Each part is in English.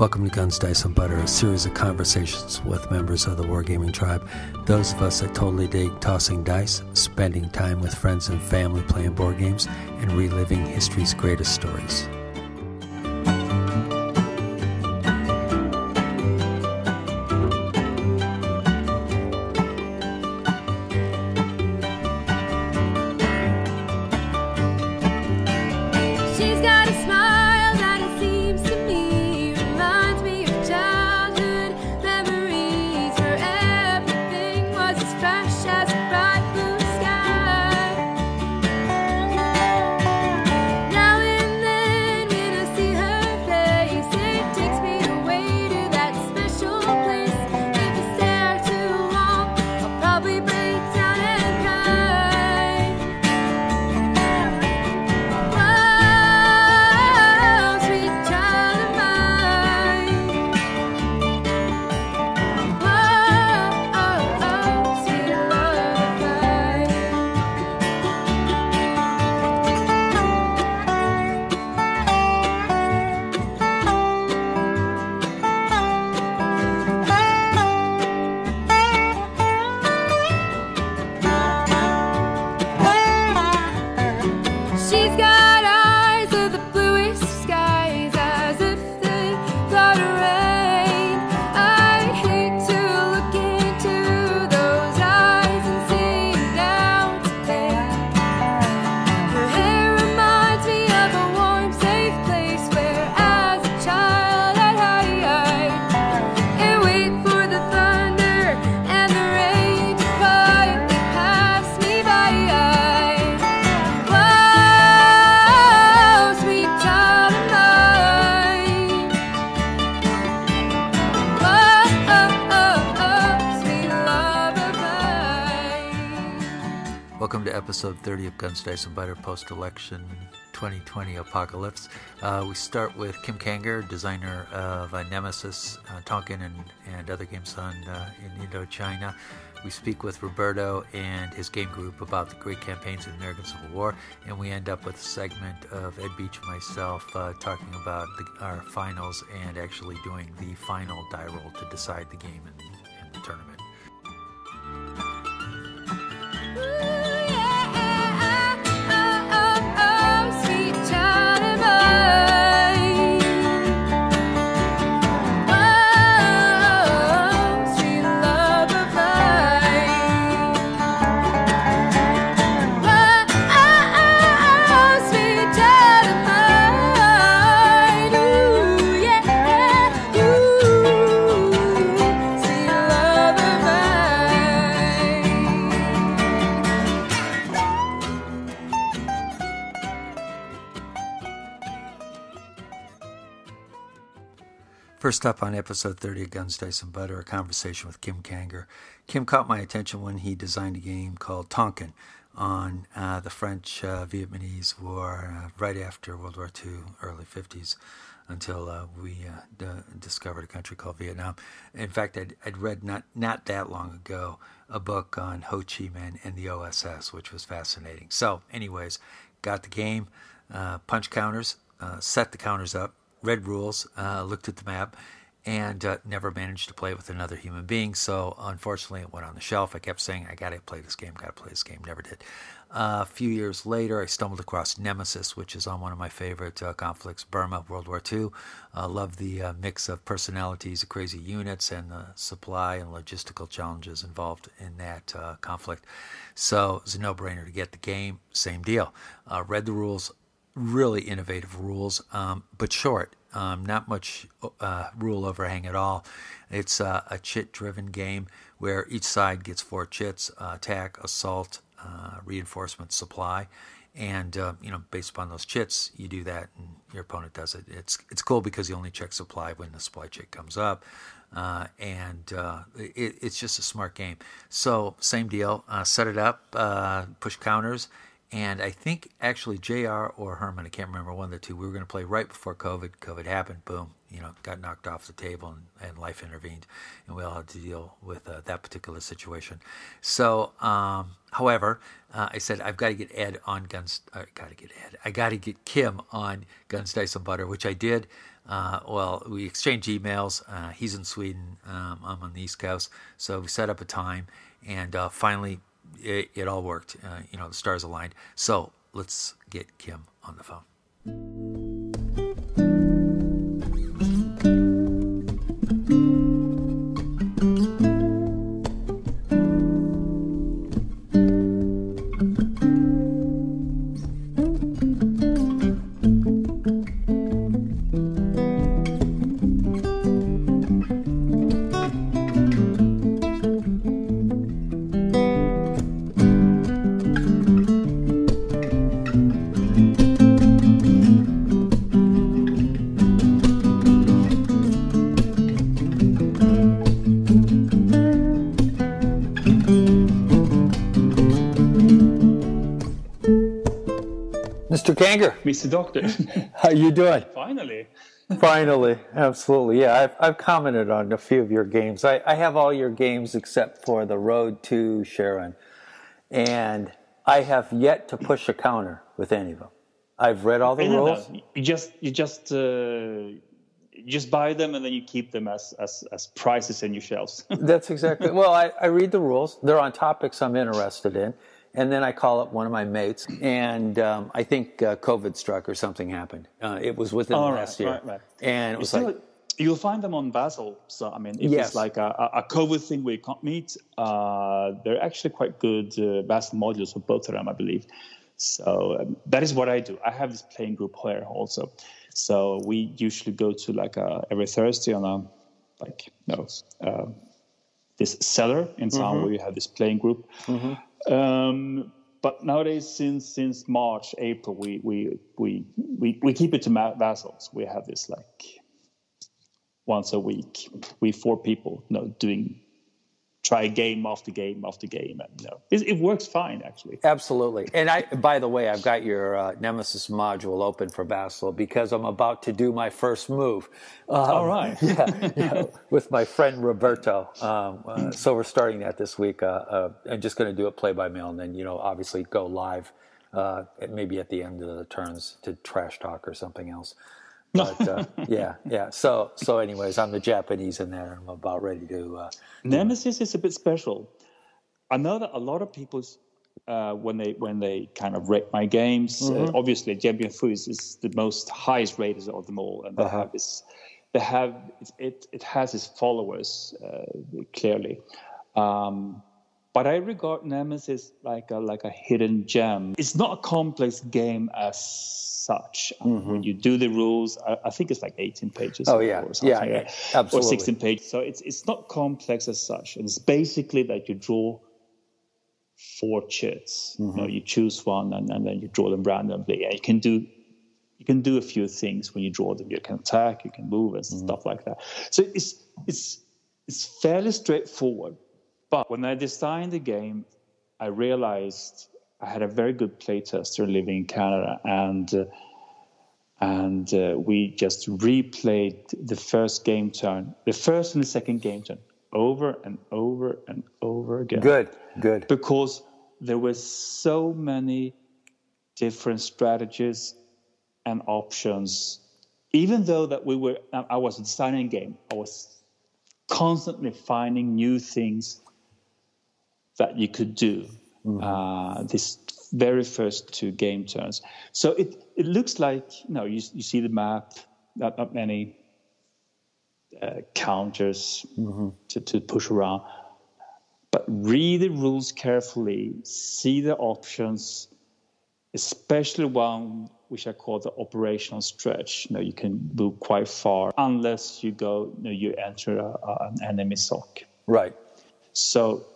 Welcome to Guns, Dice, and Butter, a series of conversations with members of the Wargaming tribe. Those of us that totally dig tossing dice, spending time with friends and family playing board games, and reliving history's greatest stories. 30 of Guns, Dice, and Butter post election 2020 apocalypse. Uh, we start with Kim Kanger, designer of uh, Nemesis, uh, Tonkin, and, and other games on uh, in Indochina. We speak with Roberto and his game group about the great campaigns in the American Civil War, and we end up with a segment of Ed Beach and myself uh, talking about the, our finals and actually doing the final die roll to decide the game First up on episode 30 of Guns, Dice, and Butter, a conversation with Kim Kanger. Kim caught my attention when he designed a game called Tonkin on uh, the French uh, Vietnamese War uh, right after World War II, early 50s, until uh, we uh, d- discovered a country called Vietnam. In fact, I'd, I'd read not, not that long ago a book on Ho Chi Minh and the OSS, which was fascinating. So, anyways, got the game, uh, punch counters, set the counters up, read rules, uh, looked at the map, and uh, never managed to play with another human being. So unfortunately, it went on the shelf. I kept saying, I got to play this game, got to play this game. Never did. Uh, a few years later, I stumbled across Nemesis, which is on one of my favorite uh, conflicts, Burma, World War II. Uh, love the uh, mix of personalities, the crazy units, and the supply and logistical challenges involved in that uh, conflict. So it was a no-brainer to get the game. Same deal. Read the rules, really innovative rules, um, but short. Um, not much uh, rule overhang at all. It's uh, a chit driven game where each side gets four chits uh, attack, assault, uh, reinforcement, supply. And uh, you know, based upon those chits, you do that, and your opponent does it. It's it's cool because you only check supply when the supply chit comes up, uh, and it, it's just a smart game. So same deal. Set it up, push counters, And I think actually JR or Herman, I can't remember one of the two, we were going to play right before COVID. COVID happened, boom, you know, got knocked off the table and, and life intervened. And we all had to deal with uh, that particular situation. So, um, however, uh, I said, I've got to get Ed on Guns, I got to get Ed, I got to get Kim on Guns, Dice, and Butter, which I did. Uh, well, we exchanged emails. Uh, he's in Sweden. Um, I'm on the East Coast. So we set up a time and uh, finally it, it all worked. Uh, you know, the stars aligned. So let's get Kim on the phone. Mr. Doctor. how you doing? Finally. Finally, absolutely. Yeah, I've, I've commented on a few of your games. I, I have all your games except for the Road to Sharon, and I have yet to push a counter with any of them. I've read all the rules. You just you just uh, you just buy them and then you keep them as as, as prices in your shelves. That's exactly. Well, I, I read the rules. They're on topics I'm interested in, and then I call up one of my mates, and um, I think uh, COVID struck or something happened. Uh, it was within All the right, last year, right, right. and it was like, You'll find them on Vassal. So I mean, if Yes. it's like a, a a COVID thing where you can't meet, uh, they're actually quite good uh, Vassal modules for both of them, I believe. So um, that is what I do. I have this playing group here also. So we usually go to like uh every Thursday on a like no uh, this cellar in town Mm-hmm. where you have this playing group. Um, but nowadays, since since March, April, we we we we, we keep it to Vassals. We have this like once a week. We four people, you know, doing try game after game after game, and you know, it, it works fine actually. Absolutely. And I, by the way, I've got your uh, Nemesis module open for Vassal because I'm about to do my first move. Um, All right. yeah, yeah, with my friend Roberto. Um, uh, so we're starting that this week. Uh, uh, I'm just going to do it play by mail, and then you know, obviously go live. Uh, maybe at the end of the turns to trash talk or something else. But uh, yeah, yeah. So so, anyways, I'm the Japanese in there. I'm about ready to. Uh, Nemesis is a bit special. I know that a lot of people, uh, when they when they kind of rate my games, uh, obviously Champion Foods is the most highest rated of them all, and they have this, they have it it, it has its followers uh, clearly. Um, but I regard Nemesis like a like a hidden gem. It's not a complex game as such. When mm-hmm. you do the rules, I, I think it's like 18 pages. Oh, yeah. or something Yeah, like yeah. Absolutely. Or 16 pages. So it's it's not complex as such. And it's basically that you draw four chits. You mm-hmm. know, you choose one and, and then you draw them randomly. And you can do you can do a few things when you draw them. You can attack, you can move, and mm-hmm. stuff like that. So it's it's it's fairly straightforward. But when I designed the game, I realized I had a very good playtester living in Canada, and uh, and uh, we just replayed the first game turn, the first and the second game turn, over and over and over again good, good. because there were so many different strategies and options. Even though that we were, I was designing a game, I was constantly finding new things that you could do. Uh, this very first two game turns. So it it looks like you know you you see the map, not not many uh, counters to, to push around but read the rules carefully, see the options, especially one which I call the operational stretch. You know, you can move quite far unless you go, you, know, you enter a, a, an enemy ZOC. Right. So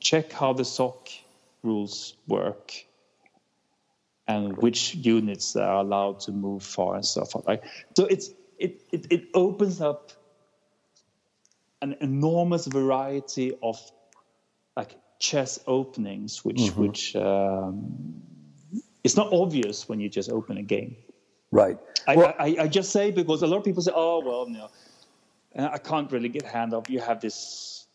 check how the ZOC rules work and which units are allowed to move far and so forth. like. So it's it, it, it opens up an enormous variety of like chess openings which which um, it's not obvious when you just open a game. Right. I, Well- I, I just say because a lot of people say, "Oh well, no, I can't really get hand of." You have this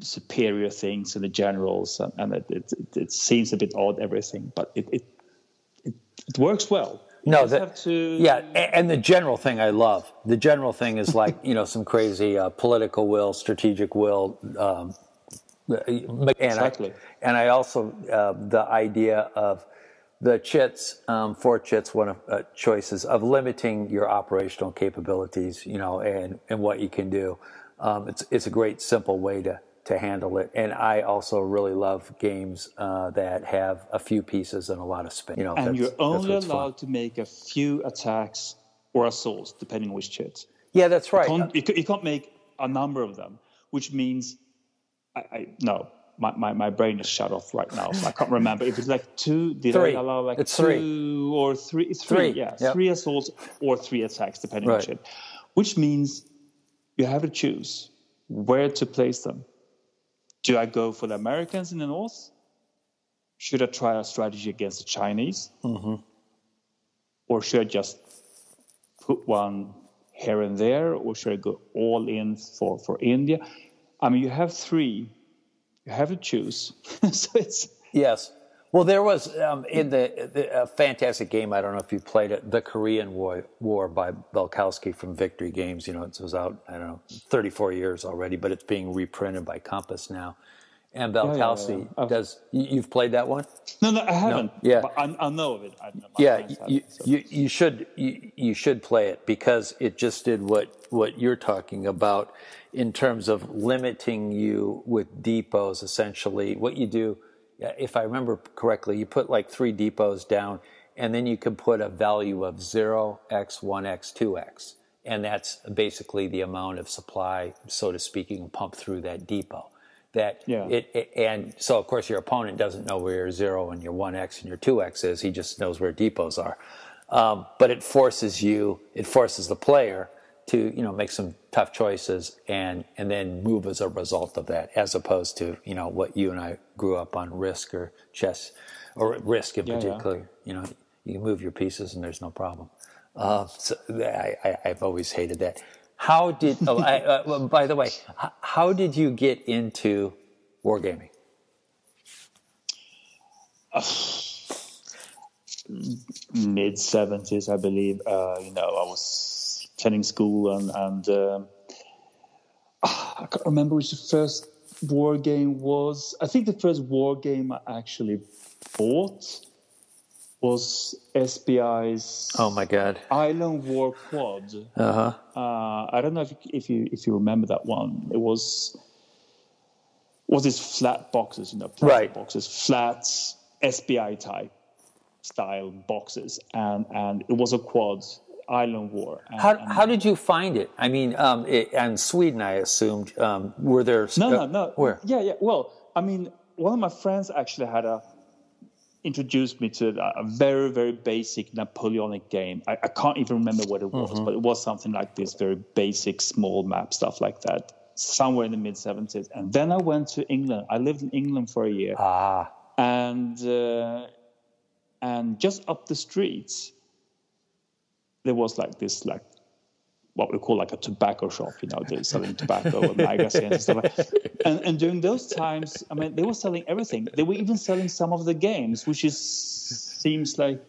superior things in the generals, and, and it, it, it, it seems a bit odd everything, but it it, it, it works well. You No, have to yeah, and the general thing I love. The general thing is like you know some crazy uh, political will, strategic will, um, and Exactly. I, and I also uh, the idea of the chits, um, four chits, one of uh, choices of limiting your operational capabilities, you know, and and what you can do. Um, it's it's a great simple way to to handle it, and I also really love games uh, that have a few pieces and a lot of spin. You know, and you're only what's fun. allowed to make a few attacks or assaults, depending on which chit. Yeah, that's right. Can't, you, you can't make a number of them, which means, I, I no, my, my, my brain is shut off right now, so I can't remember if it's like two. Did Three. I allow like It's two three. or three? It's three, Three, yeah, yep. three assaults or three attacks, depending on Right. chit. Which means you have to choose where to place them. Do I go for the Americans in the north? Should I try a strategy against the Chinese? Mm-hmm. Or should I just put one here and there, or should I go all in for, for India? I mean, you have three. You have to choose. so it's Yes. Well, there was um, in the, the a fantastic game. I don't know if you played it, the Korean War, War by Balkoski from Victory Games. You know, it was out. I don't know, 34 years already, but it's being reprinted by Compass now. And yeah, yeah. Balkoski does. You, you've played that one? no, no, I haven't. yeah. I, I know of it. I know yeah, you, so. you, you should you, you should play it because it just did what what you're talking about in terms of limiting you with depots. Essentially, what you do, if I remember correctly, you put like three depots down, and then you can put a value of zero x, one x, two x, and that's basically the amount of supply, so to speak, you can pump through that depot. That Yeah. it, it- and so of course your opponent doesn't know where your zero and your one x and your two x is. He just knows where depots are. Um, but it forces you, it forces the player to you know make some tough choices and and then move as a result of that, as opposed to you know what you and I grew up on risk or chess or risk in Yeah, yeah. particular. You know, you can move your pieces and there's no problem. Uh, so I, I, I've always hated that. How did? oh, I, uh, well, by the way, how did you get into wargaming? mid 70s, I believe. Uh, you know, I was attending school and, and um, ah, I can't remember which the first war game was. I think the first war game I actually bought was SPI's Oh my God! Island War Quad. Uh huh. Uh, I don't know if you, if you if you remember that one. It was was these flat boxes, you know, plastic Right. boxes, flat SBI type style boxes, and and it was a quad island war. And, How and- how did you find it? I mean, um, it, and Sweden, I assumed. Um, were there? no, uh, no, no. Where? Yeah, yeah. Well, I mean, one of my friends actually had a introduced me to a, a very, very basic Napoleonic game. I, I can't even remember what it was, Mm-hmm. but it was something like this very basic small map stuff like that, somewhere in the mid 70s. And then I went to England. I lived in England for a year. Ah, and uh, and just up the street there was like this like what we call like a tobacco shop you know they're selling tobacco and magazines and stuff like and, and during those times i mean they were selling everything. They were even selling some of the games which is seems like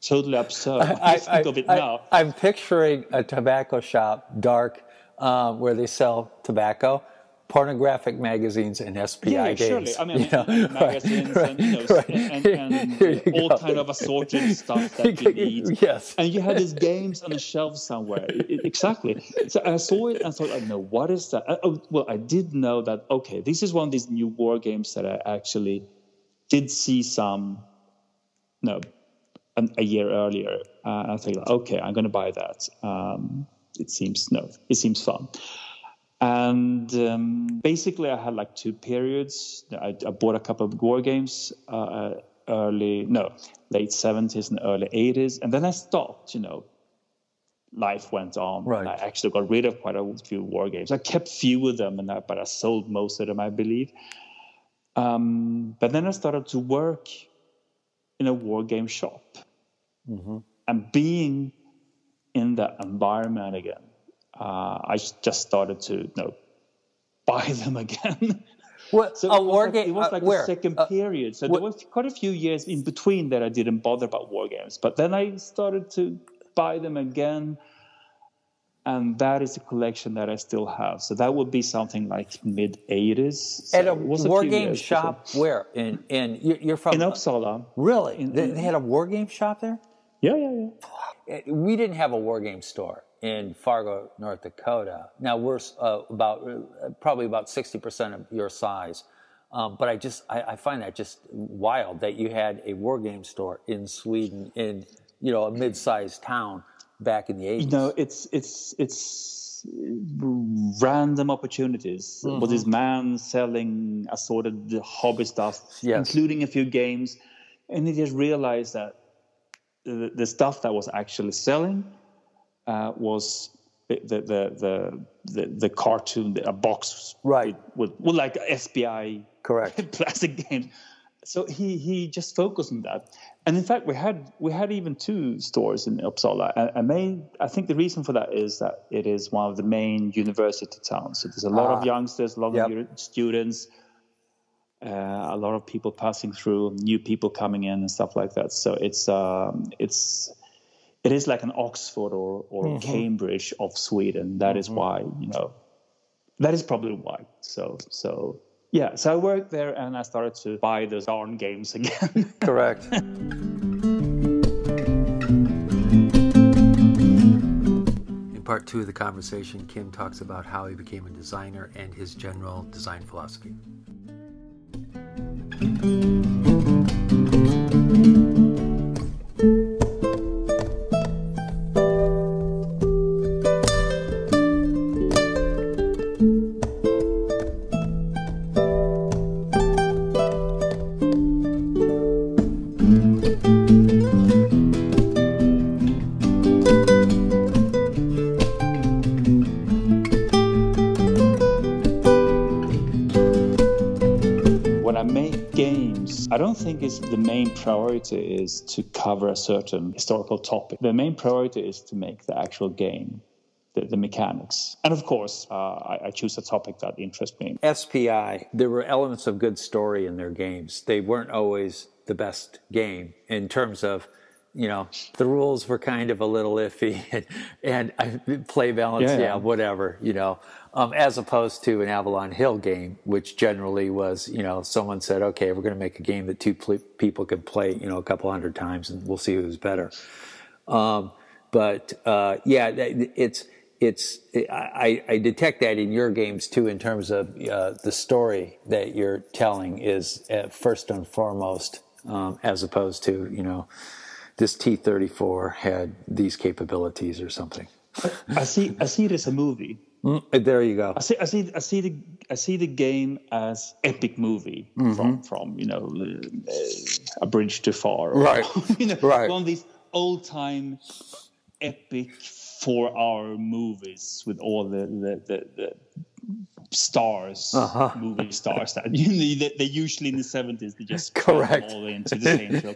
totally absurd. I, think of it now. I'm picturing a tobacco shop, dark, um, where they sell tobacco, pornographic magazines, and SPI yeah, games. surely. I mean, you know? magazines Right, and, you know, right. and, and, and all go. kind of assorted stuff that you need. Yes. And you had these games on a shelf somewhere. I- I- exactly. So I saw it and thought, I know what is that? Uh, oh, well, I did know that. Okay, this is one of these new war games that I actually did see some. No, an, a year earlier. Uh, and I think, okay, I'm going to buy that. Um, it seems no, it seems fun. And um, basically, I had like two periods. I, I bought a couple of war games, uh, early no, late seventies and early eighties, and then I stopped. You know, life went on. Right. I actually got rid of quite a few war games. I kept few of them, and I, but I sold most of them, I believe. Um, but then I started to work in a war game shop and being in that environment again. Uh, I just started to you know buy them again. What So a it was war like, game? It was uh, like where? the second Uh, period. So what- there was quite a few years in between that I didn't bother about war games. But then I started to buy them again. And that is a collection that I still have. So that would be something like mid 80s. So at a war game years before. shop where? In in you- you're from In Uppsala. Really? in- they, they had a war game shop there? Yeah, yeah, yeah. Uh, We didn't have a war game store in Fargo, North Dakota. Now we're uh, about uh, probably about sixty percent of your size, um, but I just I, I find that just wild that you had a war game store in Sweden in you know a mid-sized town back in the eighties. No, it's it's it's random opportunities. Mm-hmm. Was this man selling assorted hobby stuff, Yes. including a few games, and he just realized that the, the stuff that was actually selling uh, was the the the the, cartoon, a box Right. with, with, with like SPI Correct. plastic games. So he he just focused on that, and in fact we had we had even two stores in Uppsala. And, and main, I think the reason for that is that it is one of the main university towns. So there's a lot Ah. of youngsters, a lot Yep. of students, uh, a lot of people passing through, new people coming in, and stuff like that. So it's um, it's it is like an Oxford or or Mm-hmm. Cambridge of Sweden. That is why you know that is probably why. So so yeah. So I worked there and I started to buy those darn games again. Correct. In part two of the conversation, Kim talks about how he became a designer and his general design philosophy. I don't think it's the main priority is to cover a certain historical topic. The main priority is to make the actual game, the, the mechanics. And of course, uh, I, I choose a topic that interests me. SPI, there were elements of good story in their games. They weren't always the best game in terms of, you know, the rules were kind of a little iffy and, and I, play balance, Yeah, yeah, yeah. whatever, you know, um, as opposed to an Avalon Hill game, which generally was, you know, someone said, okay, we're going to make a game that two pl- people could play, you know, a couple hundred times and we'll see who's better. Um, but uh, yeah, it's it's I, I detect that in your games too, in terms of uh, the story that you're telling is uh, first and foremost, um, as opposed to you know this T34 had these capabilities or something. I see, I see it as a movie. Uh, There you go. I see, I see, I see the, I see the game as epic movie from, from you know, uh, a bridge too far, or, Right. you know, Right. one of these old time epic four hour movies with all the the, the, the stars, Uh-huh. movie stars that you know, they, usually in the seventies they just Correct. all into the same film.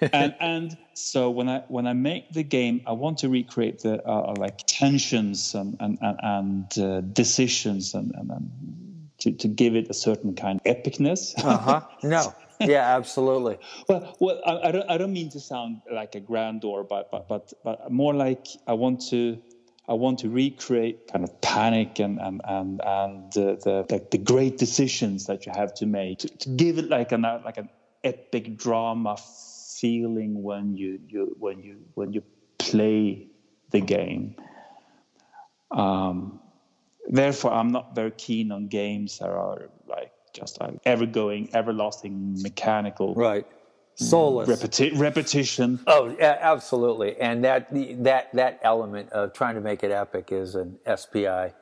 and and so when I when I make the game, I want to recreate the uh, like tensions and and and, uh, decisions and and, and to, to give it a certain kind of epicness. Uh huh. No. Yeah, absolutely. well, well, I, I don't I don't mean to sound like a grandeur, but but but but more like I want to. I want to recreate kind of panic and and and and the the, the, great decisions that you have to make to, to give it like an like an epic drama feeling when you, you when you when you play the game. Um, therefore, I'm not very keen on games that are like just like ever going, everlasting mechanical Right. Soulless. repeti- repetition. Oh, yeah, absolutely. And that that that element of trying to make it epic is an SPI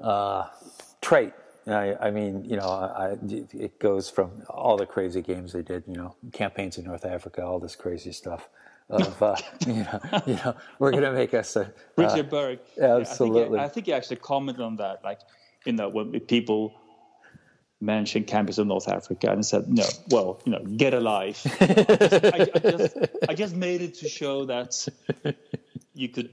uh, trait. I, I mean, you know, I, it goes from all the crazy games they did. You know, campaigns in North Africa, all this crazy stuff. Of uh, you know, you know, we're gonna make us a Richard Berg. Yeah, absolutely. I think, I think he actually commented on that. Like, you know, when people mentioned campus of North Africa and said, no, well, you know, get a life. I, just, I, I just, I just made it to show that you could,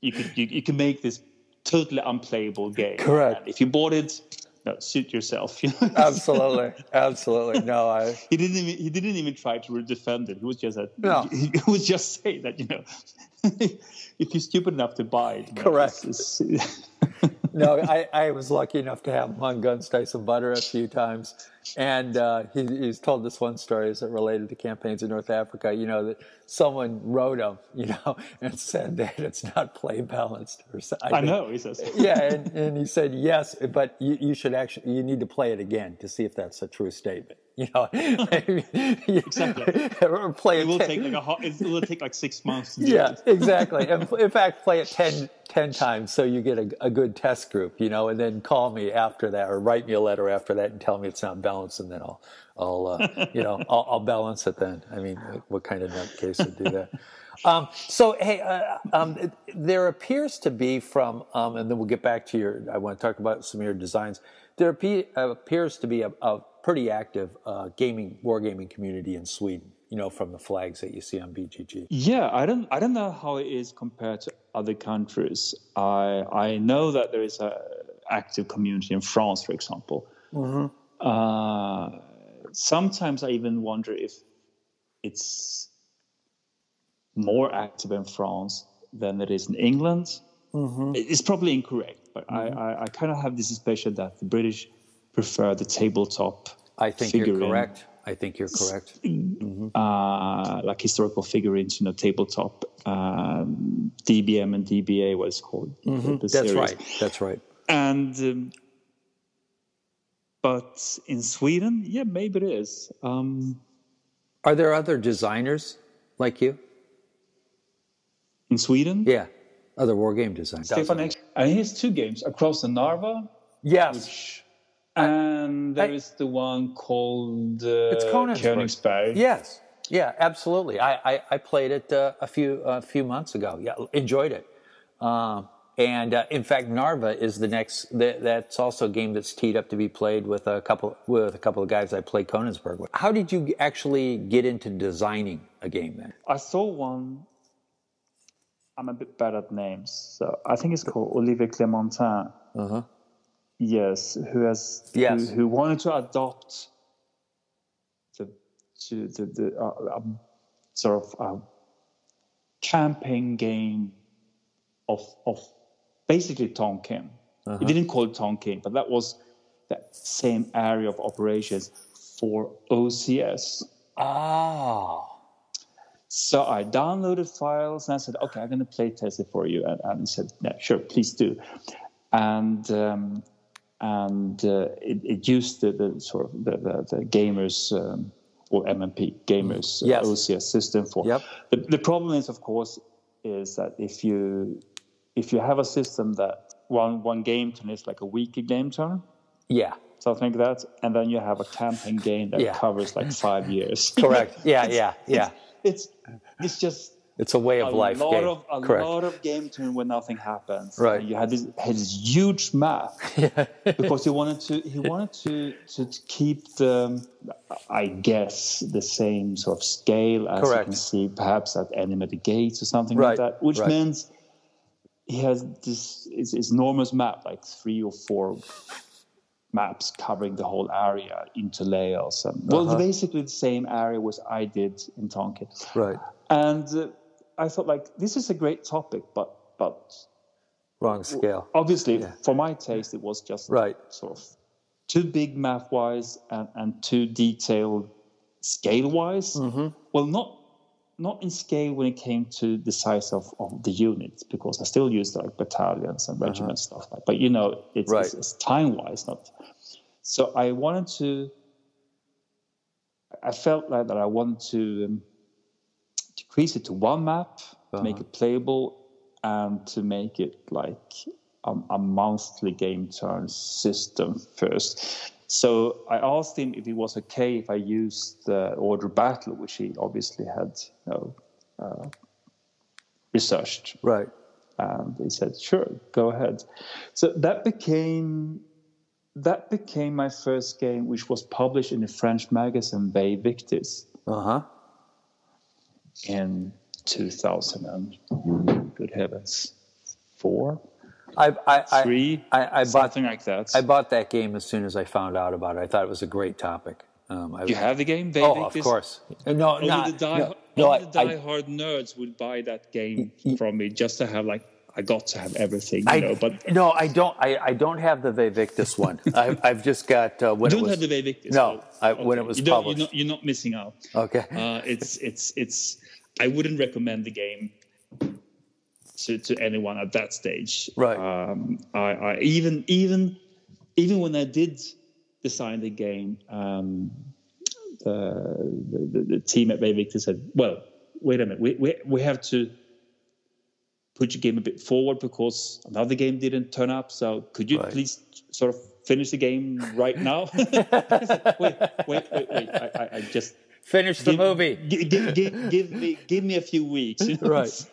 you could, you, you can make this totally unplayable game. Correct. And if you bought it, no, suit yourself. Absolutely, absolutely. No, I. he didn't even he didn't even try to defend it. He was just a, No. he was just saying that you know if you're stupid enough to buy it, Correct. it's- it's- no, I, I was lucky enough to have him on Guns, Dice, and Butter a few times. And uh, he, he's told this one story as it related to campaigns in North Africa, you know, that someone wrote him, you know, and said that it's not play balanced. Or so, I think- know. He says. yeah, and, and he said yes, but you, you should actually you need to play it again to see if that's a true statement. You know, Exactly. or play It it. will ten- take like a hot, it will take like six months. Yeah, it. exactly. And in fact, play it 10, 10 times so you get a, a good test group, you know, and then call me after that or write me a letter after that and tell me it's not balanced, and then I'll, I'll, uh, you know, I'll, I'll balance it then. I mean, what kind of nutcase would do that? Um, so, hey, uh, um, there appears to be from, um, and then we'll get back to your. I want to talk about some of your designs. There appears to be a, a pretty active uh, gaming wargaming community in Sweden. You know, from the flags that you see on BGG. Yeah, I don't I don't know how it is compared to other countries. I I know that there is a active community in France, for example. Uh, sometimes I even wonder if it's more active in France than it is in England. It's probably incorrect, but I, I, I kind of have this suspicion that the British prefer the tabletop. I think you're correct. I think you're correct. uh, like historical figurines, you know, tabletop, um, DBM and DBA, what it's called. the- the Mm-hmm. That's series. right. That's right. And, um, but in Sweden, yeah, maybe it is. Um, Are there other designers like you? in Sweden, Yeah, other war game designers. Stefan Ek, and he has two games Across the Narva, Yes. and there I- is the one called uh, It's Königsberg. Königsberg. Yes. Yeah, absolutely. I, I, I played it uh, a few a few months ago. Yeah, enjoyed it. Um, and uh, in fact, Narva is the next. That, that's also a game that's teed up to be played with a couple with a couple of guys I played Königsberg with. How did you actually get into designing a game then? I saw one. I'm a bit bad at names, so I think it's called Olivier Clementin. Uh-huh. Yes, who has Yes. who, who wanted to adopt the to the, the uh, um, sort of uh, campaign game of of basically Tonkin. He didn't call it Tonkin, but that was that same area of operations for OCS. Oh. So I downloaded files and I said, okay, I'm going to play test it for you. And, and said, yeah, sure, please do. And um, and uh, it, it used the, the sort of the, the, the gamers um, or MMP gamers uh, Yes. OCS system for. Yep. The, the problem is, of course, is that if you if you have a system that one one game turn is like a weekly game turn, Yeah. something like that, and then you have a campaign game that Yeah. covers like five years. Correct. Yeah. Yeah. Yeah. It's it's just It's a way a of life lot game. of a Correct. lot of game turn when nothing happens. Right. And you had this had this huge map because he wanted to he wanted to to keep the I guess the same sort of scale as Correct. you can see perhaps at Enemy at the Gates or something Right, like that, which right. means he has this it's, it's enormous map like three or four maps covering the whole area into layers and well Uh-huh. basically the same area was I did in Tonkin. Right. And uh, I thought, like, this is a great topic, but but Wrong scale. obviously, for my taste, it was just Right. sort of too big math wise and, and too detailed scale wise. Mm-hmm. Well, not not in scale when it came to the size of, of the units, because I still used like battalions and regiments stuff like. But you know, it's, Uh-huh. Right. it's, it's time wise, not. So I wanted to. I felt like that I wanted to um, decrease it to one map to make it playable and to make it like a, a monthly game turn system first. So I asked him if it was okay if I used the order battle, which he obviously had you know, uh, researched. Right. And he said, sure, go ahead. So that became that became my first game, which was published in the French magazine Vae Victis Uh huh. in 2000 and good heavens, four, I I I, three, I, I bought like that. I bought that game as soon as I found out about it. I thought it was a great topic. Um, I, you have the game, Bay oh, of course. No, Only not, the die, no, no, only the I- I- die-hard nerds would buy that game from me just to have like I got to have everything, you I, know. But no, I don't. I, I don't have the Vae Victis one. I, I've just got uh, when you it don't was have the Vae Victis. no, Oh, I, when okay. it was you published. You're not, you're not missing out. okay, Uh, it's it's it's. I wouldn't recommend the game to, to anyone at that stage. Right. Um, I, I even even even when I did design the game, um, the, the the team at Vae Victis said, "Well, wait a minute, we we we have to." Put your game a bit forward because another game didn't turn up. So could you Right. please sort of finish the game right now? Said, wait, wait, wait, wait. I, I, I just finish the give, movie. gi- gi- gi- give me give me a few weeks. you know? Right.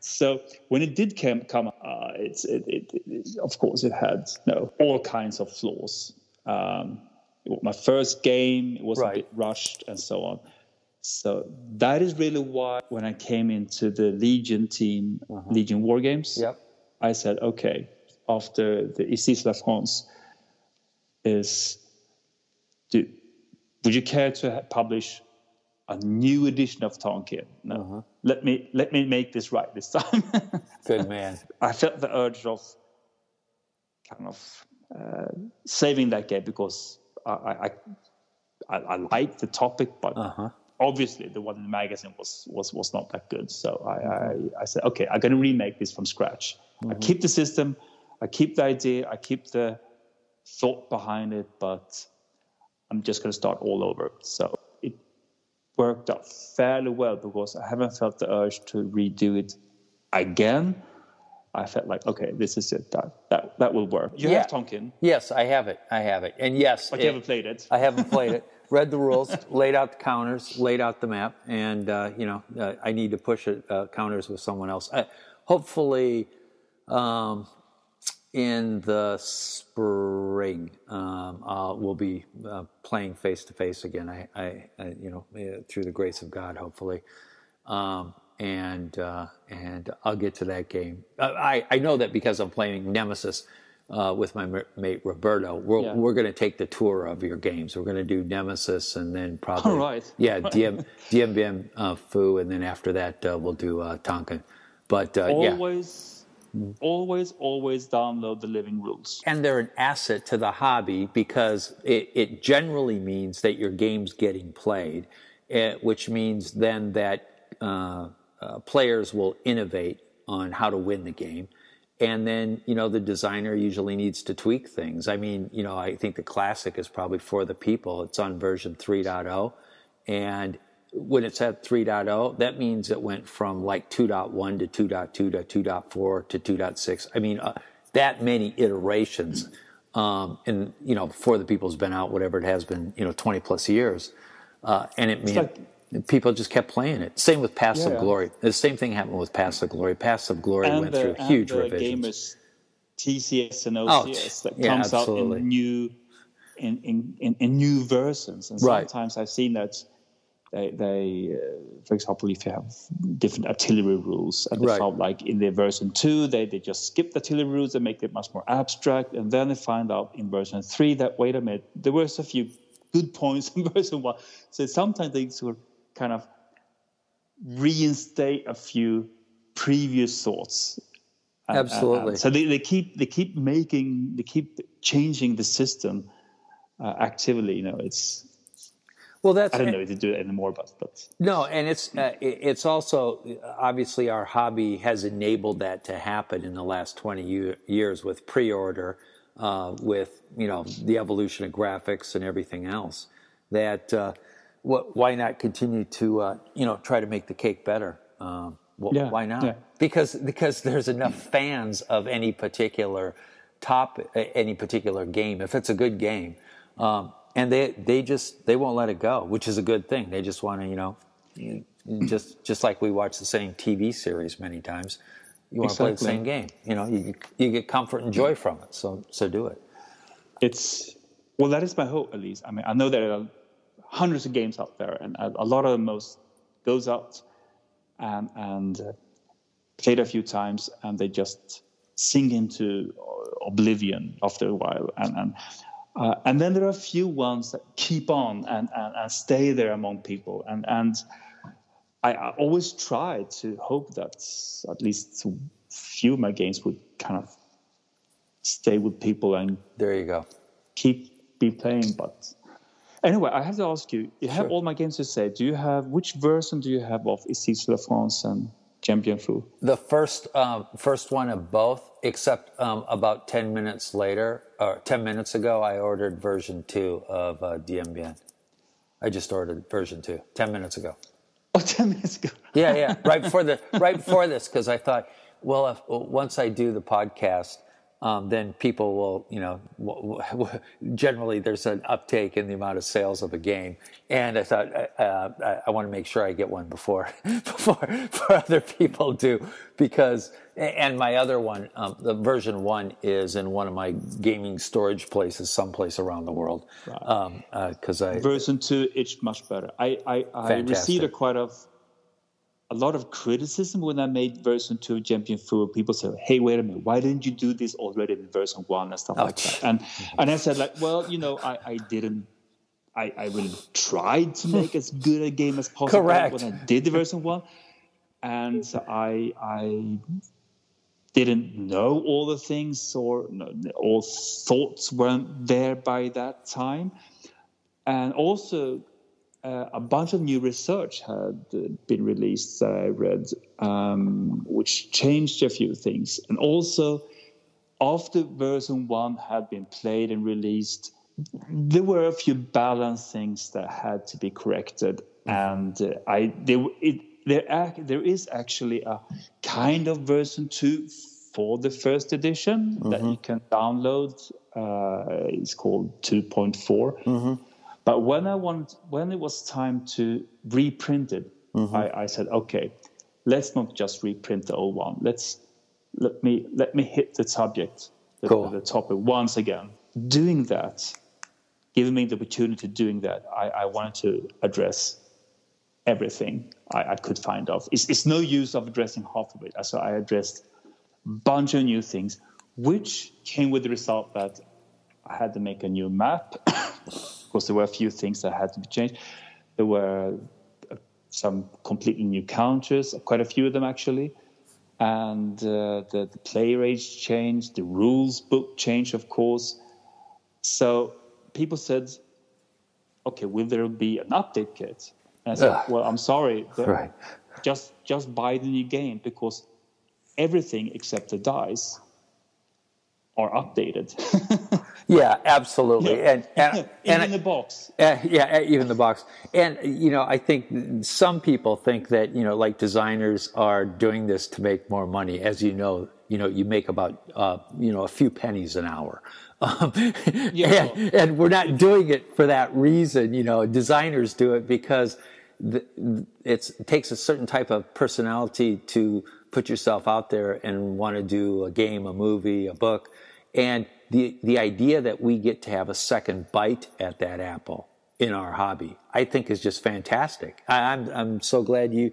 So when it did come, come uh, it's it, it, it, of course it had you know, all kinds of flaws. Um, it was my first game, it was Right. a bit rushed and so on. So that is really why when I came into the Legion team, Legion War Games, Yep. I said, okay, after the Ici la France is, do, would you care to publish a new edition of Tonkin? No. Let me let me make this right this time. Good man. I felt the urge of kind of uh, saving that game because I I, I, I like the topic, but Uh-huh. obviously the one in the magazine was was was not that good. So I I, I said, okay, I'm going to remake this from scratch. I keep the system, I keep the idea, I keep the thought behind it, but I'm just going to start all over. So worked out fairly well because I haven't felt the urge to redo it again. I felt like, okay, this is it. That that, that will work. You Yeah. have Tonkin, Yes, I have it. I have it. And yes, but you haven't played it. I haven't played it. Read the rules, laid out the counters, laid out the map, and uh, you know uh, I need to push it uh, counters with someone else. Hopefully, um, in the spring, um, uh, we'll be uh, playing face to face again. I, I, I, you know, uh, through the grace of God, hopefully. Um, and uh, and I'll get to that game. Uh, I I know that because I'm playing Nemesis uh, with my mate Roberto. We're Yeah. we're going to take the tour of your games. We're going to do Nemesis and then probably All right. yeah DM DMBM uh, Fu, and then after that uh, we'll do uh, Tonkin. But uh, yeah, always, always, always download the living rules. and they're an asset to the hobby because it, it generally means that your game's getting played, eh, which means then that uh, uh, players will innovate on how to win the game. And then, you know, the designer usually needs to tweak things. I mean, you know, I think the classic is probably for the people. It's on version 3.0. And when it's at 3.0, that means it went from like 2.1 to 2.2 to 2.4 to 2.6. I mean, uh, that many iterations. Um, and, you know, for the people who's been out, whatever it has been, you know, 20 plus years. Uh, and it mean, people just kept playing it. Same with of Yeah. Glory. The same thing happened with Paths of Glory. Paths of Glory went the, through and huge the revisions. gamers TCS and Oh, OCS that yeah, comes out in new in, in, in, in new versions. And Right. sometimes I've seen that they, they uh, for example, if you have different artillery rules, and they Right. found like in their version two, they, they just skip the artillery rules and make it much more abstract, and then they find out in version three that wait a minute, there was a few good points in version one. So sometimes they sort of kind of reinstate a few previous thoughts and- and- Absolutely. and so they, they keep they keep making they keep changing the system uh, actively. You know, it's Well, that's I don't know if they do it anymore, but but No, and it's uh, it's also obviously our hobby has enabled that to happen in the last twenty year, years with pre-order, uh, with you know the evolution of graphics and everything else. That uh, wh- why not continue to uh, you know try to make the cake better? Um, well, Yeah, why not? yeah. Because because there's enough fans of any particular top any particular game if it's a good game. Um, and they they just they won't let it go, which is a good thing. They just want to you know just just like we watch the same TV series many times. You want to play the same game. You know, you you get comfort and joy from it. So so do it. it's well, that is my hope at least. I mean, I know there are hundreds of games out there, and a, a lot of the most goes out and and uh, played a few times, and they just sink into oblivion after a while, and and uh, and then there are a few ones that keep on and, and, and stay there among people, and and I, I always try to hope that at least a few of my games would kind of stay with people and There you go. keep be playing. But anyway, I have to ask you: you have Sure. all my games to say. Do you have which version do you have of Ici c'est la France and Dien Bien Phu? The first uh, first one of both, except um, about ten minutes later, or ten minutes ago, I ordered version two of uh, Bien. I just ordered version two ten minutes ago. Oh, 10 minutes ago. Yeah, yeah, right before the right before this, because I thought, well, if, once I do the podcast, um, then people will, you know, w- w- generally there's an uptake in the amount of sales of a game, and I thought uh, I, I want to make sure I get one before before before other people do, because and my other one, um, the version one, is in one of my gaming storage places, someplace around the world, because I Version 2 it's much better. I, I, I received a quite of a lot of criticism when I made version 2 of Dien Bien Phu. People said, hey, wait a minute, why didn't you do this already in version 1 and stuff like that? And, and I said, like, well, you know, I, I didn't. I, I really tried to make as good a game as possible Correct. when I did the version 1. And I, I didn't know all the things or no, all thoughts weren't there by that time and also uh, a bunch of new research had been released that I read, um, which changed a few things. And also, after version one had been played and released, there were a few balance things that had to be corrected, and uh, I there it, there ac- there is actually a kind of version two for the first edition that you can download. Uh, it's called 2.4. But when I want, when it was time to reprint it, I, I said, okay, let's not just reprint the old one. Let's let me let me hit the subject, the, Cool. the topic once again. Doing that, giving me the opportunity doing that, I, I wanted to address everything I, I could find of. It's, it's no use of addressing half of it. So I addressed a bunch of new things, which came with the result that I had to make a new map because there were a few things that had to be changed. There were uh, some completely new counters, quite a few of them actually, and uh, the, the play rates changed, the rules book changed, of course. So people said, "Okay, will there be an update kit?" And I said, Ugh. "Well, I'm sorry, Right. just just buy the new game because everything except the dice are updated." yeah, absolutely, and and, Even and the box. Uh, yeah, uh, even the box. And, you know, I think some people think that, you know, like designers are doing this to make more money. As you know, you know, you make about, uh, you know, a few pennies an hour. Um, Yeah, and, and we're not doing it for that reason. You know, designers do it because the, it's, it takes a certain type of personality to put yourself out there and want to do a game, a movie, a book. And the, the idea that we get to have a second bite at that apple in our hobby, I think is just fantastic. I, I'm, I'm so glad you,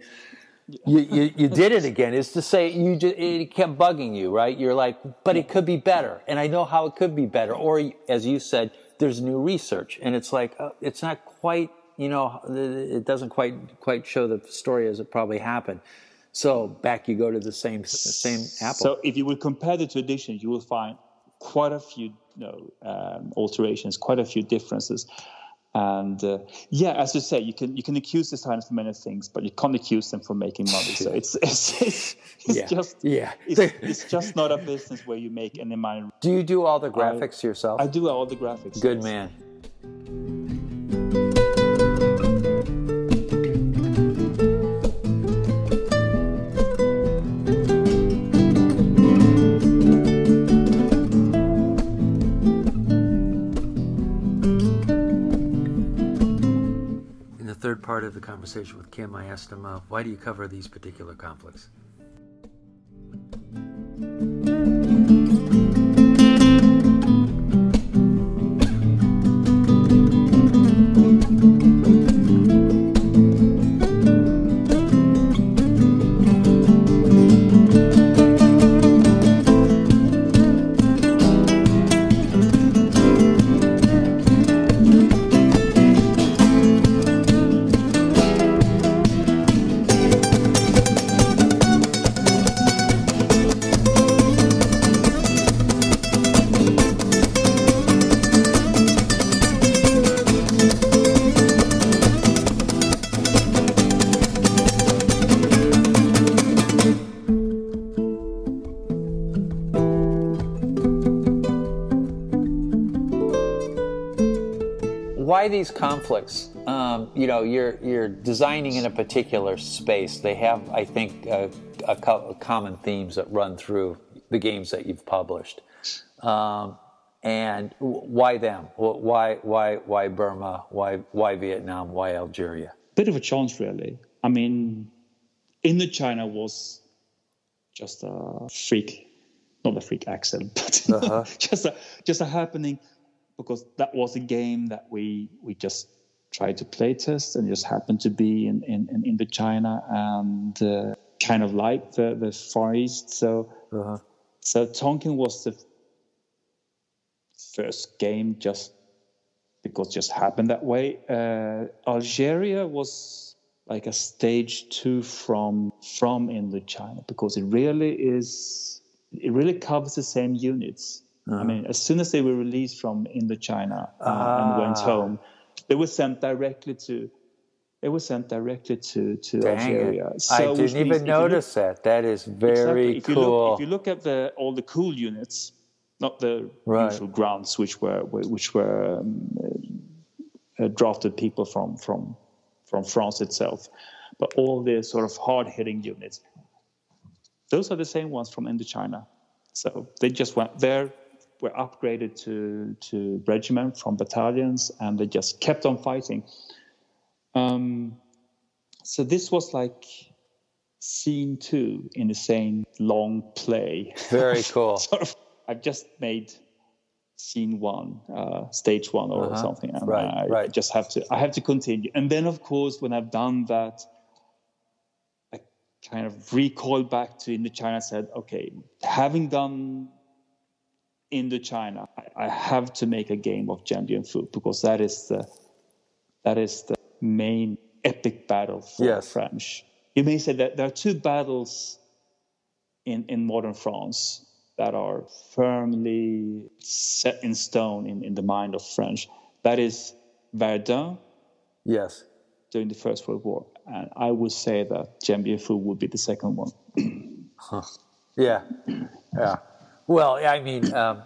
you, you, you did it again is to say you just, it kept bugging you, right? You're like, but it could be better. And I know how it could be better. Or as you said, there's new research and it's like, uh, it's not quite, you know, it doesn't quite, quite show the story as it probably happened. So back you go to the same, same apple. So if you would compare the two editions, you will find quite a few you know, um, alterations, quite a few differences. And uh, yeah, as you say, you can you can accuse designers for many things, but you can't accuse them for making money. So it's it's it's, it's Yeah. just Yeah. it's, it's just not a business where you make any money. do you do all the graphics yourself? I do all the graphics. Good yes. man. Third part of the conversation with Kim, I asked him, uh, why do you cover these particular conflicts? Why these conflicts? Um, you know, you're you're designing in a particular space. They have, I think, uh, a co- common themes that run through the games that you've published. Um, and why them? Why why why Burma? Why why Vietnam? Why Algeria? Bit of a chance, really. I mean, Indochina was just a freak, not a freak accident, but uh-huh. just a just a happening because that was a game that we we just tried to play test and just happened to be in in, in Indochina and uh, kind of like the the Far East. So uh-huh. so Tonkin was the first game just because just happened that way. Uh, Algeria was like a stage two from from Indochina because it really is it really covers the same units. I mean, as soon as they were released from Indochina uh, ah. and went home, they were sent directly to it was sent directly to to Dang Algeria. So, I didn't even notice look, that. That is very exactly. cool. You look, if you look at the all the cool units, not the right. usual grounds which were which were um, uh, drafted people from from from France itself, but all the sort of hard hitting units. Those are the same ones from Indochina. So they just went there, were upgraded to to regiment from battalions, and they just kept on fighting. Um, so this was like scene two in the same long play. Very cool. sort of I've just made scene one, uh, stage one, or uh-huh. something. And right, I right. just have to, I have to continue. And then, of course, when I've done that, I kind of recoil back to Indochina. And said, okay, having done Indochina, I, I have to make a game of Bien Phu because that is the that is the main epic battle for yes. French. You may say that there are two battles in, in modern France that are firmly set in stone in, in the mind of French. That is Verdun. Yes. During the First World War. And I would say that Bien would be the second one. huh. Yeah. Yeah. Well, I mean, um,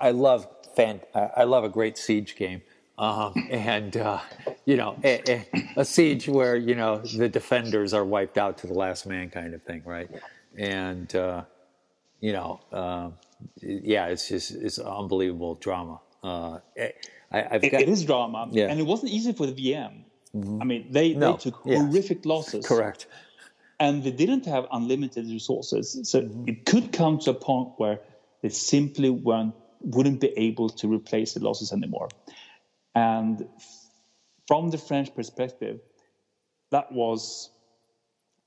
I love fan, I love a great siege game. Um, and uh, you know, a, a, siege where you know the defenders are wiped out to the last man, kind of thing, right? And uh, you know, uh, yeah, it's just it's unbelievable drama. Uh, I, have got, it is drama, yeah. and it wasn't easy for the VM. Mm-hmm. I mean, they, no. they took horrific losses. Correct. And they didn't have unlimited resources, so mm-hmm. it could come to a point where they simply weren't wouldn't be able to replace the losses anymore. And from the French perspective, that was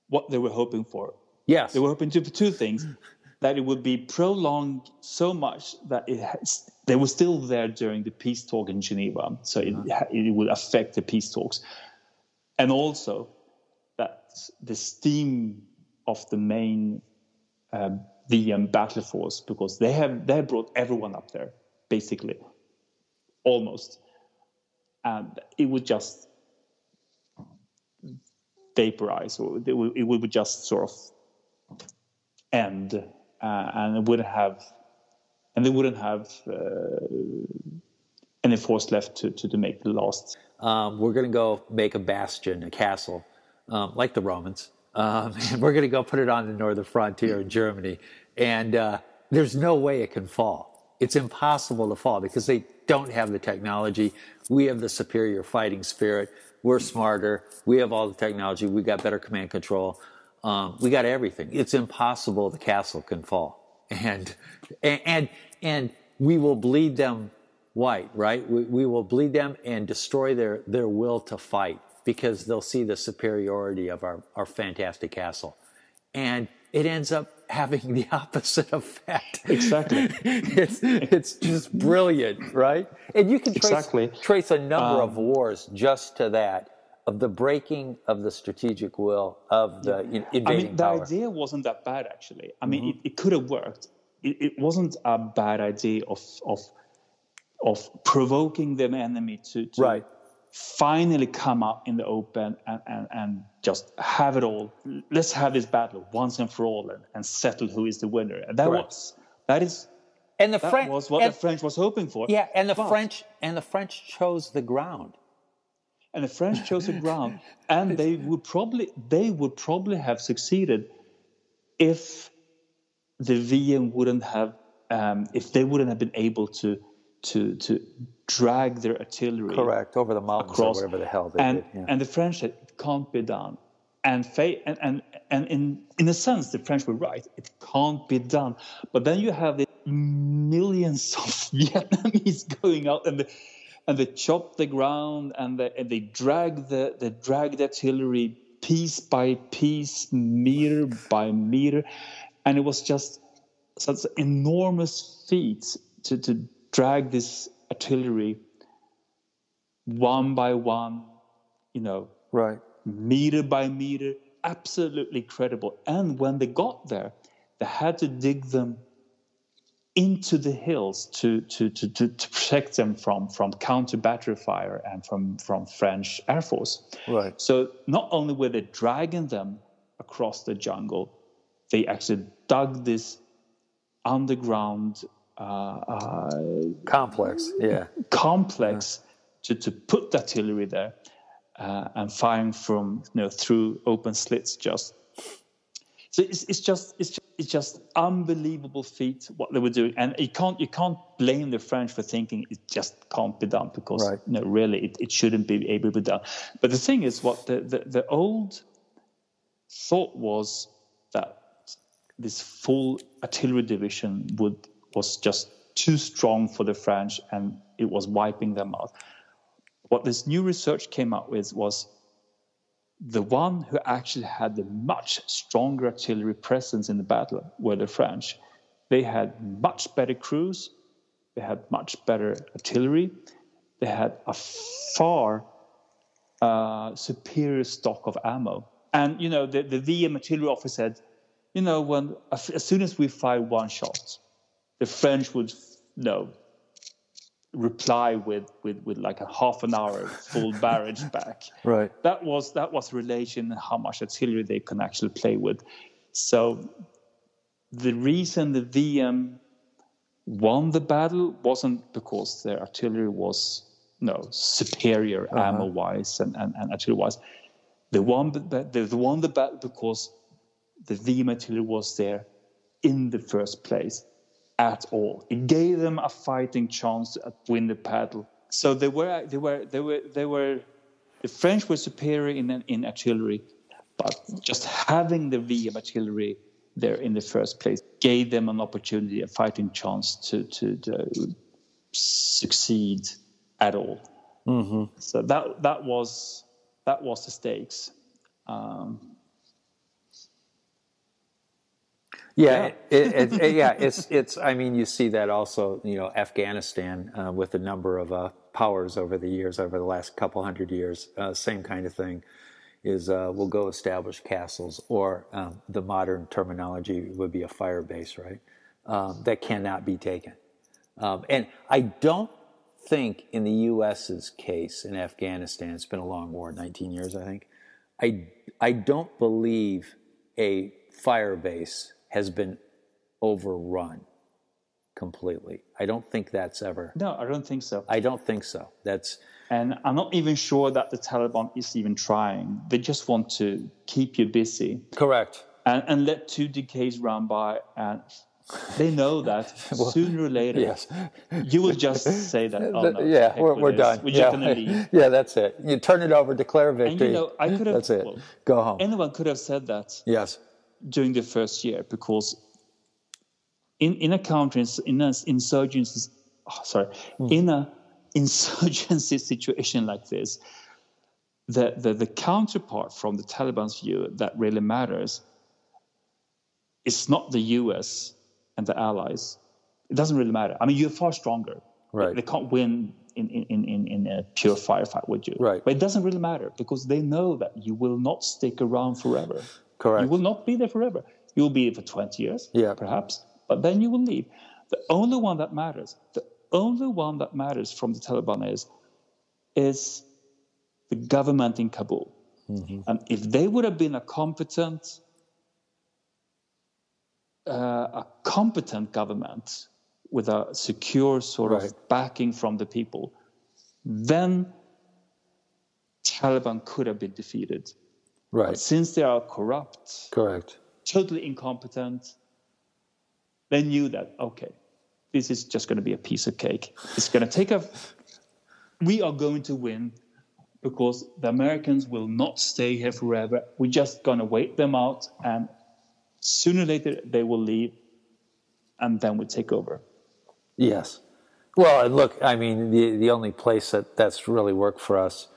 what they were hoping for. Yes. They were hoping to for two things that it would be prolonged so much that it has, they were still there during the peace talk in Geneva, so it, uh-huh. it would affect the peace talks, and also the steam of the main VM battle force, because they have they brought everyone up there, basically, almost, and it would just vaporize, or it would, it would just sort of end uh, and it wouldn't have and they wouldn't have uh, any force left to, to, to make the last. Um, we're going to go make a bastion, a castle, um, like the Romans. Um, and we're going to go put it on the northern frontier in Germany. And uh, there's no way it can fall. It's impossible to fall because they don't have the technology. We have the superior fighting spirit. We're smarter. We have all the technology. We got better command control. Um, we got everything. It's impossible the castle can fall, and and and we will bleed them white, right? We, we will bleed them and destroy their their will to fight because they'll see the superiority of our our fantastic castle, and it ends up having the opposite effect. Exactly. it's it's just brilliant, right? And you can trace, exactly. trace a number um, of wars just to that of the breaking of the strategic will of the yeah. invading I mean, the power. idea wasn't that bad, actually. I mean, mm-hmm. it, it, could have worked. It, it, wasn't a bad idea of of of provoking the enemy to, to right. Finally come out in the open and, and, and just have it all. Let's have this battle once and for all and, and settle who is the winner. And that Correct. was that is And the That French was what and, the French was hoping for. Yeah, and the But- French and the French chose the ground. and the French chose the ground, and they would probably they would probably have succeeded if the VM wouldn't have um, if they wouldn't have been able to to to drag their artillery correct over the mountains across or whatever the hell they and did. Yeah. and the French said it can't be done. And, fa- and and and in in a sense, the French were right. It can't be done. But then you have the millions of Vietnamese going out and the, and they chop the ground and, the, and they drag the they drag the artillery piece by piece, meter by meter, and it was just such an enormous feat to to drag this artillery one by one, you know, right. meter by meter, absolutely credible. And when they got there, they had to dig them into the hills to, to, to, to, to protect them from, from counter battery fire and from, from French Air Force. Right. So not only were they dragging them across the jungle, they actually dug this underground uh, Complex. Yeah. complex to, to put the artillery there uh, and firing from you know through open slits just so it's, it's just it's just, it's just unbelievable feat what they were doing and you can't you can't blame the french for thinking it just can't be done because Right. no really it, it shouldn't be able to be done but the thing is what the, the, the old thought was that this full artillery division would was just too strong for the French and it was wiping them out. What this new research came up with was the one who actually had the much stronger artillery presence in the battle were the French. They had much better crews, they had much better artillery, they had a far uh, superior stock of ammo. And you know, the, the VM artillery officer said, you know, when as soon as we fire one shot, the French would you know, reply with, with, with like a half an hour full barrage back. Right. That was that was relation and how much artillery they can actually play with. So the reason the VM won the battle wasn't because their artillery was no superior uh-huh. ammo wise and, and, and artillery wise. They won the, they won the battle because the VM artillery was there in the first place at all. It gave them a fighting chance to win the battle. So they were they were they were they were the French were superior in in artillery, but just having the VM artillery there in the first place gave them an opportunity, a fighting chance to to, to succeed at all. Mm-hmm. So that that was that was the stakes. Um, Yeah, it, it, it, yeah, it's it's. I mean, you see that also. You know, Afghanistan uh, with a number of uh, powers over the years, over the last couple hundred years, uh, same kind of thing. Is uh, we'll go establish castles, or um, the modern terminology would be a fire base, right? Um, that cannot be taken. Um, and I don't think in the U.S.'s case in Afghanistan, it's been a long war, 19 years, I think. I I don't believe a fire base has been overrun completely. I don't think that's ever. no, I don't think so. I don't think so. That's And I'm not even sure that the Taliban is even trying. They just want to keep you busy correct. and, and let two decades run by. And they know that sooner or later, Yes. you will just say that, oh, no, yeah, we're, we're done. We're yeah. just going to leave. yeah, that's it. You turn it over, declare And victory. you know, I could have. that's it. well, Go home. anyone could have said that yes. During the first year because in, in a country, in an insurgency, oh, sorry, hmm. in a insurgency situation like this, the, the, the counterpart from the Taliban's view that really matters is not the US and the allies. It doesn't really matter. I mean, you're far stronger. Right. They can't win in, in, in, in a pure firefight with you. Right. But it doesn't really matter because they know that you will not stick around forever. Correct. You will not be there forever. You will be there for 20 years, Yeah. perhaps, but then you will leave. The only one that matters, the only one that matters from the Taliban is, is the government in Kabul. Mm-hmm. And if they would have been a competent, uh, a competent government with a secure sort Right. of backing from the people, then Taliban could have been defeated. Right. Since they are corrupt, Correct. totally incompetent, they knew that okay, this is just going to be a piece of cake. It's going to take a. We are going to win because the Americans will not stay here forever. We're just going to wait them out, and sooner or later they will leave, and then we take over. Yes. Well, look, I mean, the the only place that that's really worked for us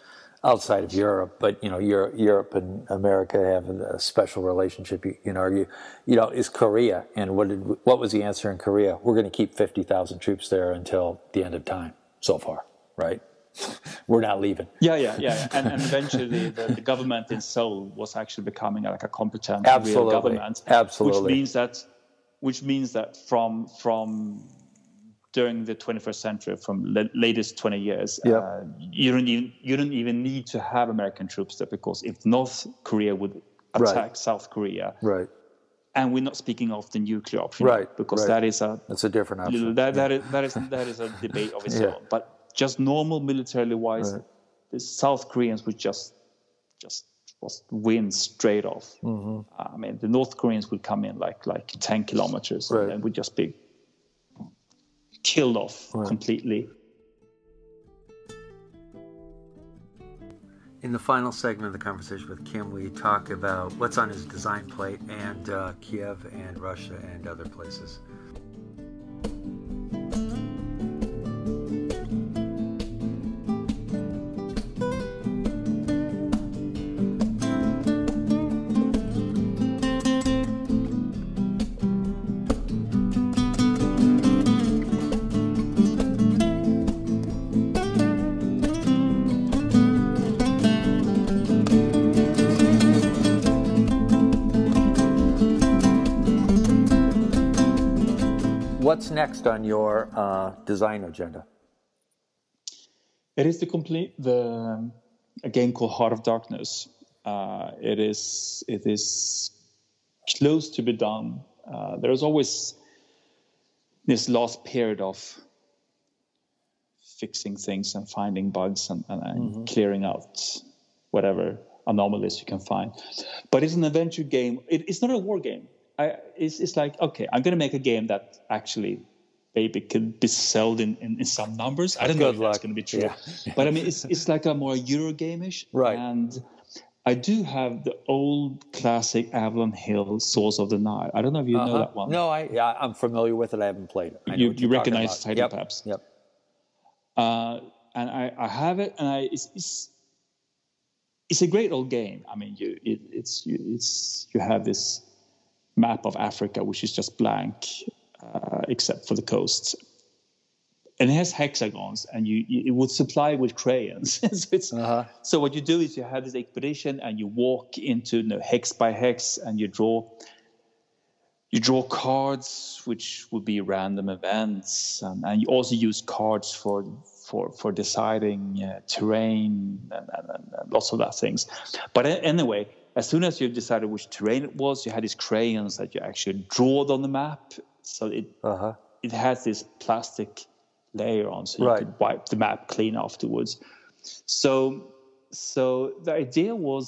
outside of Europe, but you know, Europe, Europe and America have a special relationship. You can argue, you know, is Korea. And what did what was the answer in Korea? We're going to keep fifty thousand troops there until the end of time. So far, right? We're not leaving. Yeah, yeah, yeah. And, and eventually, the, the government in Seoul was actually becoming like a competent Absolutely. real government. Absolutely. Which means that, which means that from from during the 21st century, from the latest 20 years, Yep. uh, you don't even you don't even need to have American troops there because if North Korea would Right. attack South Korea, Right. and we're not speaking of the nuclear option, Right, Because right. that is a That's a different option. that, that, is, that, is, that is a debate of its Yeah. own. But just normal militarily wise, Right. the South Koreans would just just was win straight off. Mm-hmm. I mean, the North Koreans would come in like like ten kilometers Right. and would just be killed off completely. In the final segment of the conversation with Kim, we talk about what's on his design plate and uh, Kiev and Russia and other places. What's next on your uh, design agenda? It is the complete the a game called Heart of Darkness. Uh, it is it is close to be done. Uh, there's always this last period of fixing things and finding bugs and, and, and clearing out whatever anomalies you can find. But it's an adventure game. It, it's not a war game. I, it's, it's like okay, I'm going to make a game that actually maybe can be sold in, in, in some numbers. I don't know Good if that's going to be true. Yeah. but I mean, it's it's like a more Eurogame-ish. Right. And I do have the old classic Avalon Hill Source of the Nile. I don't know if you know that one. Uh-huh. No, I yeah, I'm familiar with it. I haven't played it. You- you recognize the title yep. perhaps? Yep. Uh, and I, I have it, and I it's, it's it's a great old game. I mean, you it, it's you, it's you have this map of Africa which is just blank uh, except for the coasts. and it has hexagons, and you, you it would supply with crayons. so, it's, Uh-huh. so what you do is you have this expedition, and you walk into you know, hex by hex, and you draw you draw cards which would be random events and, and you also use cards for for for deciding uh, terrain and, and, and, and lots of that things but anyway as soon as you decided which terrain it was you had these crayons that you actually drawed on the map so it Uh-huh. it has this plastic layer on so you Right. could wipe the map clean afterwards so so the idea was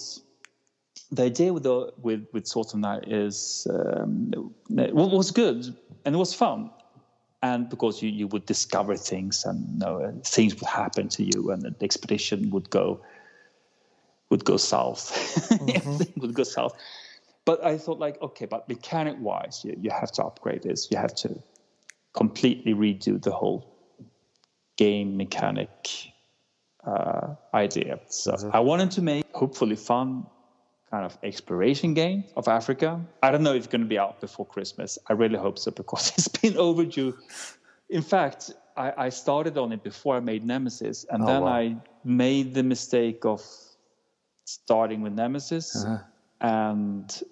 the idea with the with with Source of Nile is um, it was good and it was fun, and because you, you would discover things and you know, things would happen to you, and the expedition would go would go south, Everything would go south. But I thought like okay, but mechanic wise, you, you have to upgrade this. You have to completely redo the whole game mechanic uh, idea. So I wanted to make hopefully fun kind of exploration game of Africa. I don't know if it's going to be out before Christmas. I really hope so because it's been overdue. In fact, I, I started on it before I made Nemesis, and Oh, then wow. I made the mistake of starting with Nemesis. Uh-huh. And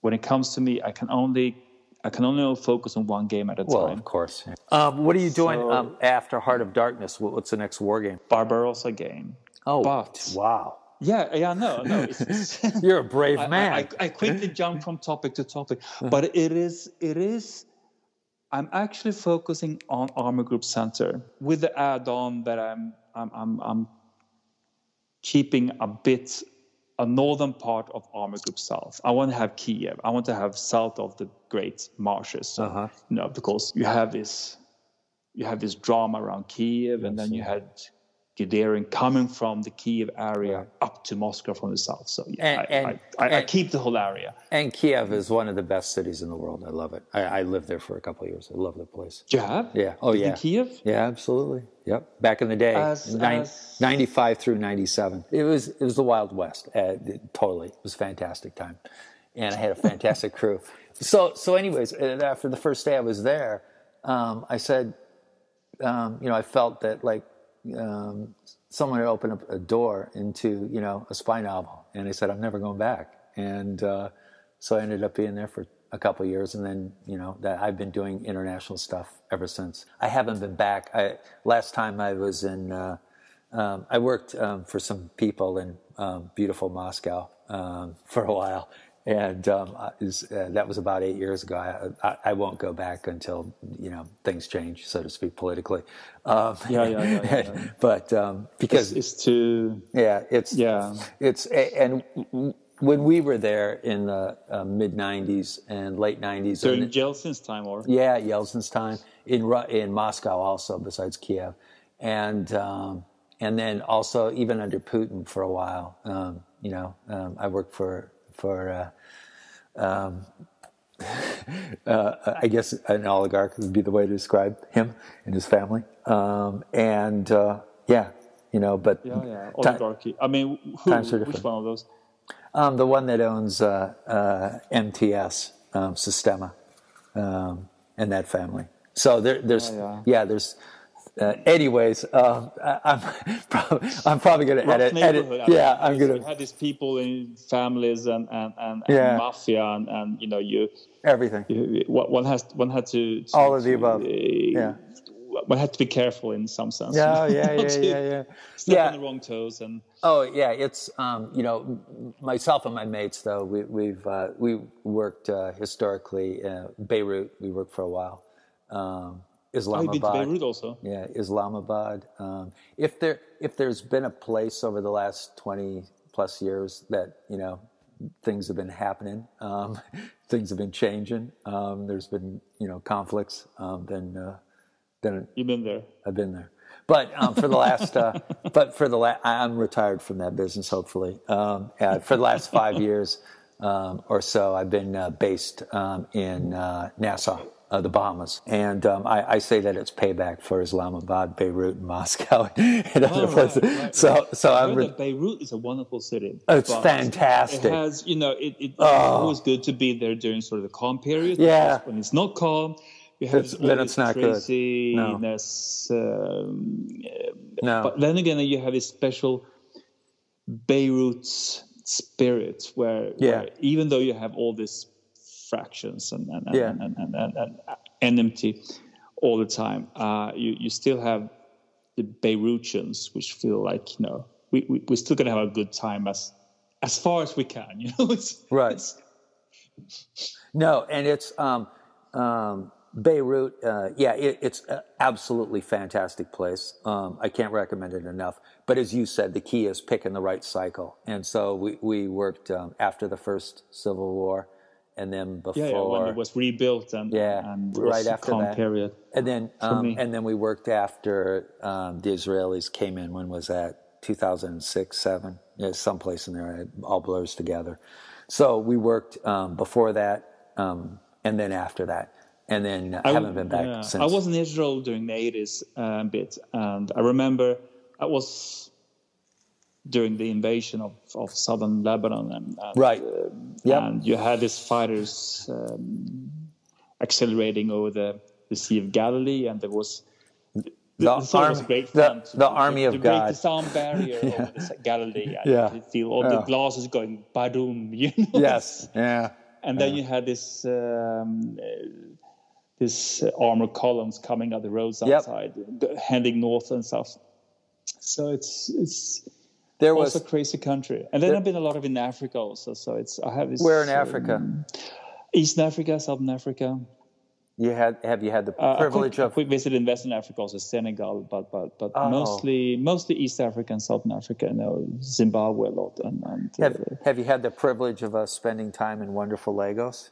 when it comes to me, I can only I can only focus on one game at a Well, time. of course. yeah. Um, what are you doing So- um, after Heart of Darkness? What's the next war game? Barbarossa game. Oh, But- wow. Yeah, yeah, no, no. It's, it's, You're a brave man. I, I, I quickly jump from topic to topic, but it is it is I'm actually focusing on Army Group Center with the add-on that I'm I'm I'm, I'm keeping a bit a northern part of Army Group South. I want to have Kiev. I want to have south of the Great Marshes. So, Uh-huh. You know, because you have this you have this drama around Kiev, and then you had Guderian coming from the Kiev area up to Moscow from the south. So yeah, And- I, and- I, I, I keep the whole area. And Kiev is one of the best cities in the world. I love it. I, I lived there for a couple of years. I love the place. You have? Yeah. Oh, in yeah. Kiev. Yeah, absolutely. Yep. Back in the day, As- nine- as- 95 through 97. It was it was the Wild West. Uh, it- totally. It was a fantastic time. And I had a fantastic crew. So so anyways, uh, after the first day I was there, um, I said, um, you know, I felt that like um, someone had opened up a door into, you know, a spy novel. And I said, I'm never going back. And uh, so I ended up being there for a couple years. And then, you know, that I've been doing international stuff ever since. I haven't been back. I, last time I was in, uh, um, I worked um, for some people in um, beautiful Moscow um, for a while. And um, uh, that was about eight years ago. I, I, I won't go back until you know things change, so to speak, politically. Um, Yeah, yeah, yeah, yeah, yeah. but um, because It's too. yeah, it's Yeah. it's and when we were there in the uh, mid '90s and late '90s, During and- Yeltsin's time, or yeah, Yeltsin's time in in Moscow also, besides Kiev, and um, and then also even under Putin for a while. Um, you know, um, I worked for for uh, um, uh, I guess an oligarch would be the way to describe him and his family. Um, and uh, yeah, you know, but yeah, yeah, oligarchy. I mean, who, Times are which one of those? um, the one that owns uh, uh, MTS um, Sistema um, and that family. So there, there's Yeah, yeah, yeah. there's. Uh, anyways, um, I, I'm probably, I'm probably going to edit. edit neighborhood. I mean, yeah, I'm going You to had these people in families and and, and, and Yeah. mafia, and, and you know, you, everything. you one has one had to, to All of the to, above. uh, Yeah. One had to be careful in some sense. Yeah, you yeah, know, yeah, yeah, yeah. Step Yeah. on the wrong toes and Oh yeah, it's um, you know myself and my mates though we, we've uh, we worked uh, historically uh, Beirut. We worked for a while. Um, oh, you've been to Islamabad. Beirut also. Yeah, Islamabad. Um, if there if there's been a place over the last twenty plus years that you know things have been happening, um, things have been changing. Um, there's been you know conflicts. Um, then uh, then You've been there. I've been there. But um, for the last, uh, but for the last, I'm retired from that business. Hopefully, um, uh, for the last five years um, or so, I've been uh, based um, in uh, Nassau, uh, the Bahamas, and um, I, I say that it's payback for Islamabad, Beirut, and Moscow, and other Oh, right, places. right, so, right. so I'm. Re- Beirut is a wonderful city. It's fantastic. It has, you know, it, it, it's Oh. always good to be there during sort of the calm period. Yeah. When it's not calm, you have It's- then it's not good. No. Um, no, but then again, you have this special Beirut spirit where, Yeah. where even though you have all these fractions and and, and, Yeah. and, and, and, and enmity all the time, uh, you, you still have the Beirutians, which feel like, you know, we, we, we're still going to have a good time as as far as we can, you know? It's, Right. it's- No, and it's um, um, Beirut. Uh, yeah, it, it's an absolutely fantastic place. Um, I can't recommend it enough. But as you said, the key is picking the right cycle. And so we we worked um, after the first Civil War, and then before, yeah, yeah, when it was rebuilt and, Yeah, and right after that. period. and then um, and then we worked after um, the Israelis came in. When was that? 2006, seven. Yeah, someplace in there. It all blurs together. So we worked um, before that, um, and then after that, and then I haven't been back yeah. since. I was in Israel during the 80s uh, a bit, and I remember I was during the invasion of, of southern Lebanon. And, and, Right. uh, Yep. And you had these fighters um, accelerating over the, the Sea of Galilee, and there was. The the army- great the- the to- army of break God. the sound barrier over the Galilee. And Yeah. feel all Yeah. the glasses going badum, you know. yes, yeah, And then you had this um, uh, this uh, armor columns coming out the roads outside, g- heading north and south. So it's it's there also was. a crazy country. And then I've been a lot of in Africa also. So it's I have this. Where in um, Africa? Eastern Africa, Southern Africa. You had have you had the Uh, privilege quick, of a quick visit in Western Africa, also Senegal, but but but Oh. mostly mostly East Africa and Southern Africa. You know, Zimbabwe a lot, and, and have, uh, have you had the privilege of uh, spending time in wonderful Lagos?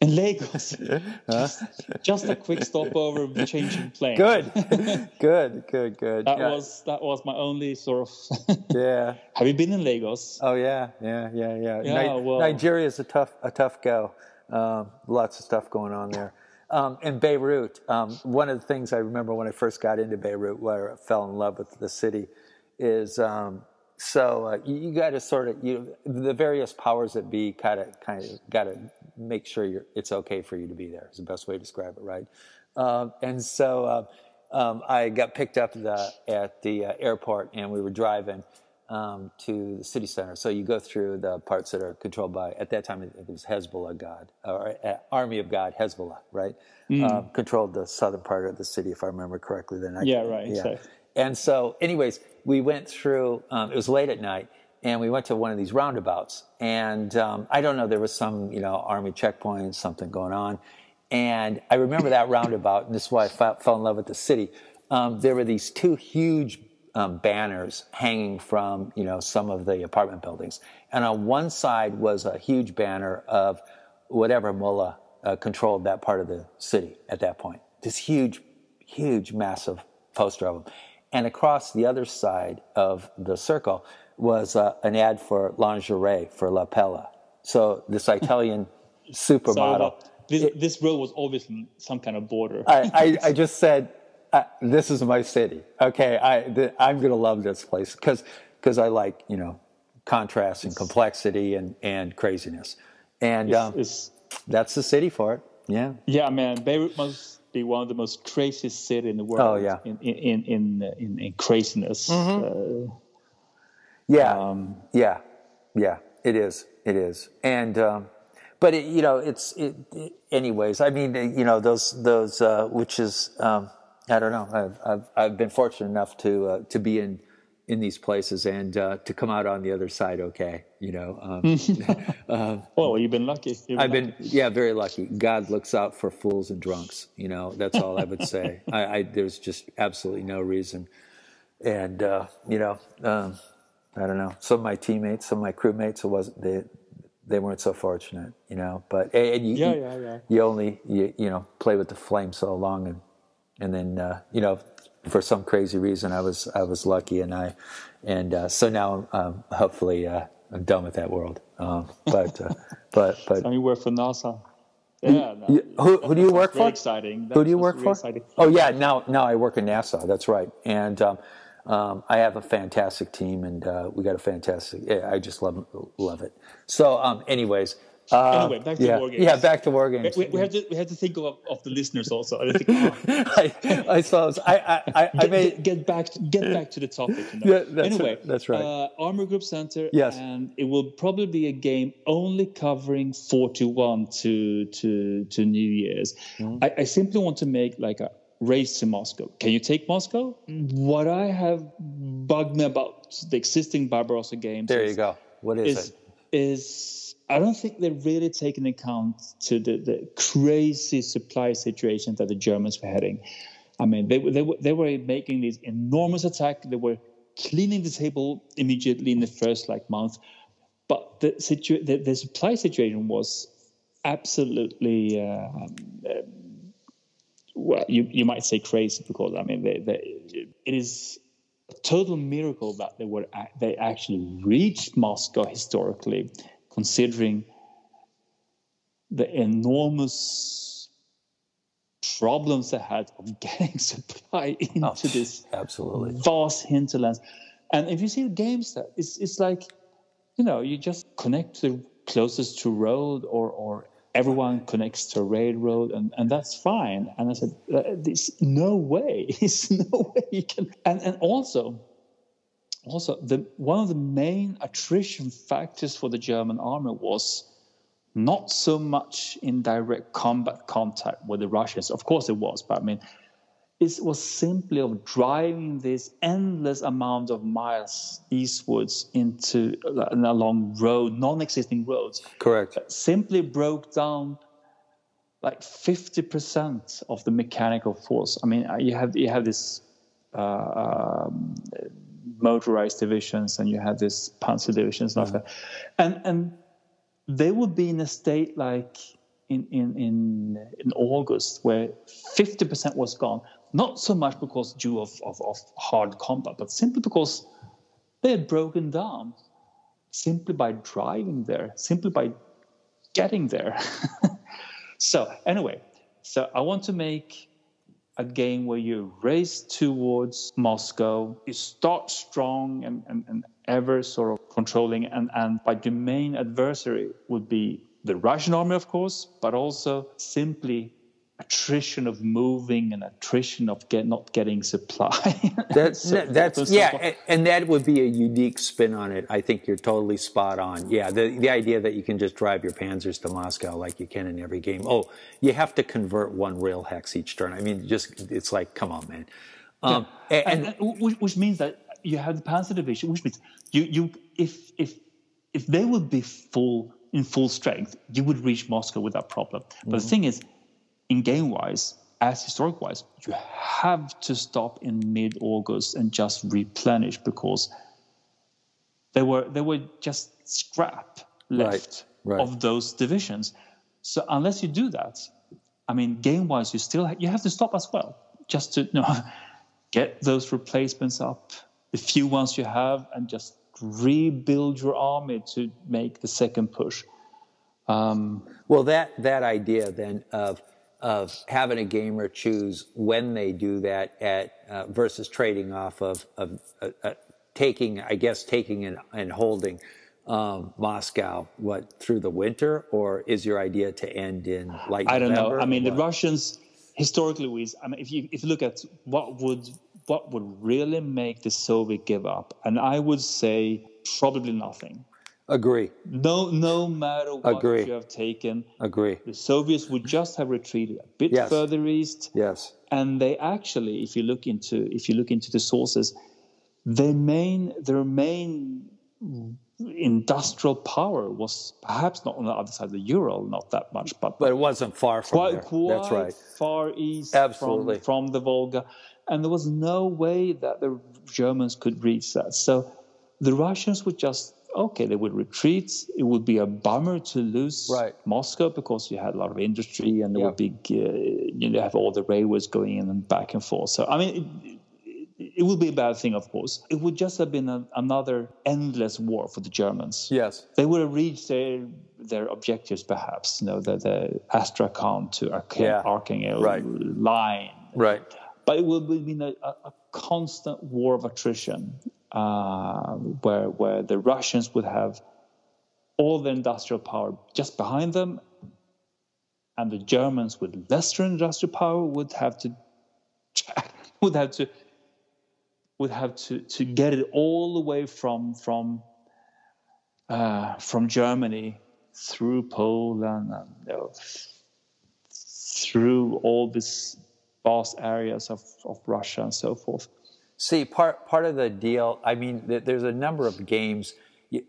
In Lagos. just, just a quick stopover, and changing plane. Good, good, good, good. That yeah. was that was my only sort of. yeah. Have you been in Lagos? Oh yeah, yeah, yeah, yeah. Yeah, well- Nigeria is a tough, a tough go. Um, lots of stuff going on there. Um, in Beirut, um, one of the things I remember when I first got into Beirut, where I fell in love with the city, is um, so uh, you, you got to sort of you the various powers that be kind of kind of got to make sure you're it's okay for you to be there. Is the best way to describe it, right? Um, and so uh, um, I got picked up the, at the uh, airport, and we were driving um, to the city center. So you go through the parts that are controlled by, at that time, it was Hezbollah God, or uh, Army of God, Hezbollah, right? Um, controlled the southern part of the city, if I remember correctly. Then I, Yeah, right, exactly. And so, anyways, we went through, um, it was late at night, and we went to one of these roundabouts. And um, I don't know, there was some, you know, Army checkpoint, something going on. And I remember that roundabout, and this is why I fell, in love with the city. Um, there were these two huge um, banners hanging from you know some of the apartment buildings, and on one side was a huge banner of whatever mullah uh, controlled that part of the city at that point. This huge, huge, massive poster of them, and across the other side of the circle was uh, an ad for lingerie for La Perla. So this Italian supermodel. Sorry this, this road was obviously some kind of border. I, I, I just said, uh, this is my city. Okay, I, th- I'm going to love this place because I like, you know, contrast and complexity and, and craziness. And um, It's- that's the city for it. Yeah. yeah, man, Beirut must be one of the most craziest city in the world. Oh, yeah. in in in in, uh, in, in craziness. Uh, Yeah. um, Yeah, yeah, it is. It is, and um, but it, you know, it's it, it- anyways. I mean, you know, those those uh, which is um, I don't know. I've, I've I've been fortunate enough to uh, to be in in these places and uh, to come out on the other side okay. You know, um, oh, you've been lucky. You've I've lucky. been yeah very lucky. God looks out for fools and drunks. You know, that's all I would say. I, I there's just absolutely no reason, and uh, you know, um, I don't know. Some of my teammates, some of my crewmates, it wasn't they they weren't so fortunate. You know, but and you, Yeah, you, yeah, yeah. you only you, you know play with the flame so long and and then uh, you know for some crazy reason I was I was lucky and I and uh, so now um, hopefully uh, I'm done with that world. Um, but uh, but but you work for NASA. Yeah. no, you- who, who do you work for? exciting. Who do you work for? exciting. Oh yeah, now now I work in NASA. That's right, and um, um, I have a fantastic team, and uh, we got a fantastic. Yeah, I just love love it. So, um, anyways. Uh, Anyway, back to yeah, war games. Yeah, back to war games. We, we have to we have to think of, of the listeners also. I think, oh, I, I suppose I I, I, I get, made get, get back to, get back to the topic. You know? Yeah, that's anyway, right, that's right. Uh, Army Group Center. Yes. and it will probably be a game only covering forty one to to to New Year's. Mm-hmm. I, I simply want to make like a race to Moscow. Can you take Moscow? What I have bugged me about the existing Barbarossa games. there is, you go. What is, is it? is I don't think they really taken account to the, the crazy supply situation that the Germans were heading. I mean, they, they, were- they were making this enormous attack. They were cleaning the table immediately in the first like month, but the situ- the, the supply situation was absolutely um, uh, well, you, you might say crazy because I mean, they, they, it is a total miracle that they were they actually reached Moscow historically, considering the enormous problems they had of getting supply oh, into Oh, this Absolutely. vast hinterlands. And if you see the games, that it's it's like, you know, you just connect to the closest to road, or or everyone connects to a railroad, and and that's fine. And I said, there's no way, there's no way you can. And and also, also the one of the main attrition factors for the German army was not so much in direct combat contact with the Russians. Of course, it was, but I mean, it was simply of driving this endless amount of miles eastwards into uh, along road, non-existing roads, Correct. simply broke down like 50% of the mechanical force. I mean, uh, you have you have this uh, um, motorized divisions and you had this panzer divisions and mm-hmm. and and they would be in a state like in in in, in August where 50% was gone. Not so much because due of, of, of hard combat, but simply because they had broken down simply by driving there, simply by getting there. so anyway, so I want to make a game where you race towards Moscow, you start strong and, and, and ever sort of controlling, and, and by the main adversary would be the Russian army, of course, but also simply attrition of moving and attrition of get, not getting supply. that's so that's yeah, and, and, that would be a unique spin on it. I think you're totally spot on. Yeah, the the idea that you can just drive your panzers to Moscow like you can in every game. Oh, you have to convert one rail hex each turn. I mean, just it's like, come on, man. Um, yeah. and, and, and, which means that you have the Panzer Division, which means you you if if if they would be full in full strength, you would reach Moscow without problem. But mm-hmm. the thing is, in game wise, as historic wise, you have to stop in mid August and just replenish because there were there were just scrap left right, right. of those divisions. So unless you do that, I mean, game wise, you still ha- you have to stop as well, just to you know, get those replacements up, the few ones you have, and just rebuild your army to make the second push. Um, well, that that idea then of of having a gamer choose when they do that at uh, versus trading off of, of uh, uh, taking, I guess, taking and, and holding um, Moscow what through the winter, or is your idea to end in like I don't know. I mean, the Russians historically, we, I mean, if you if you look at what would what would really make the Soviet give up, and I would say probably nothing. Agree. No, no matter what Agree. you have taken, agree. The Soviets would just have retreated a bit yes. further east. Yes. And they actually, if you look into if you look into the sources, their main their main industrial power was perhaps not on the other side of the Ural, not that much, but but it wasn't far from quite, there. Quite That's right. Far east, Absolutely. From, from the Volga, and there was no way that the Germans could reach that. So the Russians would just okay, they would retreat. It would be a bummer to lose right. Moscow because you had a lot of industry and there would be, uh, you know, have all the railways going in and back and forth. So, I mean, it, it would be a bad thing, of course. It would just have been a, another endless war for the Germans. Yes. They would have reached their their objectives, perhaps, you know, the, the Astrakhan to Arch- yeah. Archangel right. line. Right. But it would have been a, a constant war of attrition uh, where where the Russians would have all the industrial power just behind them, and the Germans with lesser industrial power would have to would have to would have to, to get it all the way from from uh, from Germany through Poland and you know, through all these vast areas of, of Russia and so forth. See, part part of the deal. I mean, there's a number of games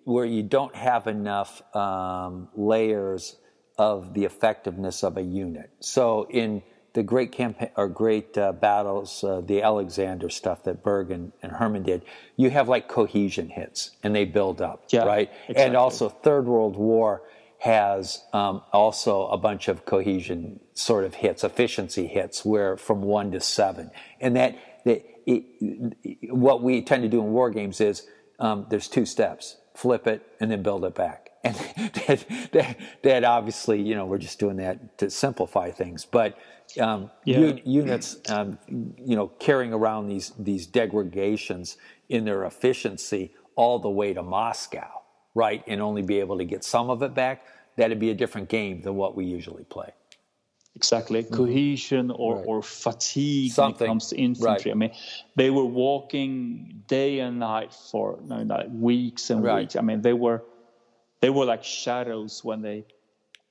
where you don't have enough um, layers of the effectiveness of a unit. So in the great campaign or great uh, battles, uh, the Alexander stuff that Berg and, and, Herman did, you have like cohesion hits and they build up, yeah, right? Exactly. And also Third World War has um, also a bunch of cohesion sort of hits, efficiency hits, where from one to seven, and that that it, what we tend to do in war games is um, there's two steps flip it and then build it back. And that, that, that, obviously you know we're just doing that to simplify things. But um, yeah. units um, you know carrying around these these degradations in their efficiency all the way to moscow right and only be able to get some of it back that'd be a different game than what we usually play exactly mm-hmm. cohesion or, right. or fatigue Something. when it comes to infantry. Right. I mean, they were walking day and night for know, like weeks and right. weeks. I mean, they were they were like shadows when they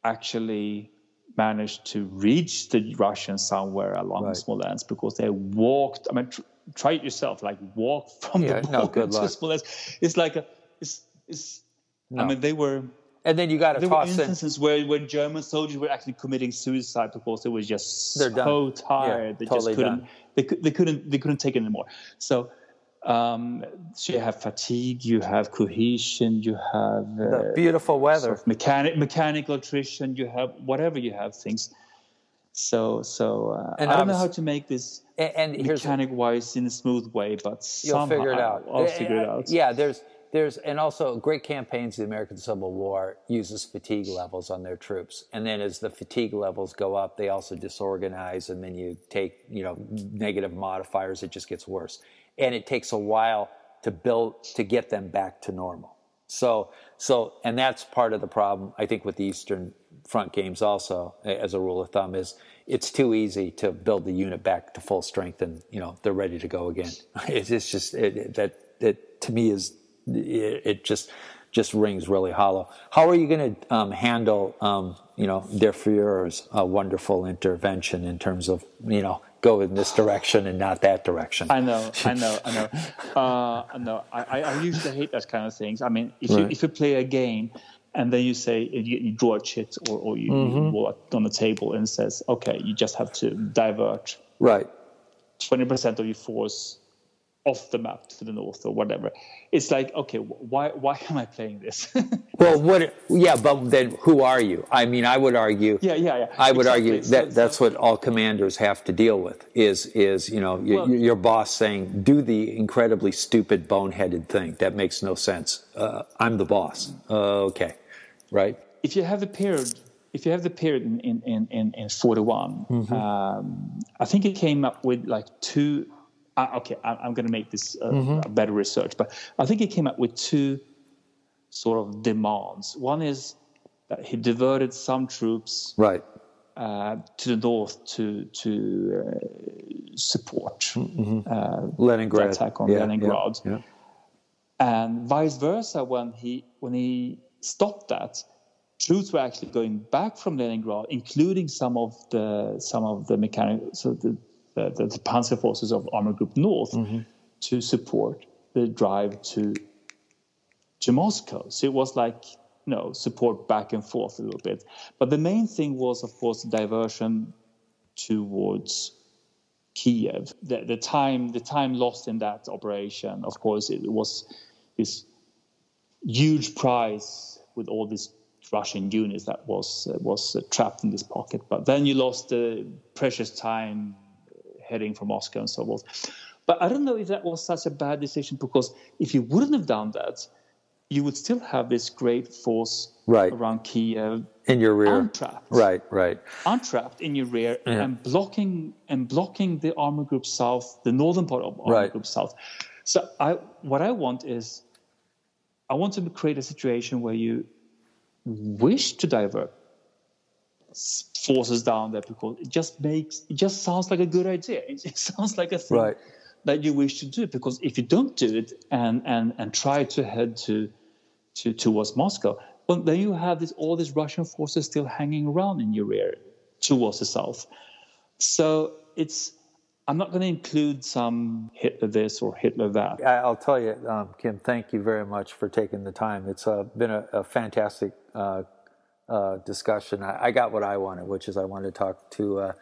actually managed to reach the Russians somewhere along right. Smolensk because they walked. I mean, tr- try it yourself. Like walk from yeah, the no, good to Smolensk. It's like a. It's it's. No. I mean, they were And then you got to there were toss in. instances where, where German soldiers were actually committing suicide because they were just They're done. so Yeah, tired. they totally just couldn't. done. They, they couldn't. They couldn't take it anymore. So, um, so you have fatigue, you have cohesion, you have uh, The beautiful weather. sort of mechanic mechanical attrition. You have whatever you have things. So so uh, And I don't know how to make this And, and mechanic wise in a smooth way, but you'll somehow figure it out. I'll, I'll figure it out. Yeah, there's there's and also great campaigns. The American Civil War uses fatigue levels on their troops, and then as the fatigue levels go up, they also disorganize, and then you take you know negative modifiers. It just gets worse, and it takes a while to build to get them back to normal. So so and that's part of the problem I think with the Eastern Front games also as a rule of thumb is it's too easy to build the unit back to full strength and you know they're ready to go again. It's, just it, that it to me is it, it just just rings really hollow. How are you going to um, handle um, you know their Fuhrer's uh, wonderful intervention in terms of you know go in this direction and not that direction? I know, I know, I know. Uh, I know. I, I- usually hate those kind of things. I mean, if you if you play a game and then you say you, you draw a chit or, or you, Mm-hmm. you it on the table and says, okay, you just have to divert right. twenty percent of your force off the map to the north or whatever. It's like, okay, why why am I playing this? Well, what? Yeah, but then who are you? I mean, I would argue. yeah, yeah, yeah. I would Exactly. argue So- that so- that's what all commanders have to deal with is is you know Well- your boss saying do the incredibly stupid boneheaded thing that makes no sense. Uh, I'm the boss. Uh, okay, right? if you have the period, if you have the period in in in in, in 41, Mm-hmm. um, I think it came up with like two. Uh, okay, I, I'm going to make this uh, Mm-hmm. a better research, but I think he came up with two sort of demands. One is that he diverted some troops Right. uh, to the north to to uh, support Leningrad. the attack on Yeah, Leningrad. Yeah, yeah. and vice versa when he when he stopped that troops were actually going back from Leningrad including some of the some of the mechanic so the the, the, the panzer forces of armor group north to support the drive to to Moscow so it was like you know support back and forth a little bit but the main thing was of course diversion towards Kiev. The, the time the time lost in that operation, of course, it was this huge prize with all these Russian units that was uh, was uh, trapped in this pocket. But then you lost the precious time heading for Moscow and so forth. But I don't know if that was such a bad decision because if you wouldn't have done that, you would still have this great force Right. around Kiev In your rear. untrapped Right. Right. untrapped in your rear Yeah. and blocking and blocking the armor group south, the northern part of armor Right. group south. So I what I want is I want to create a situation where you wish to divert forces down there because it just makes it just sounds like a good idea. It, it sounds like a thing Right. that you wish to do because if you don't do it and and and try to head to to towards Moscow, well then you have this all these Russian forces still hanging around in your rear towards the south. So it's I'm not going to include some Hitler this or Hitler that. I'll tell you, um, Kim. Thank you very much for taking the time. It's uh, been a, a fantastic uh, uh, discussion. I, I got what I wanted, which is I wanted to talk to uh,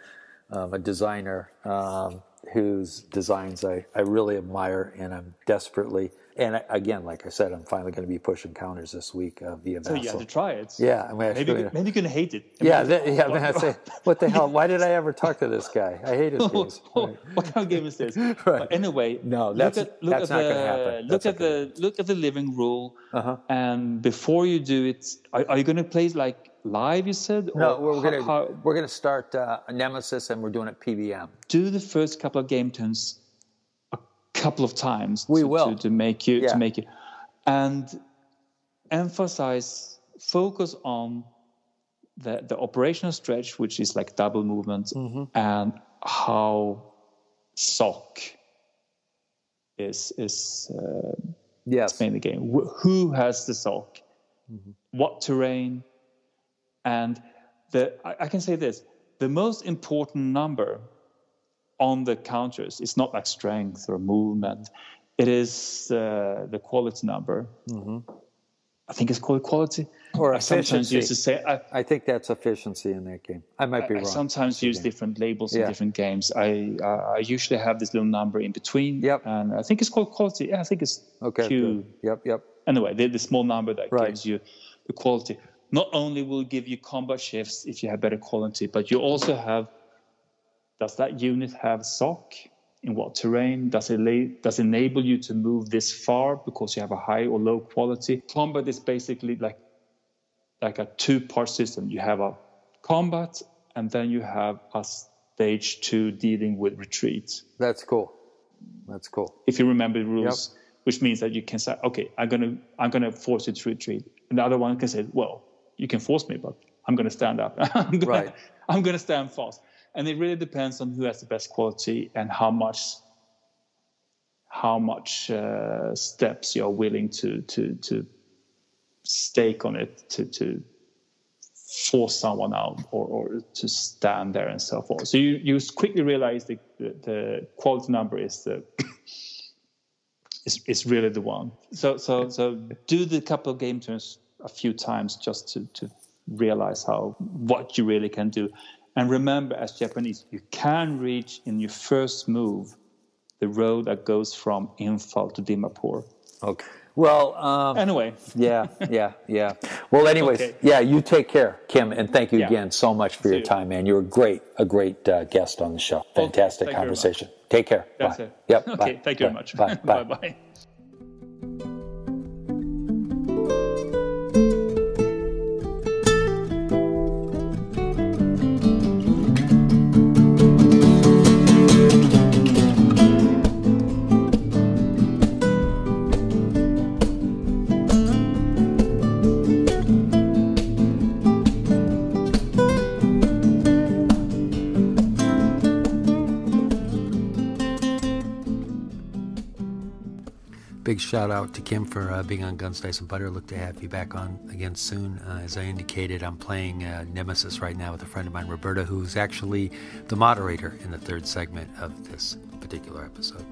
um, a designer um, whose designs I, I really admire, and I'm desperately. And again, like I said, I'm finally going to be pushing counters this week uh, via So you Vassal. have to try it. Yeah, I'm Maybe gonna- maybe you're going to hate it. Yeah, that, yeah. I mean, I say, what the hell? Why did I ever talk to this guy? I hate his games. Right. what kind of game is this? Right. But anyway, No, that's- look at, look that's at not the, gonna happen. Look That's at the look at the living rule, Uh-huh. and before you do it, are, are you going to play like live? You said No, Or we're gonna we're gonna start uh, Nemesis, and we're doing it PBM. do the first couple of game turns couple of times. We to, will. to, to make you Yeah. to make you, and emphasize focus on the the operational stretch, which is like double movement, Mm-hmm. and how sock is is uh, Yes. playing the game. Wh- Who has the sock? Mm-hmm. What terrain? And the I, I can say this: the most important number on the counters It's not like strength or movement. It is uh, the quality number. Mm-hmm. I think it's called quality. Or I sometimes used to say I, I think that's efficiency in that game. I might be I wrong. sometimes use different labels Yeah. in different games. I uh, I usually have this little number in between. Yep. And I think it's called quality. Yeah, I think it's Okay. Q. good. Yep. Yep. Anyway, the, the small number that Right. gives you the quality. Not only will give you combat shifts if you have better quality, but you also have does that unit have SOC? In what terrain? Does it la- does it enable you to move this far because you have a high or low quality? Combat is basically like like a two-part system. You have a combat, and then you have a stage two dealing with retreat. That's cool. That's cool. If you remember the rules, which means that you can say, "Okay, I'm gonna I'm gonna force you to retreat," and the other one can say, "Well, you can force me, but I'm gonna stand up. I'm gonna, Right. I'm gonna stand fast." And it really depends on who has the best quality and how much how much uh, steps you're willing to to to stake on it to to force someone out or, or to stand there and so forth. So you, you quickly realize the, the, quality number is the is, is really the one. So so so do the couple game turns a few times just to, to realize how what you really can do. And remember as Japanese, you can reach in your first move the road that goes from Imphal to Dimapur. Okay. Well, um, Anyway, yeah, yeah, yeah. Well, anyways, Okay. yeah, you take care, Kim, and thank you Yeah. again so much for See your you. time, man. You're a great, a great uh, guest on the show. Fantastic you very much. conversation. Take care. that's bye. it. Yep. Okay, bye, thank you very bye, much. Bye. Bye. Shout out to Kim for uh, being on Guns, Dice, and Butter. Look to have you back on again soon. Uh, as I indicated, I'm playing uh, Nemesis right now with a friend of mine, Roberta, who's actually the moderator in the third segment of this particular episode.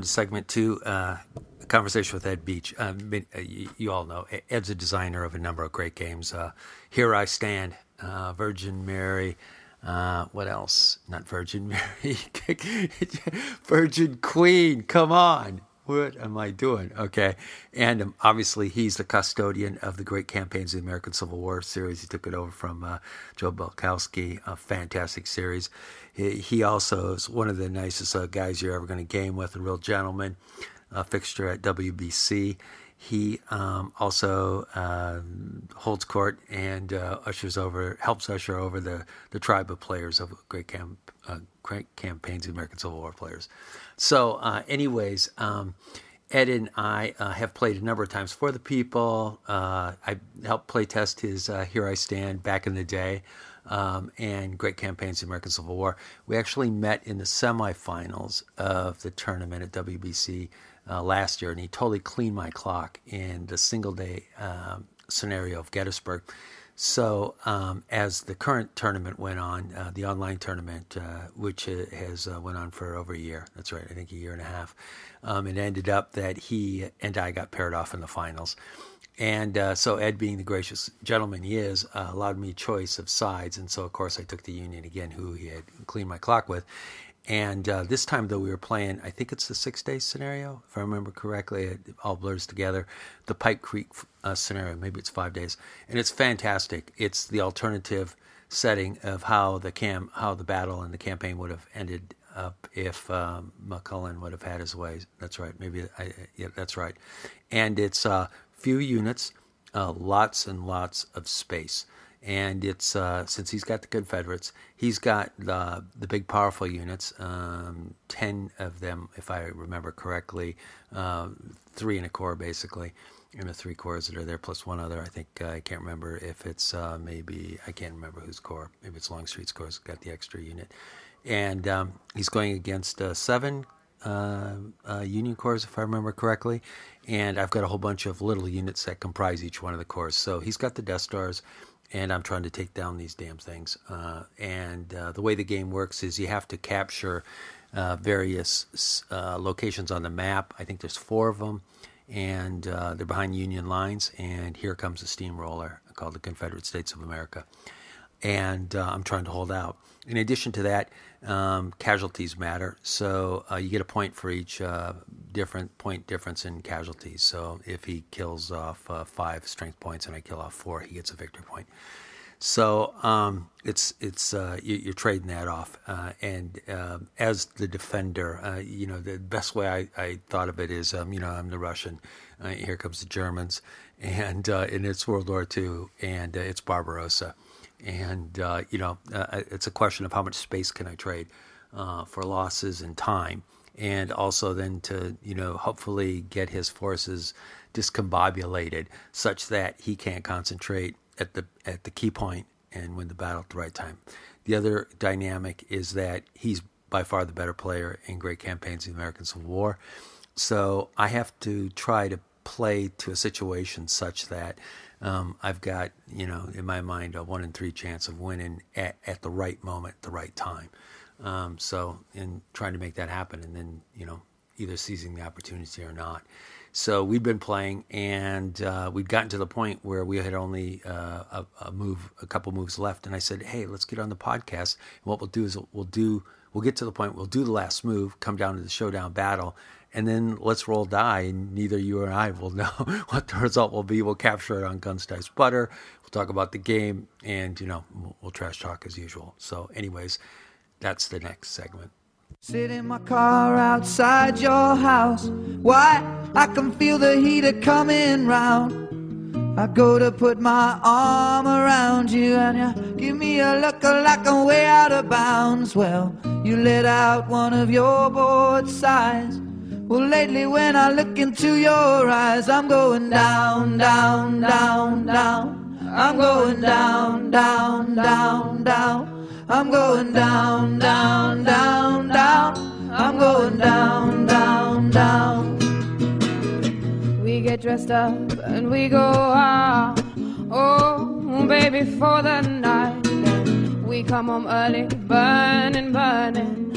On to segment two, uh, conversation with Ed Beach. Um, uh, you, you all know Ed's a designer of a number of great games. Uh, Here I Stand, uh, Virgin Mary, uh, what else? Not Virgin Mary, Virgin Queen. Come on. What am I doing? Okay. And um, obviously, he's the custodian of the great campaigns of the American Civil War series. He took it over from uh, Joe Balkoski, a fantastic series. He, also is one of the nicest uh, guys you're ever going to game with, a real gentleman, a fixture at WBC. He um, also uh, holds court and uh, ushers over, helps usher over the, the tribe of players of great camp, uh, great campaigns of American Civil War players. So, uh, anyways, um, Ed and I uh, have played a number of times for the people. I helped play test his Here I Stand back in the day um, and Great Campaigns of the American Civil War. We actually met in the semifinals of the tournament at WBC uh, last year, and he totally cleaned my clock in the single day um, scenario of Gettysburg. So, um, as the current tournament went on, uh, the online tournament, uh, which uh, has uh, went on for over a year, that's right, I think a year and a half, um, it ended up that he and I got paired off in the finals. And uh, so Ed, being the gracious gentleman he is, uh, allowed me choice of sides. And so, of course, I took the Union again, who he had cleaned my clock with. And uh, this time, though, we were playing, I think it's the six day scenario, if I remember correctly. It all blurs together. The Pipe Creek uh, scenario, maybe it's five days. And it's fantastic. It's the alternative setting of how the cam, how the battle and the campaign would have ended up if um, McClellan would have had his way. That's right. Maybe I, yeah, that's right. And it's uh, few units, uh, lots and lots of space. And it's uh, since he's got the Confederates, he's got the the big powerful units, um, ten of them, if I remember correctly, uh, three in a corps basically, and the three corps that are there plus one other. I think uh, I can't remember if it's uh, maybe I can't remember whose corps. Maybe it's Longstreet's corps got the extra unit, and um, he's going against uh, seven uh, uh, Union corps, if I remember correctly. And I've got a whole bunch of little units that comprise each one of the corps. So he's got the Death Stars, and I'm trying to take down these damn things. Uh, and uh, the way the game works is you have to capture uh, various locations on the map. I think there's four of them, and they're behind Union lines. And here comes a steamroller called the Confederate States of America. And I'm trying to hold out. In addition to that, um, casualties matter. So uh, you get a point for each uh, different point difference in casualties. So if he kills off uh, five strength points and I kill off four, he gets a victory point. So um, it's it's uh, you, are trading that off, uh, and uh, as the defender, you know the best way I, I thought of it is, um, you know, I'm the Russian, here comes the Germans, and and it's World War II, and it's Barbarossa and uh, you know uh, it's a question of how much space can I trade uh, for losses and time, and also then to you know hopefully get his forces discombobulated such that he can't concentrate at the at the key point and win the battle at the right time. The other dynamic is that he's by far the better player in great campaigns in the American Civil War, so I have to try to play to a situation such that um, I've got, you know, in my mind, a one in three chance of winning at, at the right moment, the right time. Um, so, in trying to make that happen, and then, you know, either seizing the opportunity or not. So we'd been playing, and uh, we'd gotten to the point where we had only uh, a, a, move, a couple moves left, and I said, "Hey, let's get on the podcast. And what we'll do is we'll do, we'll get to the point, we'll do the last move, come down to the showdown battle, and then let's roll die. And neither you or I will know what the result will be. We'll capture it on Guns Dice Butter. We'll talk about the game, and you know we'll, we'll trash talk as usual. So, anyways, that's the next segment. Sit in my car outside your house. Why? I can feel the heater coming round. I go to put my arm around you and you give me a look like I'm way out of bounds. Well, you let out one of your bored sighs. Well, lately when I look into your eyes, I'm going down, down, down, down. I'm going down, down, down, down. I'm going down, down, down, down. I'm going down, down, down. We get dressed up and we go out. Oh, baby, for the night. We come home early, burning, burning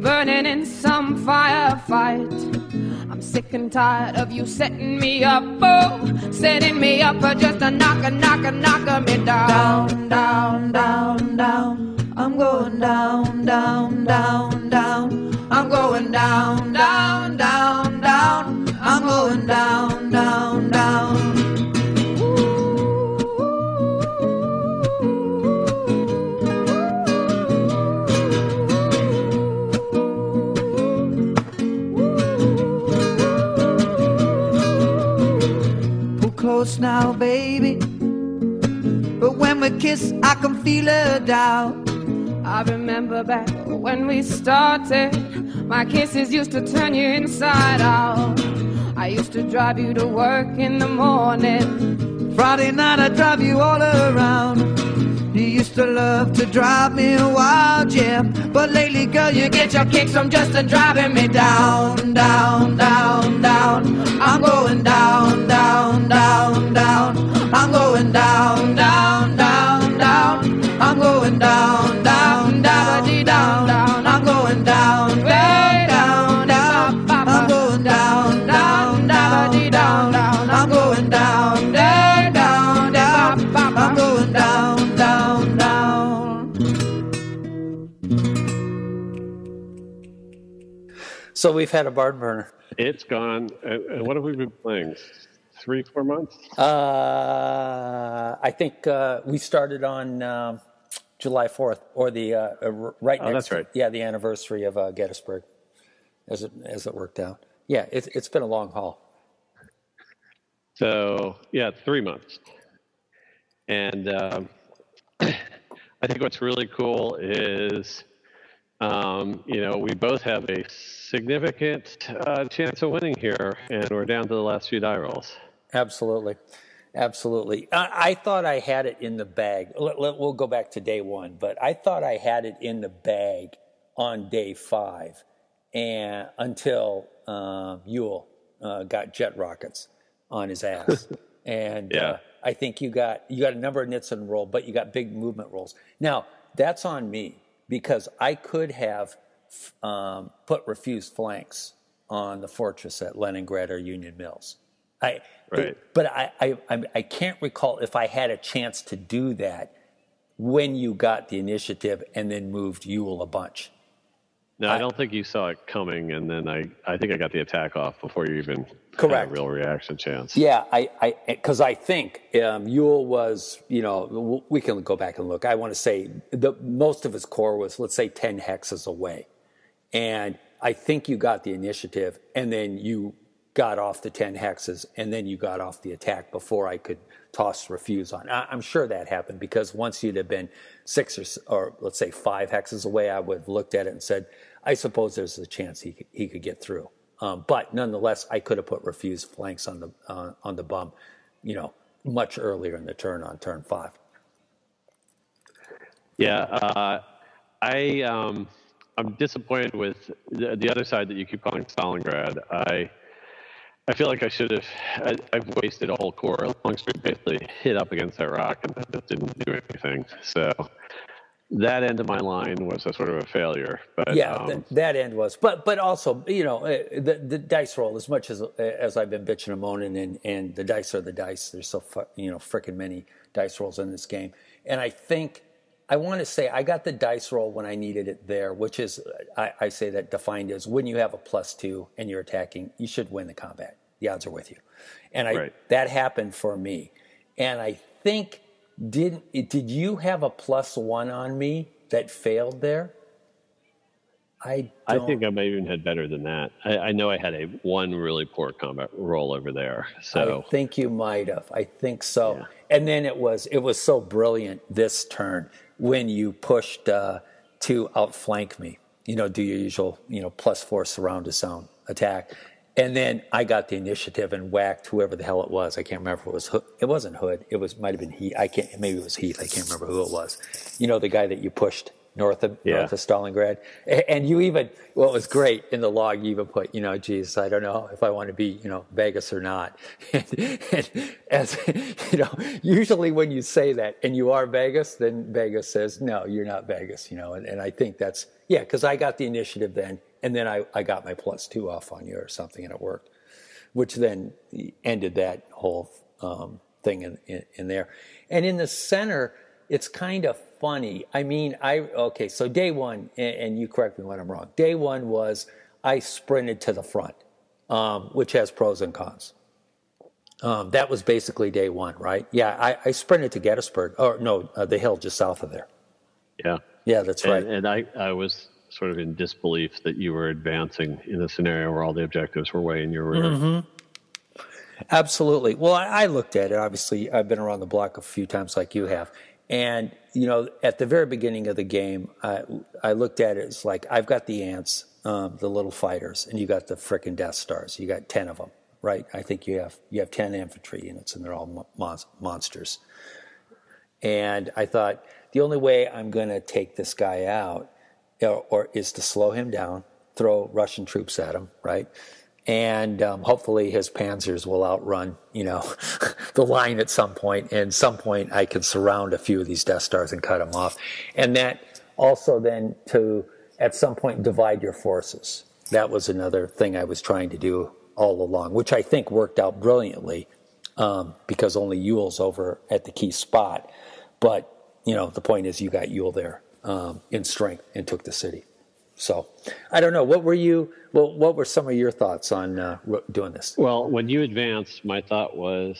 burning in some firefight. I'm sick and tired of you setting me up, oh, setting me up for just a knocker, knocker, knocker me down, down, down, down. I'm going down, down, down, down. I'm going down, down, down, down. I'm going down, down, down. Close now, baby. But when we kiss, I can feel it down. I remember back when we started, my kisses used to turn you inside out. I used to drive you to work in the morning. Friday night, I'd drive you all around. You used to love to drive me wild, yeah. But lately, girl, you get your kicks from just driving me down, down, down, down. I'm going down, down, down, down. I'm going down, down, down, down. I'm going down, down, So we've had a barn burner. It's gone. And, what have we been playing? Three, four months? Uh, I think uh, we started on. Uh, July 4th, or the uh, uh, right Oh, next. that's to- right. yeah, the anniversary of uh, Gettysburg, as it as it worked out. Yeah, it's it's been a long haul. So yeah, three months. And um, I think what's really cool is, um, you know, we both have a significant uh, chance of winning here, and we're down to the last few die rolls. Absolutely. Absolutely. I, I thought I had it in the bag. Let, let- we'll go back to day one, but I thought I had it in the bag on day five and until um, Ewell uh, got jet rockets on his ass. and Yeah. uh, I think you got you got a number of nits in a roll, but you got big movement rolls. Now that's on me because I could have um, put refused flanks on the fortress at Leningrad or Union Mills. I, Right. but I, I, I, I can't recall if I had a chance to do that when you got the initiative and then moved Ewell a bunch. No, I, don't think you saw it coming, and then I, I think I got the attack off before you even Correct. a real reaction chance. Yeah, I, I, because I think um, Ewell was, you know, we can go back and look. I want to say the most of his corps was, let's say, ten hexes away, and I think you got the initiative, and then you got off the ten hexes, and then you got off the attack before I could toss refuse on. I, I'm sure that happened because once you'd have been six or, or let's say five hexes away, I would have looked at it and said, I suppose there's a chance he could, he could get through. Um, but nonetheless, I could have put refused flanks on the uh, on the bum, you know, much earlier in the turn on turn five. Yeah, uh, I um, I'm disappointed with the, the other side that you keep calling Stalingrad. I I feel like I should have. I, I've wasted a whole corps. Longstreet basically hit up against that rock and that didn't do anything. So that end of my line was a sort of a failure. But Yeah, um, that, that end was, but but also, you know, uh, the the dice roll. As much as as I've been bitching and moaning, and and the dice are the dice. There's so fu- you know frickin' many dice rolls in this game, and I think I want to say I got the dice roll when I needed it there, which is I, I say that defined as when you have a plus two and you're attacking, you should win the combat. The odds are with you, and I Right. that happened for me, and I think did did you have a plus one on me that failed there? I I think I may even had better than that. I, I know I had a one really poor combat roll over there. So I think you might have. I think so. Yeah. And then it was it was so brilliant this turn when you pushed uh, to outflank me. You know, do your usual you know plus four surround to sound attack, and then I got the initiative and whacked whoever the hell it was. I can't remember if it was Hood. It wasn't Hood. It was might have been Heth. I can't. Maybe it was Heth. I can't remember who it was. You know, the guy that you pushed north of Yeah. north of Stalingrad. And you even, what was great in the log, you even put, you know, geez, I don't know if I want to be, you know, Vegas or not. And, and as, you know, usually when you say that and you are Vegas, then Vegas says, no, you're not Vegas, you know, and, and I think that's, yeah, because I got the initiative then, and then I, I got my plus two off on you or something, and it worked, which then ended that whole um, thing in, in, in there. And in the center, it's kind of funny. I mean, I okay. So day one, and, and you correct me when I'm wrong. Day one was I sprinted to the front, um, which has pros and cons. Um, that was basically day one, right? Yeah, I, I sprinted to Gettysburg, or no, uh, the hill just south of there. yeah. Yeah, that's right. And, and I, I was sort of in disbelief that you were advancing in a scenario where all the objectives were way in your rear. Mm-hmm. Absolutely. Well, I, I looked at it. Obviously, I've been around the block a few times, like you have. And you know, at the very beginning of the game, I, I looked at it as like I've got the ants, um, the little fighters, and you got the frickin' Death Stars. You got ten of them, right? I think you have you have ten infantry units, and they're all mon- monsters. And I thought the only way I'm going to take this guy out, or, or is to slow him down, throw Russian troops at him, right? And um, hopefully his panzers will outrun, you know, the line at some point. And some point I can surround a few of these Death Stars and cut them off. And that also then to at some point divide your forces. That was another thing I was trying to do all along, which I think worked out brilliantly um, because only Ewell's over at the key spot. But you know, the point is, you got Ewell there um, in strength and took the city. So I don't know. What were you? Well, what were some of your thoughts on uh, doing this? Well, when you advanced, my thought was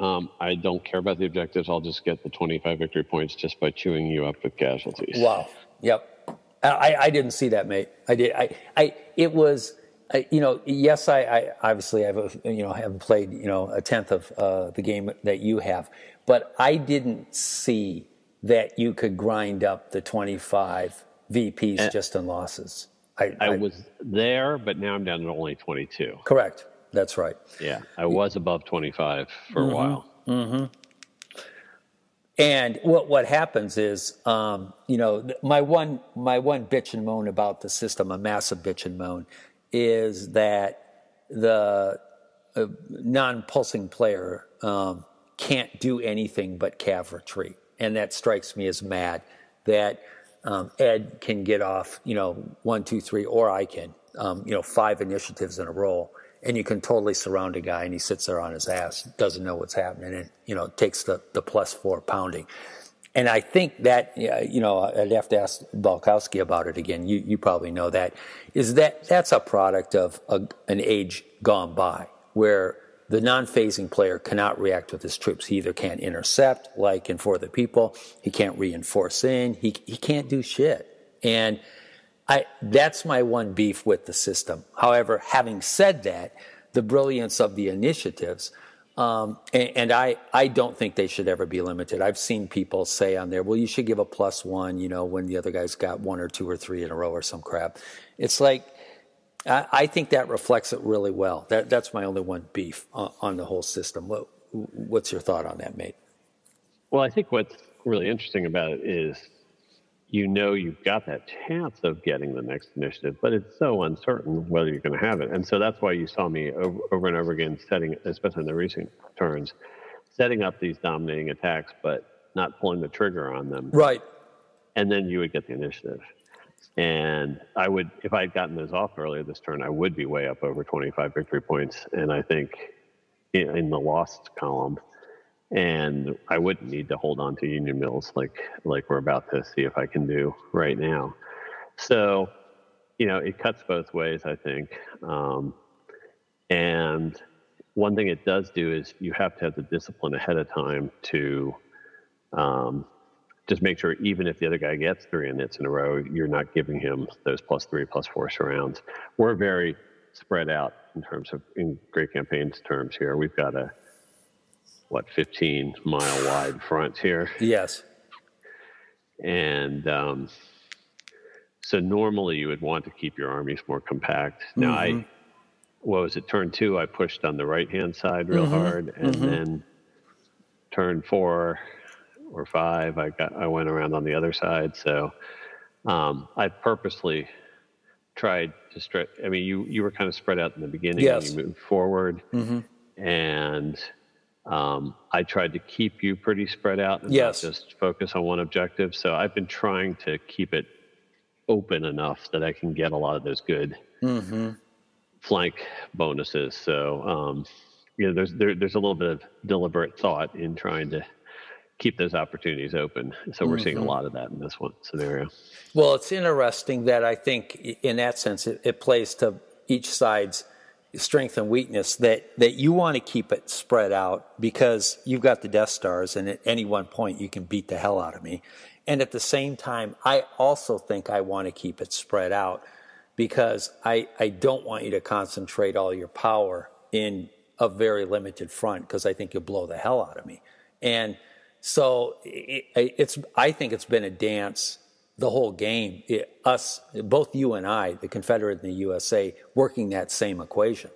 Um, I don't care about the objectives. I'll just get the 25 victory points just by chewing you up with casualties. Wow. Yep. I, I didn't see that, mate. I did. I, I, it was, I, you know, yes, I, I obviously have, a, you know, haven't played, you know, a tenth of uh, the game that you have, but I didn't see that you could grind up the 25 VPs Eh. just in losses. I, I was there, but now I'm down to only 22. correct. That's right. Yeah, I was above 25 for Mm-hmm. a while. And what what happens is, um, you know, my one my one bitch and moan about the system, a massive bitch and moan, is that the uh, non-pulsing player um, can't do anything but cav retreat, and that strikes me as mad. That um, Ed can get off, you know, one, two, three, or I can, um, you know, five initiatives in a row, and you can totally surround a guy, and he sits there on his ass, doesn't know what's happening, and you know, takes the the plus four pounding. And I think that, you know, I'd have to ask Balkoski about it again. You, you probably know that. Is that that's a product of a, an age gone by where the non-phasing player cannot react with his troops. He either can't intercept, like in For the People, he can't reinforce in, he, he can't do shit. And I, that's my one beef with the system. However, having said that, the brilliance of the initiatives, um, and, and I, I don't think they should ever be limited. I've seen people say on there, well, you should give a plus one, you know, when the other guy's got one or two or three in a row or some crap. It's like, I, I think that reflects it really well. That, that's my only one beef on, on the whole system. What, what's your thought on that, mate? Well, I think what's really interesting about it is you know you've got that chance of getting the next initiative, but it's so uncertain whether you're going to have it. And so that's why you saw me over, over and over again setting, especially in the recent turns, setting up these dominating attacks, but not pulling the trigger on them. Right. And then you would get the initiative. And I would, if I had gotten those off earlier this turn, I would be way up over 25 victory points. And I think in, in the lost column, and I wouldn't need to hold on to Union Mills like like we're about to see if I can do right now. So, you know, it cuts both ways, I think. Um, and one thing it does do is you have to have the discipline ahead of time to um, just make sure, even if the other guy gets three and hits in a row, you're not giving him those plus three, plus four surrounds. We're very spread out in terms of in great campaigns terms here. We've got a what 15 mile wide front here Yes. and um, so normally you would want to keep your armies more compact now i mm-hmm. what was it turn two i pushed on the right hand side real mm-hmm. hard and mm-hmm. then turn four or five i got i went around on the other side so um, i purposely tried to stretch i mean you you were kind of spread out in the beginning Yes. and you moved forward and um, I tried to keep you pretty spread out and Yes. not just focus on one objective. So I've been trying to keep it open enough that I can get a lot of those good flank bonuses. So um, you know, there's there, there's a little bit of deliberate thought in trying to keep those opportunities open. So we're seeing a mm-hmm. lot of that in this one scenario. Well, it's interesting that I think, in that sense, it, it plays to each side's strength and weakness. That that you want to keep it spread out because you've got the Death Stars, and at any one point you can beat the hell out of me. And at the same time, I also think I want to keep it spread out because I I don't want you to concentrate all your power in a very limited front because I think you'll blow the hell out of me. And so it, it's I think it's been a dance the whole game. It, us, both you and I, the Confederate and the USA, working that same equation,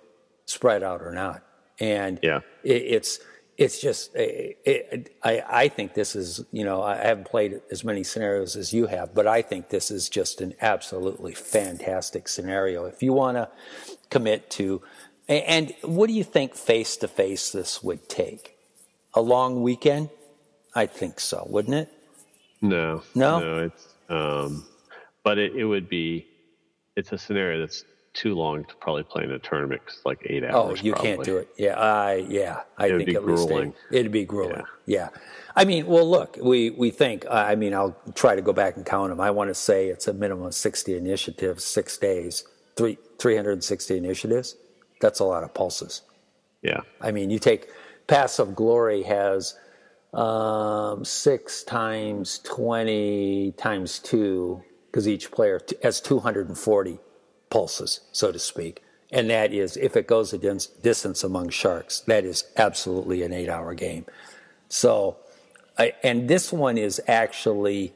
spread out or not. And Yeah. it, it's it's just it, I I think this is you know I haven't played as many scenarios as you have, but I think this is just an absolutely fantastic scenario. If you want to commit to, and what do you think face to face this would take? A long weekend? I think so, wouldn't it? No, No? no. It's um, but it, it would be. It's a scenario that's too long to probably play in a tournament. 'cause like eight hours. Oh, you can't do it. Yeah, I yeah, I It would think be at grueling. eight. it'd be grueling. Yeah. I mean, well, look, we we think. I mean, I'll try to go back and count them. I want to say it's a minimum of sixty initiatives, six days, three three hundred and sixty initiatives. That's a lot of pulses. Yeah, I mean, you take Paths of Glory has um, six times 20 times two, because each player has 240 pulses, so to speak. And that is, if it goes a dis- distance among sharks, that is absolutely an eight hour game. So, I, and this one is actually,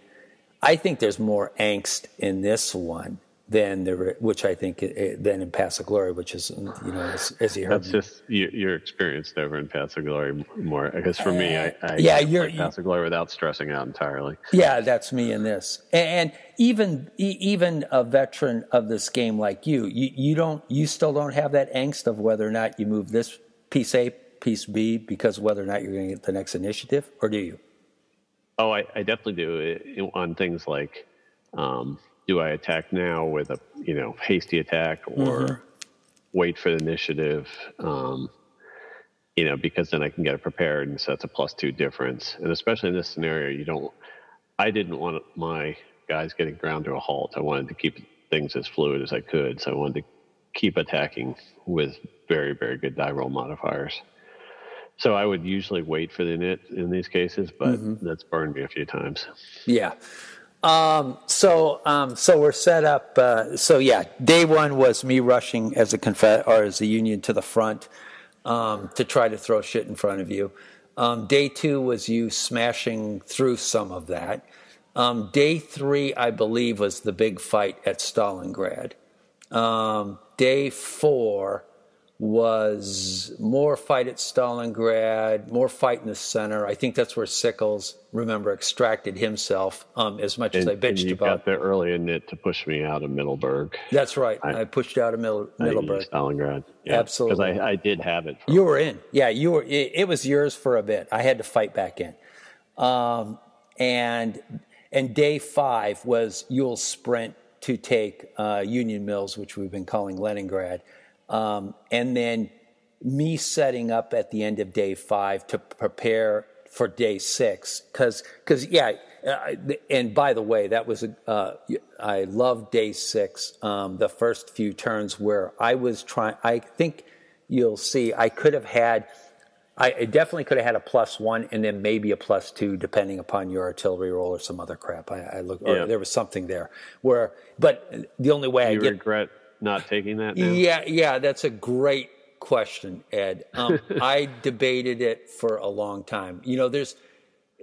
I think there's more angst in this one than there, which I think uh, than in Paths of Glory, which is you know as, as you heard. That's just you, your experience over in Paths of Glory more. Because for me, I, I Yeah, you're- of Glory without stressing out entirely. Yeah, that's me in this. And, and even even a veteran of this game like you, you, you don't you still don't have that angst of whether or not you move this piece A, piece B because whether or not you're going to get the next initiative, or do you? Oh, I, I definitely do it on things like, um, do I attack now with a you know hasty attack or wait for the initiative? Um, you know, because then I can get it prepared, and so that's a plus two difference. And especially in this scenario, you don't. I didn't want my guys getting ground to a halt. I wanted to keep things as fluid as I could, so I wanted to keep attacking with very very good die roll modifiers. So I would usually wait for the init in these cases, but that's burned me a few times. Yeah. Um, so, um, so we're set up. Uh, so yeah, day one was me rushing as a conf- or as a union to the front um, to try to throw shit in front of you. Um, day two was you smashing through some of that. Um, day three, I believe, was the big fight at Stalingrad. Um, day four was more fight at Stalingrad, more fight in the center. I think that's where Sickles, remember, extracted himself. Um, as much as And, I and bitched you about. got there early in it to push me out of Middleburg. That's right. I, I- pushed out of Middle, Middleburg. Stalingrad. Yeah, Absolutely. Because I, I did have it. For, You were in. Yeah, you were. It, it was yours for a bit. I had to fight back in. Um, and and day five was Ewell's sprint to take uh, Union Mills, which we've been calling Leningrad, um, and then me setting up at the end of day five to prepare for day six. Because because yeah. Uh, and by the way, that was a, uh, I loved day six. Um, the first few turns where I was trying. I think you'll see. I could have had. I I definitely could have had a plus one and then maybe a plus two, depending upon your artillery roll or some other crap. I, I look, or Yeah. there was something there where, but the only way I you get, regret not taking that now? yeah, yeah, that's a great question, Ed. Um, I debated it for a long time. You know, there's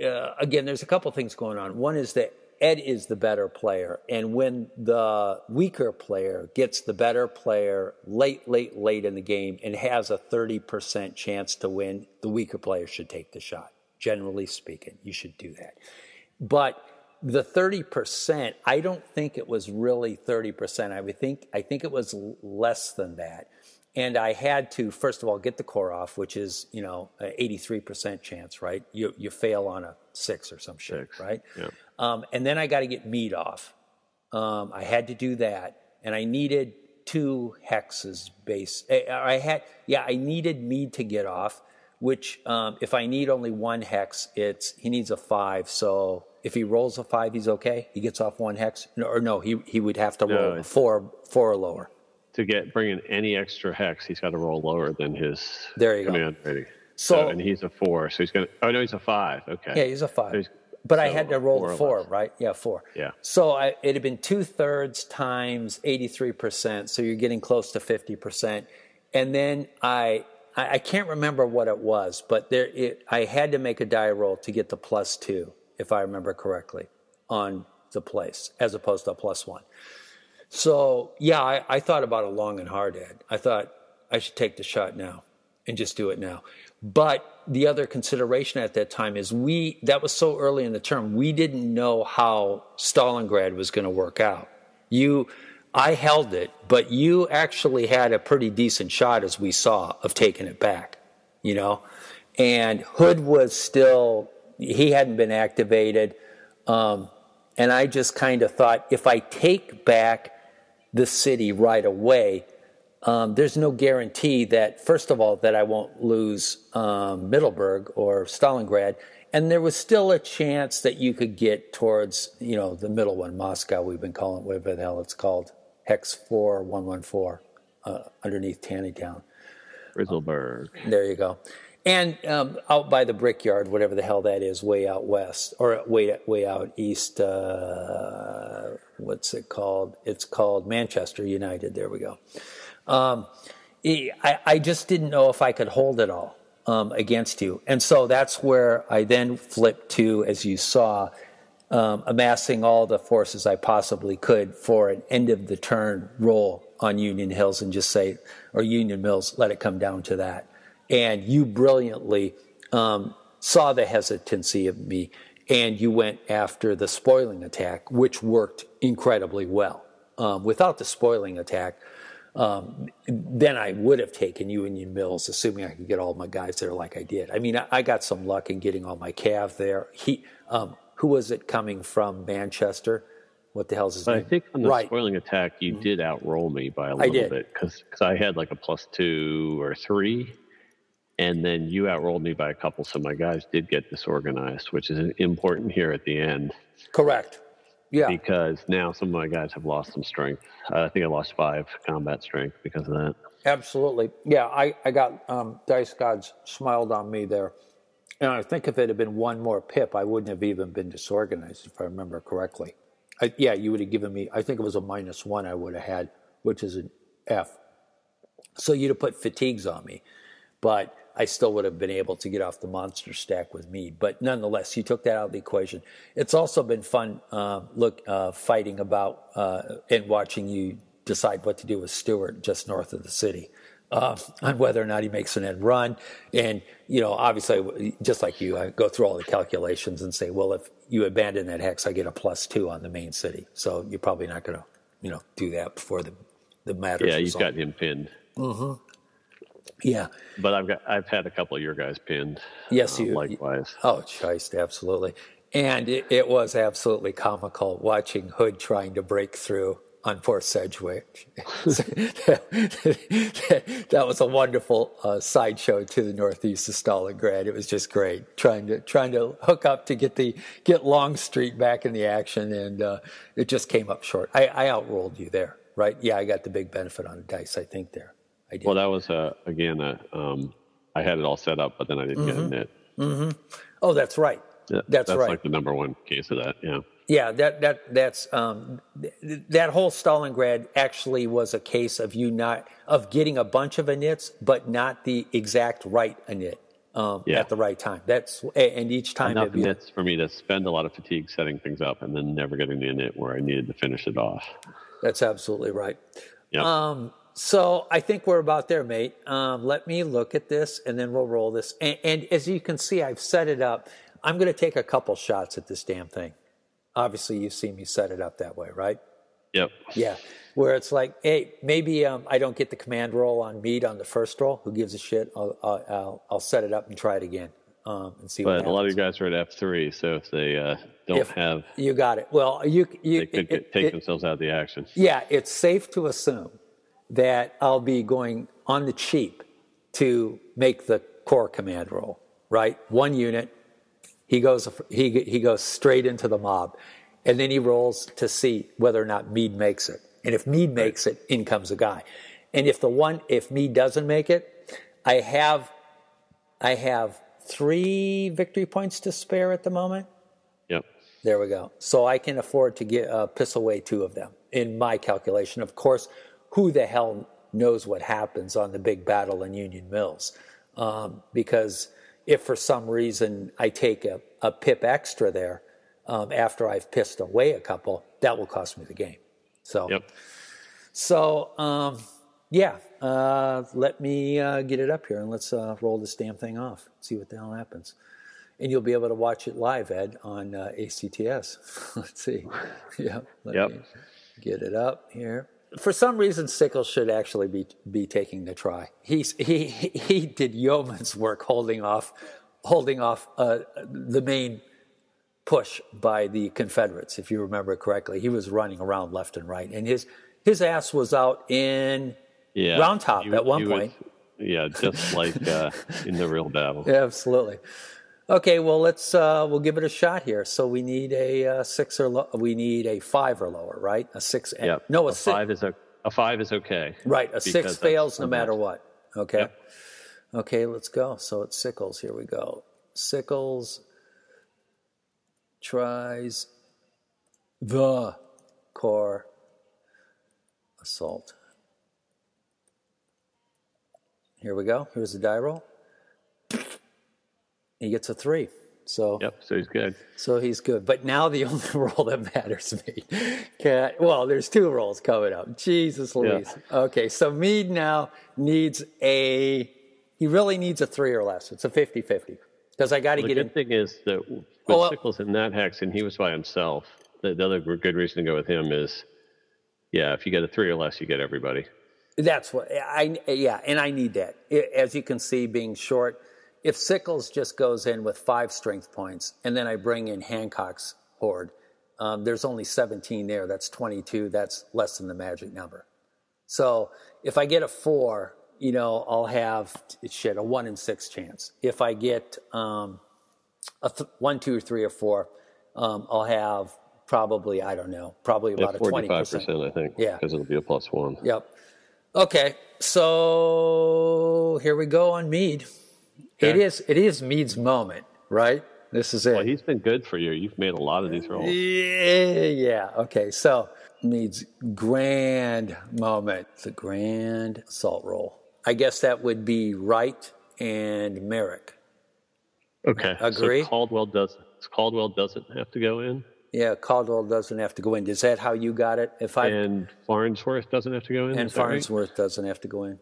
uh, again, there's a couple things going on. One is that Ed is the better player, and when the weaker player gets the better player late, late, late in the game and has a 30% chance to win, the weaker player should take the shot. Generally speaking, you should do that. But the 30%, I don't think it was really 30%. I would think I think it was less than that. And I had to first of all get the corps off, which is, you know, an 83% chance, right? You you fail on a 6 or some shit, Six, right? yeah. Um, and then I got to get Meade off. Um, I had to do that, and I needed two hexes base. eh, I had, yeah, I needed Meade to get off. Which, um, if I need only one hex, it's he needs a five. So if he rolls a five, he's okay. He gets off one hex, no, or no, he he would have to roll four, four or lower. To get bring in any extra hex, he's got to roll lower than his There you go. command rating. So- So, and he's a four, so he's gonna. Oh no, he's a five. Okay. Yeah, he's a five. So he's- but I had to roll four four, right? Yeah, four. Yeah. So I, it had been two thirds times 83%. So you're getting close to 50%. And then I, I, I can't remember what it was, but there, it, I had to make a die roll to get the plus two, if I remember correctly, on the place, as opposed to a plus one. So yeah, I, I thought about it long and hard, Ed. I thought I should take the shot now and just do it now. But the other consideration at that time is we that was so early in the term, we didn't know how Stalingrad was going to work out. You I held it, but you actually had a pretty decent shot as we saw of taking it back, you know. And Hood was still he hadn't been activated. Um, and I just kind of thought if I take back the city right away, um, there's no guarantee that, first of all, that I won't lose um, Middleburg or Stalingrad. And there was still a chance that you could get towards, you know, the middle one, Moscow, we've been calling it, whatever the hell it's called, Hex 4114, uh, underneath Taneytown. Rizzleberg. There you go. And um, out by the Brickyard, whatever the hell that is, way out west or way way out east. Uh, what's it called? It's called Manchester United. There we go. Um, I, I just didn't know if I could hold it all um, against you, and so that's where I then flipped to, as you saw, um, amassing all the forces I possibly could for an end of the turn roll on Union Hills and just say, or Union Mills, let it come down to that and you brilliantly um, saw the hesitancy of me and you went after the spoiling attack, which worked incredibly well. Um, without the spoiling attack, um, then I would have taken you and Union Mills, assuming I could get all my guys there like I did. I mean, I, I got some luck in getting all my cav there. He, um, who was it coming from Manchester? What the hell's his I name? think on the right. spoiling attack, you did outroll me by a little did. bit because I had like a plus two or three, and then you outrolled me by a couple. So my guys did get disorganized, which is important here at the end Correct. Yeah. because now some of my guys have lost some strength. Uh, I think I lost five combat strength because of that. Absolutely. Yeah, I, I got um, Dice Gods smiled on me there. And I think if it had been one more pip, I wouldn't have even been disorganized, if I remember correctly. I, yeah, you would have given me, I think it was a minus one I would have had, which is an F. So you'd have put fatigues on me. But I still would have been able to get off the monster stack with me. But nonetheless, you took that out of the equation. It's also been fun, uh, look, uh, fighting about uh, and watching you decide what to do with Stuart just north of the city. Uh, on whether or not he makes an end run. And, you know, obviously, just like you, I go through all the calculations and say, well, if you abandon that hex, I get a plus two on the main city. So you're probably not going to, you know, do that before the, the matter Yeah, you've got him pinned, Yeah. but I've got I've had a couple of your guys pinned. Yes, uh, you- likewise. Oh, Christ, absolutely. And it, it was absolutely comical watching Hood trying to break through on poor Sedgwick. that was a wonderful uh, sideshow to the northeast of Stalingrad. It was just great trying to trying to hook up to get the get Longstreet back in the action, and uh, it just came up short. I, I outrolled you there, right? Yeah, I got the big benefit on the dice. I think there. I did. Well, that was uh, again. Uh, um, I had it all set up, but then I didn't Mm-hmm. get a knit. oh, that's right. Yeah, That's right. like the number one case of that. Yeah. Yeah, that that that's um, th- that whole Stalingrad actually was a case of you not of getting a bunch of inits, but not the exact right init um, Yeah. at the right time. That's and each time Enough be- knits for me to spend a lot of fatigue setting things up, and then never getting the knit where I needed to finish it off. that's absolutely right. Yep. Um, so I think we're about there, mate. Um, let me look at this, and then we'll roll this. And, and as you can see, I've set it up. I'm going to take a couple shots at this damn thing. Obviously, you've seen me set it up that way, right? yep. Yeah, where it's like, hey, maybe um, I don't get the command roll on Meade on the first roll. Who gives a shit? I'll I'll, I'll, set it up and try it again um, and see what But a lot of you guys are at F three, so if they uh, don't If- have, you got it. Well, you you they could it- take it- themselves out of the action. yeah, it's safe to assume that I'll be going on the cheap to make the corps command roll. Right, one unit. He goes he he goes straight into the mob, and then he rolls to see whether or not Meade makes it. And if Meade makes it, in comes a guy. And if the one if Meade doesn't make it, I have I have three victory points to spare at the moment. Yep. There we go. So I can afford to get uh, piss away two of them in my calculation. Of course, who the hell knows what happens on the big battle in Union Mills? Um, because if for some reason I take a, a pip extra there um, after I've pissed away a couple, that will cost me the game. So, Yep. so um, yeah, uh, let me uh, get it up here and let's uh, roll this damn thing off. See what the hell happens. And you'll be able to watch it live, Ed, on uh, ACTS. let's see. Yeah. Let Yep. me get it up here. For some reason, Sickles should actually be be taking the try. He's he he he did yeoman's work holding off holding off uh, the main push by the Confederates, if you remember correctly. He was running around left and right, and his his ass was out in Yeah. Round Top You- at one point. yeah, just like uh, in the real battle. Yeah, absolutely. Okay, well let's uh, we'll give it a shot here. So we need a uh, six or lo- we need a five or lower, right? A six. and- Yep. No, a, a six. five is a, a five is okay. Right, a six fails no matter what. Okay. Yep. Okay, let's go. So it's Sickles. Here we go. Sickles tries the corps assault. Here we go. Here's the die roll. He gets a three. So Yep. So he's good. so he's good. But now the only roll that matters me. Cat, well, there's two rolls coming up. Jesus Louise. Okay, so Meade now needs a, he really needs a three or less. It's a 50 50. Because I got to The get good in. thing is that with Oh, Sickles in that hex, and he was by himself. The, the other good reason to go with him is, yeah, if you get a three or less, you get everybody. That's what I, yeah, and I need that. As you can see, being short, if Sickles just goes in with five strength points and then I bring in Hancock's horde, um, there's only 17 there. That's 22. That's less than the magic number. So if I get a four, you know, I'll have shit a one in six chance. If I get um, a th- one, two, three, or four, um, I'll have probably I don't know, probably Yeah, about a twenty percent, I think. Yeah. because it'll be a plus one. Yep. Okay, so here we go on Meade. It Okay. is it is Meade's moment, right? This is it. Well, he's been good for you. You've made a lot of these rolls. Yeah, yeah. Okay, so Meade's grand moment, the grand assault roll. I guess that would be Wright and Merritt. Okay. Agree? So Caldwell does. Caldwell doesn't have to go in, Yeah, Caldwell doesn't have to go in. Is that how you got it? If I and Farnsworth doesn't have to go in. and that right? Farnsworth doesn't have to go in.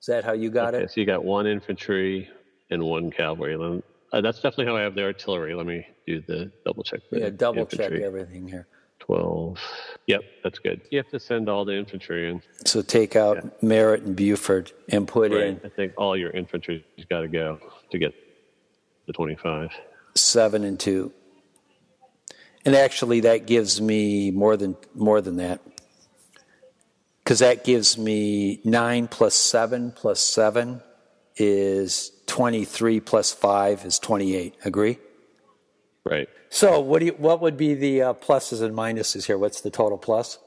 Is that how you got Okay, it? so you got one infantry and one cavalry. Let- Uh, that's definitely how I have the artillery. Let me do the double check. Yeah, double check everything here. Twelve. Yep, that's good. You have to send all the infantry in. So take out Merritt and Buford and put in I think all your infantry's got to go to get the twenty-five. seven and two. And actually, that gives me more than more than that, because that gives me nine plus seven plus seven is twenty-three plus five is twenty-eight. Agree? Right. So, what do you, what would be the uh, pluses and minuses here? What's the total plus?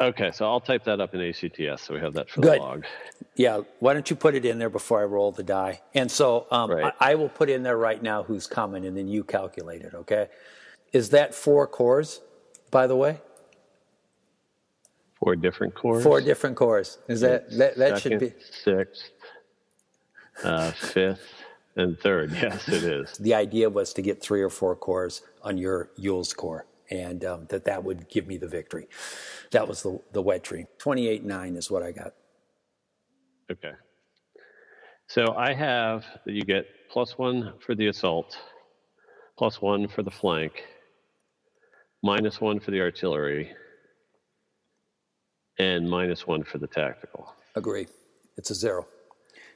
Okay, so I'll type that up in ACTS so we have that for Good. the log. Yeah, why don't you put it in there before I roll the die? And so um, Right. I, I will put in there right now who's coming, and then you calculate it. Okay? Is that four corps, by the way? Four different corps. Four different corps. Is that that, that should be sixth, uh, fifth, and third. Yes, it is. the idea was to get three or four corps on your Ewell's corps, and um, that that would give me the victory. That was the the wet dream. Twenty eight nine is what I got. Okay. So I have that you get plus one for the assault, plus one for the flank, minus one for the artillery, and minus one for the tactical. Agree. It's a zero.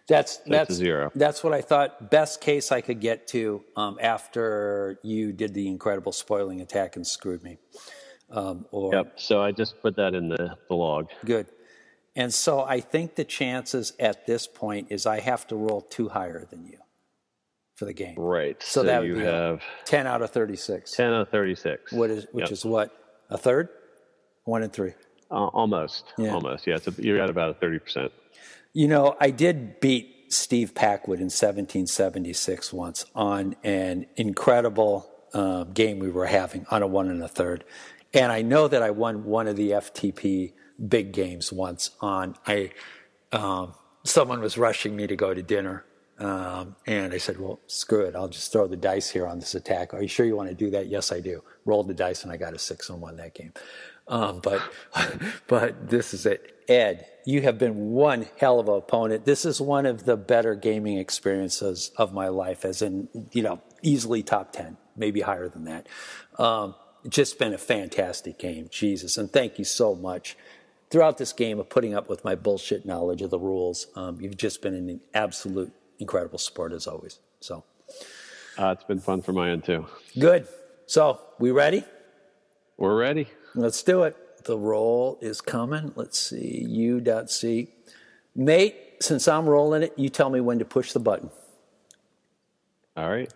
That's that's zero. That's what I thought. Best case I could get to um, after you did the incredible spoiling attack and screwed me. Um, or Yep. So I just put that in the, the log. good. And so I think the chances at this point is I have to roll two higher than you for the game. Right. So that would you be have 10 out of 36. 10 out of 36. What is, which Yep. is what? A third? One and three. Uh, almost. Yeah. Almost. Yeah. It's a, you're at about a 30%. You know, I did beat Steve Packwood in 1776 once on an incredible uh, game we were having on a one and a third. And I know that I won one of the FTP big games once on I um, someone was rushing me to go to dinner. Um, and I said, well, screw it. I'll just throw the dice here on this attack. Are you sure you want to do that? Yes, I do. Rolled the dice and I got a six and won that game. Um, but, but this is it. Ed, you have been one hell of an opponent. This is one of the better gaming experiences of my life, as in, you know, easily top 10, maybe higher than that. Um, just been a fantastic game. Jesus. And thank you so much throughout this game of putting up with my bullshit knowledge of the rules. Um, you've just been an absolute incredible support as always. So Uh, it's been fun for my end too. good. So we ready? We're ready. Let's do it. The roll is coming. Let's see. U dot C. Mate, since I'm rolling it, you tell me when to push the button. All right.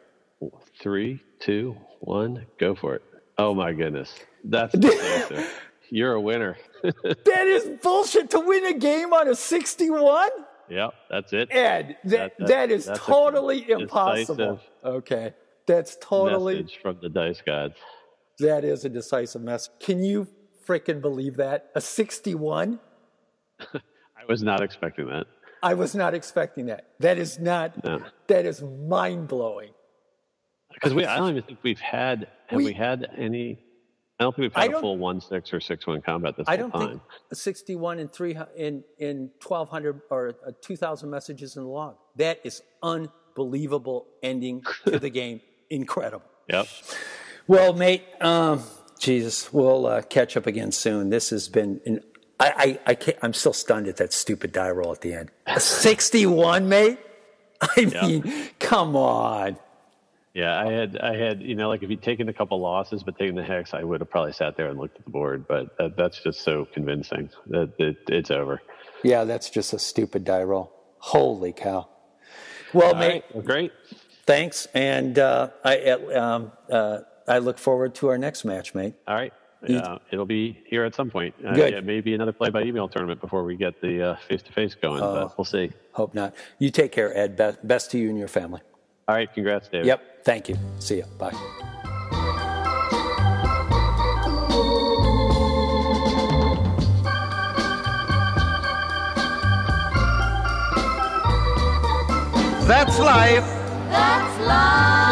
Three, two, one, go for it. Oh my goodness. That's the answer. You're a winner. That is bullshit to win a game on a 61? Yep, that's it. Ed, that, That- that- is totally impossible. Okay. That's totally, Message from the dice gods. That is a decisive mess. Can you freaking believe that? A 61? I was not expecting that. I was not expecting that. That is not, No. that is mind blowing. Because we, I don't even think we've had. Have We- we, had any? I don't think we've had a full one six or six one combat this I don't time. think a 61 in three in in 1200 or uh, 2000 messages in the log. That is unbelievable ending to the game. Incredible. Yep. Well, mate, um, Jesus, we'll uh, catch up again soon. This has been, an, I, I, I can't, I'm still stunned at that stupid die roll at the end. A 61, mate? I mean, come on. Yeah, I had, I had, you know, like if you'd taken a couple losses but taken the hex, I would have probably sat there and looked at the board. But that, that's just so convincing that it, it's over. Yeah, that's just a stupid die roll. Holy cow. Well, All mate, right, well, great. thanks. And uh, I, uh, um, uh, I look forward to our next match, mate. All right. Yeah, it'll be here at some point. Uh, Good. Yeah, maybe another play by email tournament before we get the face to face going, Oh. but we'll see. Hope not. You take care, Ed. Best, best to you and your family. All right. Congrats, Dave. Yep. Thank you. See you. Bye. That's life. That's life.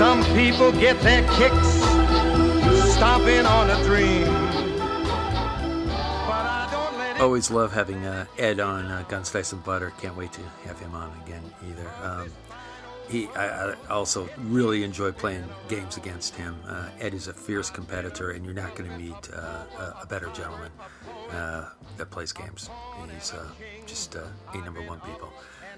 some people get their kicks stomping on a dream. Always love having uh, Ed on uh, and Butter. Can't wait to have him on again either. Um, he, I, I also really enjoy playing games against him. Uh, Ed is a fierce competitor, and you're not going to meet uh, a, better gentleman uh, that plays games. He's uh, just a number one people.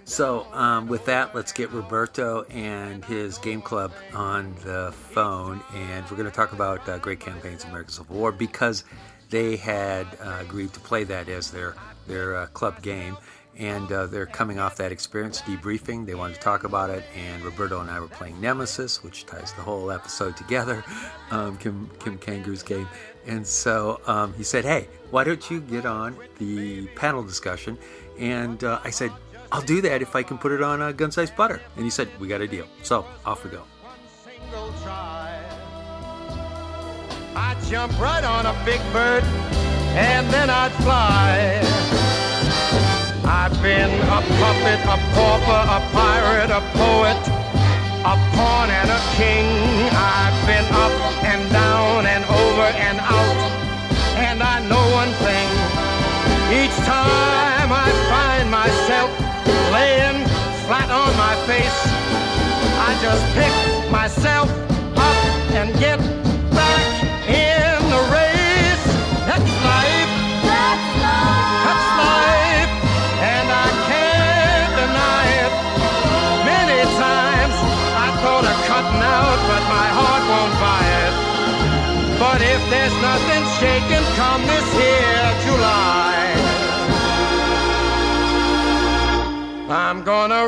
So, um, with that, let's get Roberto and his game club on the phone, and we're going to talk about uh, Great Campaigns of American Civil War because they had uh, agreed to play that as their their uh, club game, and uh, they're coming off that experience, debriefing. They wanted to talk about it, and Roberto and I were playing Nemesis, which ties the whole episode together, um, Kim Kim Kanger's game. And so um, he said, "Hey, why don't you get on the panel discussion?" And uh, I said, "I'll do that if I can put it on uh, Guns, Dice, Butter." And he said, "We got a deal." So off we go. I'd jump right on a big bird and then I'd fly. I've been a puppet, a pauper, a pirate, a poet, a pawn and a king. I've been up and down and over and out. And I know one thing. Each time I find myself flat on my face, I just pick myself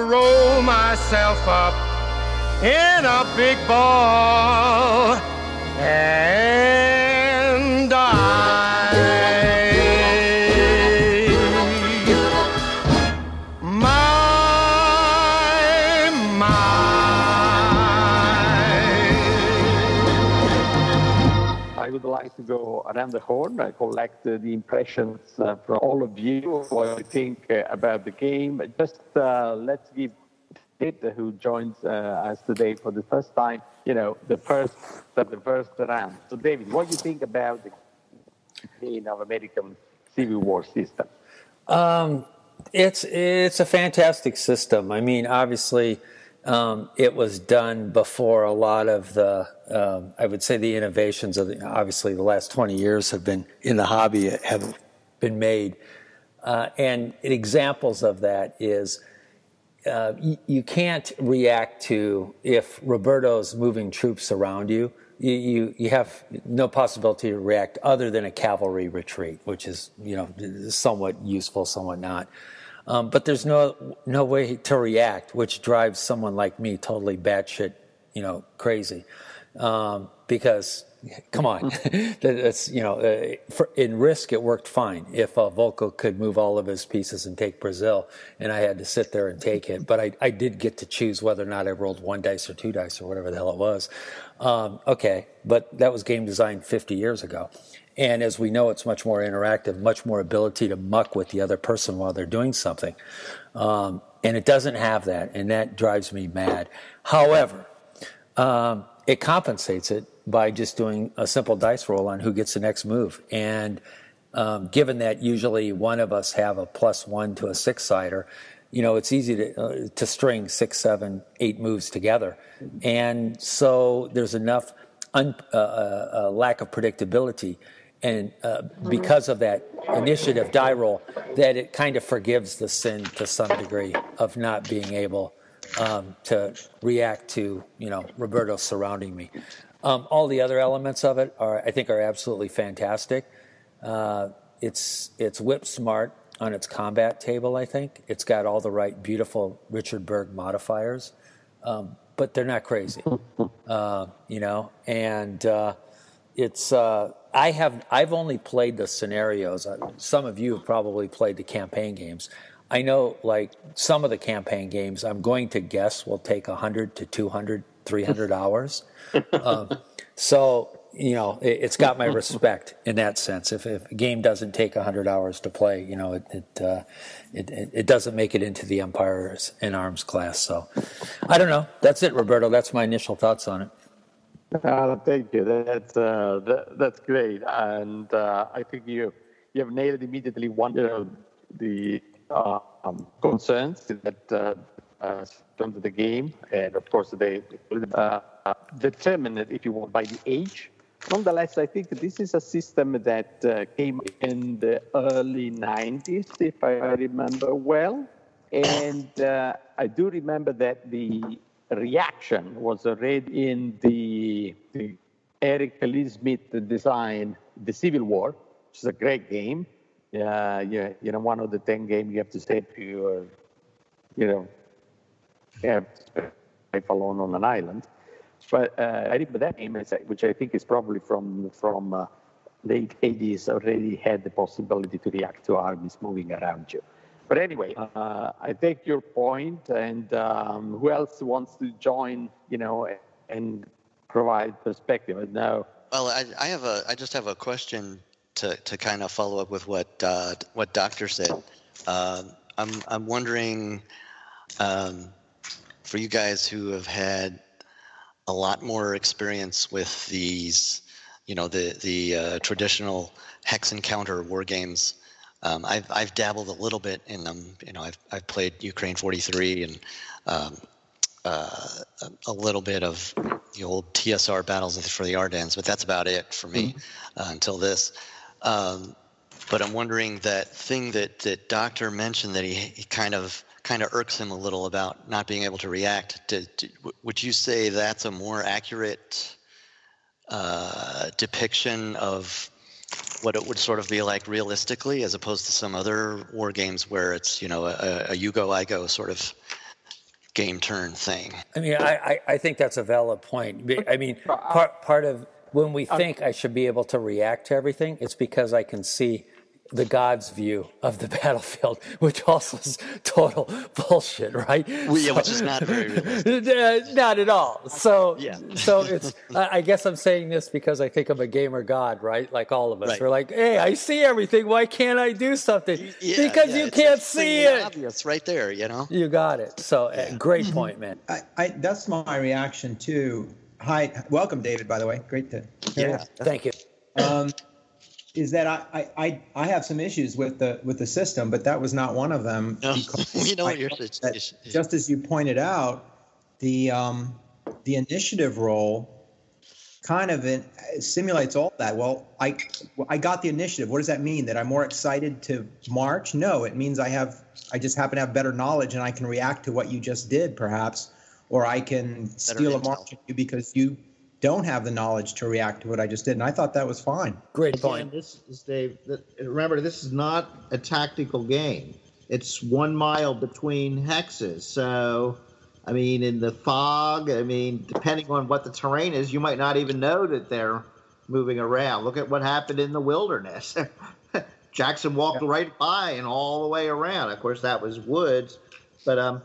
roll myself up in a big ball. And to go around the horn. I collect uh, the impressions uh, from all of you, what you think uh, about the game. Just let's give who joins uh, us today for the first time, you know, the first the first round. So, David, what do you think about the campaign of American Civil War system? Um, it's it's a fantastic system. I mean, obviously, um, it was done before a lot of the um, I would say the innovations of the, obviously the last twenty years have been in the hobby have been made. Uh, and examples of that is uh, you, you, can't react to if Roberto's moving troops around you. You, you. you have no possibility to react other than a cavalry retreat, which is you know somewhat useful, somewhat not. Um, but there's no no way to react, which drives someone like me totally batshit, you know, crazy, um, because come on, that's you know, uh, for, in risk it worked fine. If uh, Volko could move all of his pieces and take Brazil, and I had to sit there and take it, but I, I did get to choose whether or not I rolled one dice or two dice or whatever the hell it was. Um, okay, but that was game design 50 years ago. And as we know, it's much more interactive, much more ability to muck with the other person while they're doing something. Um, and it doesn't have that, and that drives me mad. However, um, it compensates it by just doing a simple dice roll on who gets the next move. And um, given that usually one of us have a plus one to a six sider, you know, it's easy to, uh, to string six, seven, eight moves together. And so there's enough un, uh, uh, uh lack of predictability and uh, because of that initiative die roll, that it kind of forgives the sin to some degree of not being able um, to react to you know Roberto surrounding me. Um, all the other elements of it are, I think, are absolutely fantastic. Uh, it's it's whip smart on its combat table. I think it's got all the right, beautiful Richard Berg modifiers, um, but they're not crazy, uh, you know. And uh, it's uh, I have I've only played the scenarios. Uh, some of you have probably played the campaign games. I know like some of the campaign games I'm going to guess will take 100 to 200 300 hours. Um, so, you know, it, has got my respect in that sense. If, if, a game doesn't take 100 hours to play, you know, it it, uh, it, it doesn't make it into the Empires in Arms class. So, I don't know. That's it, Roberto. That's my initial thoughts on it. Uh, thank you. That's uh, that, that's great, and uh, I think you you have nailed immediately one of the uh, um, concerns that uh, terms of the game, and of course they uh, determine it if you want by the age. Nonetheless, I think this is a system that uh, came in the early 90s, if I remember well, and uh, I do remember that the reaction was already in the, the Eric Smith design, The Civil War, which is a great game. Uh, you, you know, one of the 10 games you have to to your, you know, have life alone on an island. But uh, I remember that game, which I think is probably from from uh, late 80s, already had the possibility to react to armies moving around you. But anyway, uh, I take your point, and um, who else wants to join? You know, and provide perspective. And Now, well, I, I, have a, I just have a question to, to kind of follow up with what uh, what Doctor said. Uh, I'm I'm wondering, um, for you guys who have had a lot more experience with these, you know, the the uh, traditional hex and counter war games um, I've I've dabbled a little bit in them. You know, I've I've played Ukraine 43 and um, uh, a little bit of the old TSR battles for the Ardennes, but that's about it for me mm-hmm. uh, until this. Um, but I'm wondering that thing that that Doctor mentioned that he, he kind of kind of irks him a little about not being able to react. To, to, would you say that's a more accurate uh, depiction of what it would sort of be like realistically, as opposed to some other war games where it's you know a, a you go I go sort of game turn thing. I mean, I, I think that's a valid point. I mean, part part of when we think I should be able to react to everything, it's because I can see the God's view of the battlefield, which also is total bullshit, right? Well, yeah, so, which is not very realistic. not at all. So, yeah. so it's. I guess I'm saying this because I think I'm a gamer god, right? Like all of us, right. we're like, "Hey, I see everything. Why can't I do something? Yeah, because yeah, you can't see it. Obvious, right there. You know. You got it. So, uh, great mm-hmm. point, man. I, I, that's my reaction too. Hi, welcome, David. By the way, great to. Yeah, thank you. Um, is that I, I, I have some issues with the with the system, but that was not one of them. No, we know your situation. Just as you pointed out, the um, the initiative roll kind of in, simulates all that. Well, I I got the initiative. What does that mean? That I'm more excited to march? No, it means I have I just happen to have better knowledge and I can react to what you just did, perhaps, or I can steal a march you because you don't have the knowledge to react to what I just did. And I thought that was fine. Great Again, point. this is Dave. Remember, this is not a tactical game. It's one mile between hexes. So, I mean, in the fog, I mean, depending on what the terrain is, you might not even know that they're moving around. Look at what happened in the wilderness. Jackson walked right by and all the way around. Of course, that was woods, but um,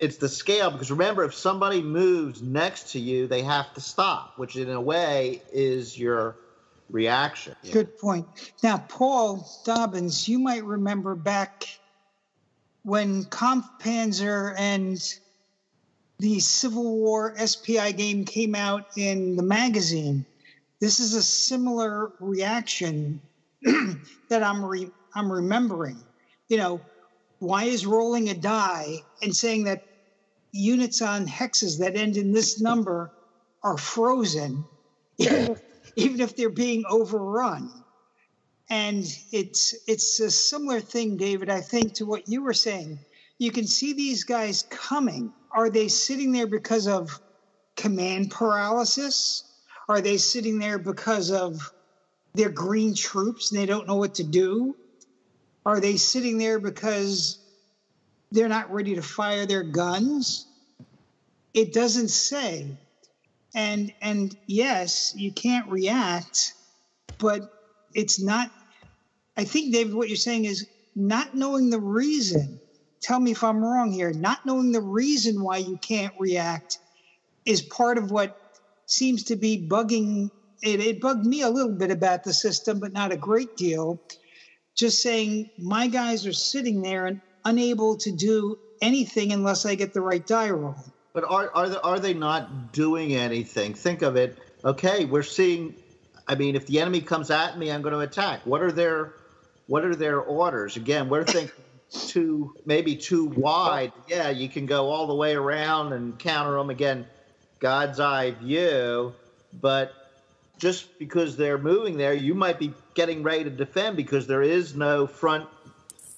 it's the scale because remember, if somebody moves next to you, they have to stop, which in a way is your reaction. Good point. Now, Paul Dobbins, you might remember back when Kampfpanzer and the Civil War SPI game came out in the magazine. This is a similar reaction that I'm re- I'm remembering. You know, why is rolling a die and saying that units on hexes that end in this number are frozen, even if, even if they're being overrun? And it's it's a similar thing, David. I think to what you were saying. You can see these guys coming. Are they sitting there because of command paralysis? Are they sitting there because of they're green troops and they don't know what to do? Are they sitting there because they're not ready to fire their guns? It doesn't say. And and yes, you can't react, but it's not I think David what you're saying is not knowing the reason. Tell me if I'm wrong here. Not knowing the reason why you can't react is part of what seems to be bugging it, it bugged me a little bit about the system, but not a great deal. Just saying my guys are sitting there and unable to do anything unless I get the right die roll. But are are they, are they not doing anything? Think of it. Okay, we're seeing. I mean, if the enemy comes at me, I'm going to attack. What are their What are their orders? Again, we're thinking too maybe too wide. Yeah, you can go all the way around and counter them again. God's eye view, but just because they're moving there, you might be getting ready to defend because there is no front.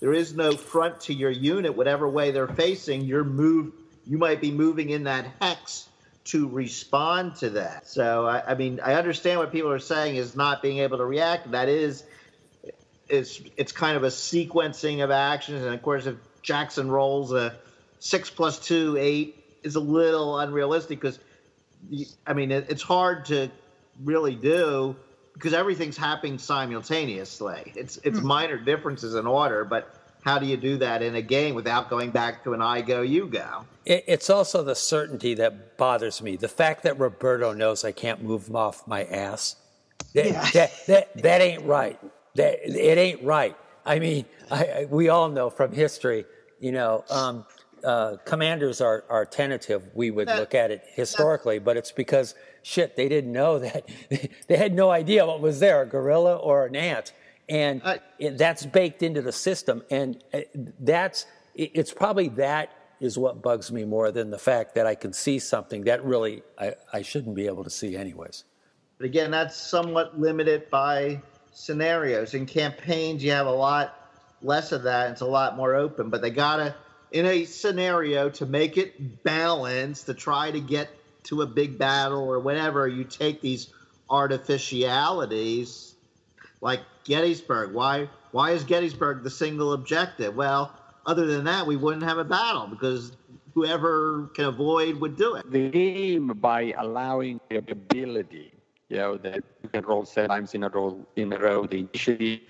There is no front to your unit, whatever way they're facing. You're moved. You might be moving in that hex to respond to that. So I, I mean, I understand what people are saying is not being able to react. That is, is it's kind of a sequencing of actions, and of course, if Jackson rolls a six plus two eight is a little unrealistic because I mean, it, it's hard to really do because everything's happening simultaneously. It's it's minor differences in order, but how do you do that in a game without going back to an I go you go? It, it's also the certainty that bothers me. The fact that Roberto knows I can't move him off my ass. That, Yeah. that, that, that ain't right. That, it ain't right. I mean, I, I, we all know from history, you know, um, uh, commanders are, are tentative. We would look at it historically, but it's because shit, they didn't know that. they had no idea what was there, a gorilla or an ant. And Uh, it, that's baked into the system. And uh, that's, it, it's probably that is what bugs me more than the fact that I can see something that really I, I shouldn't be able to see anyways. But again, that's somewhat limited by scenarios. In campaigns, you have a lot less of that. It's a lot more open. But they gotta, in a scenario, to make it balanced, to try to get to a big battle or whatever, you take these artificialities, like Gettysburg. Why? Why is Gettysburg the single objective? Well, other than that, we wouldn't have a battle because whoever can avoid would do it. the game by allowing the ability, you know, that you can roll seven times in a row in a row the initiative,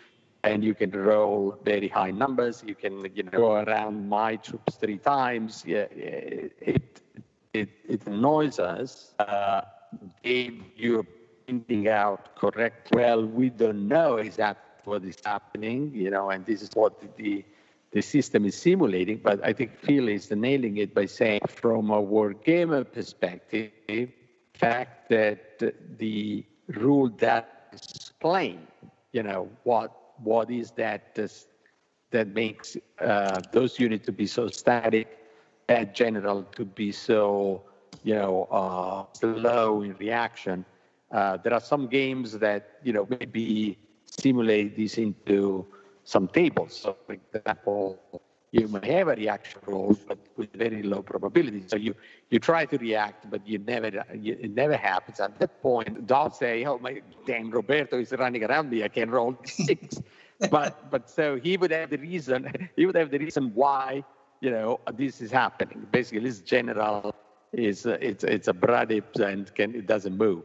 and you can roll very high numbers. You can, you know, go around my troops three times. Yeah, it it it annoys us. Uh, if you're pointing out correct, well, we don't know exactly what is happening, you know, and this is what the the system is simulating, but I think Phil is nailing it by saying from a wargamer perspective, the fact that the rule that is plain, you know, what what is that is- that makes uh, those units to be so static, that general to be so, you know, uh, slow in reaction. Uh, there are some games that you know maybe simulate this into some tables. So, for example, you may have a reaction roll, but with very low probability. So you you try to react, but you never you, it never happens. At that point, don't say, "Oh my damn, Roberto is running around me. I can roll six. but but so he would have the reason. He would have the reason why you know this is happening. Basically, this general is uh, it's it's a bradip and can it doesn't move.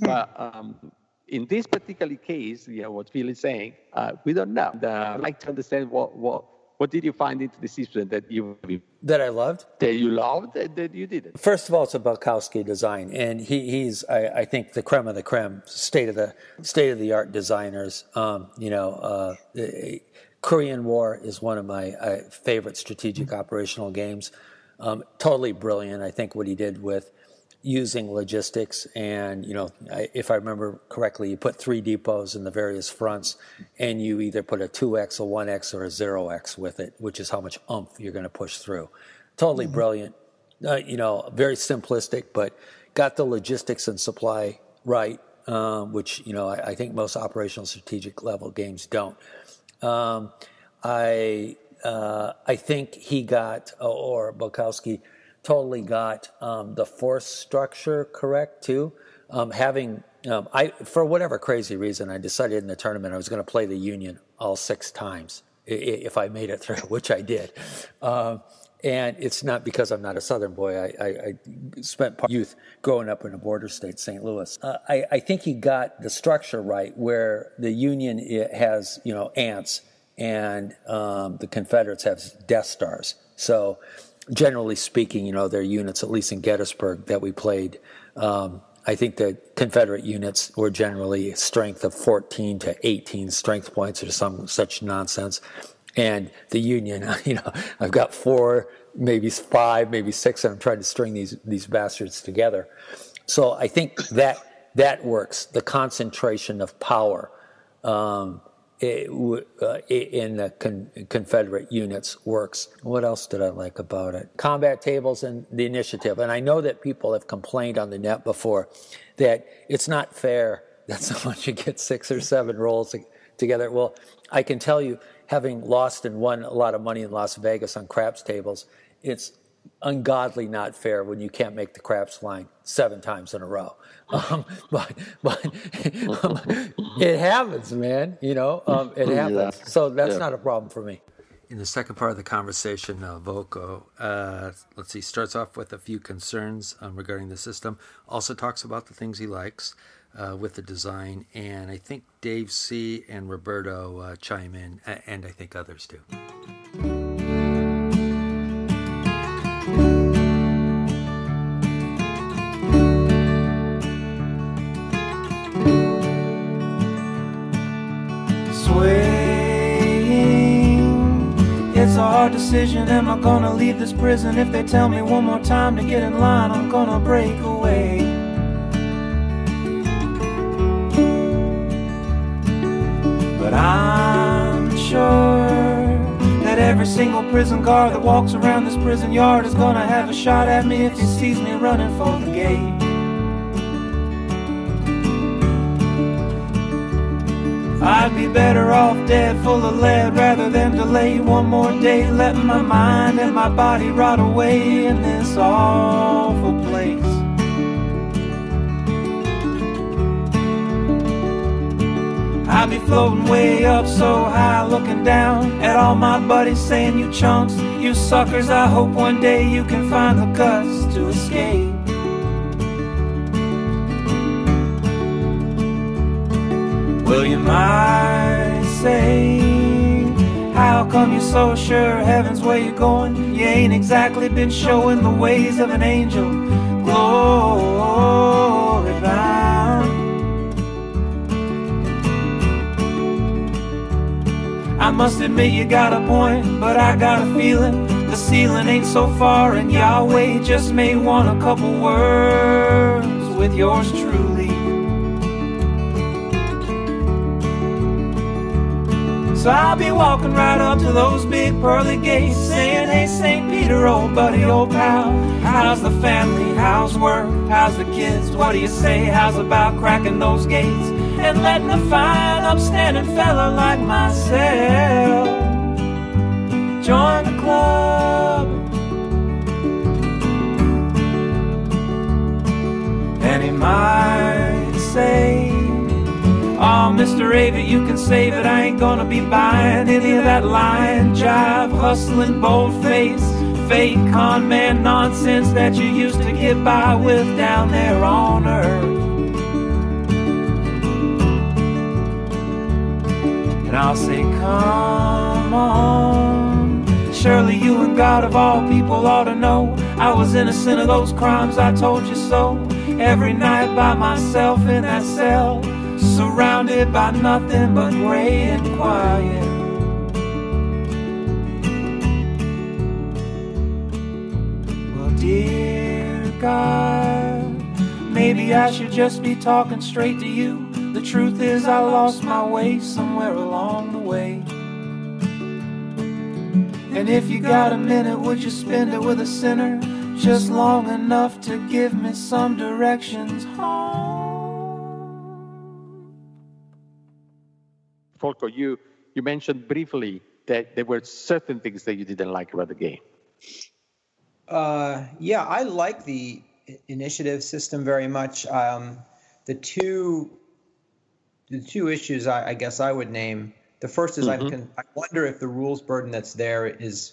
But um, in this particular case, you know what Phil is saying, uh, we don't know. The, I'd like to understand what what what did you find into the system that you that I loved that you loved that, that you didn't. First of all, it's a Balkoski design, and he, he's I, I, think the creme of the creme, state of the state of the art designers. Um, you know, uh, Korean War is one of my uh, favorite strategic operational games. Um, totally brilliant. I think what he did with using logistics and you know if i remember correctly you put three depots in the various fronts and you either put a 2x a 1x or a 0x with it which is how much umph you're going to push through. Totally mm-hmm. brilliant. Uh, you know very simplistic but got the logistics and supply right um, which you know I, I, think most operational strategic level games don't. Um, i uh, i think he got or Balkoski totally got um, the force structure correct too. Um, having um, I for whatever crazy reason, I decided in the tournament I was going to play the Union all six times if I made it through, which I did. Um, and it's not because I'm not a Southern boy. I, I, I spent part youth growing up in a border state, St. Louis. Uh, I, I, think he got the structure right, where the Union has you know ants and um, the Confederates have Death Stars. So generally speaking, you know, their units, at least in Gettysburg that we played, um, I think the Confederate units were generally strength of 14 to 18 strength points or some such nonsense. And the Union, you know, I've got four, maybe five, maybe six, and I'm trying to string these, these bastards together. So I think that, that works. The concentration of power, um, Uh, in the con- Confederate units works. What else did I like about it? Combat tables and the initiative. And I know that people have complained on the net before that it's not fair that someone should get six or seven rolls together. Well, I can tell you, having lost and won a lot of money in Las Vegas on craps tables, it's ungodly not fair when you can't make the craps line seven times in a row. Um, but but um, it happens, man. You know, um, it happens. Yeah. So that's yeah. not a problem for me. In the second part of the conversation, uh, Volko, uh, let's see, starts off with a few concerns um, regarding the system. Also talks about the things he likes uh, with the design, and I think Dave C. and Roberto uh, chime in, and I think others do. Hard decision. Am I gonna leave this prison? If they tell me one more time to get in line, I'm gonna break away. But I'm sure that every single prison guard that walks around this prison yard is gonna have a shot at me if he sees me running for the gate. I'd be better off dead full of lead rather than delay one more day, letting my mind and my body rot away in this awful place. I'd be floating way up so high, looking down at all my buddies saying, You chunks, you suckers, I hope one day you can find the guts to escape. Well, you might say, How come you're so sure heaven's where you're going? You ain't exactly been showing the ways of an angel. Glory bound. I must admit you got a point, but I got a feeling the ceiling ain't so far, and Yahweh just may want a couple words with yours truly. So I'll be walking right up to those big pearly gates, saying, Hey, St. Peter, old buddy, old pal, how's the family? How's work? How's the kids? What do you say? How's about cracking those gates and letting a fine, upstanding fella like myself join the club? And he might say, Oh, Mr. Avett, you can save it. I ain't gonna be buying any of that lying, jive, hustling, bold face, fake con man nonsense that you used to get by with down there on earth. And I'll say, Come on. Surely you and God of all people ought to know I was innocent of those crimes, I told you so. Every night by myself in that cell, surrounded by nothing but gray and quiet. Well, dear God, maybe I should just be talking straight to you. The truth is, I lost my way somewhere along the way. And if you got a minute, would you spend it with a sinner? Just long enough to give me some directions home. You, you mentioned briefly that there were certain things that you didn't like about the game. Uh, yeah, I like the initiative system very much. Um, the two, the two issues I, I guess I would name. The first is con- I wonder if the rules burden that's there is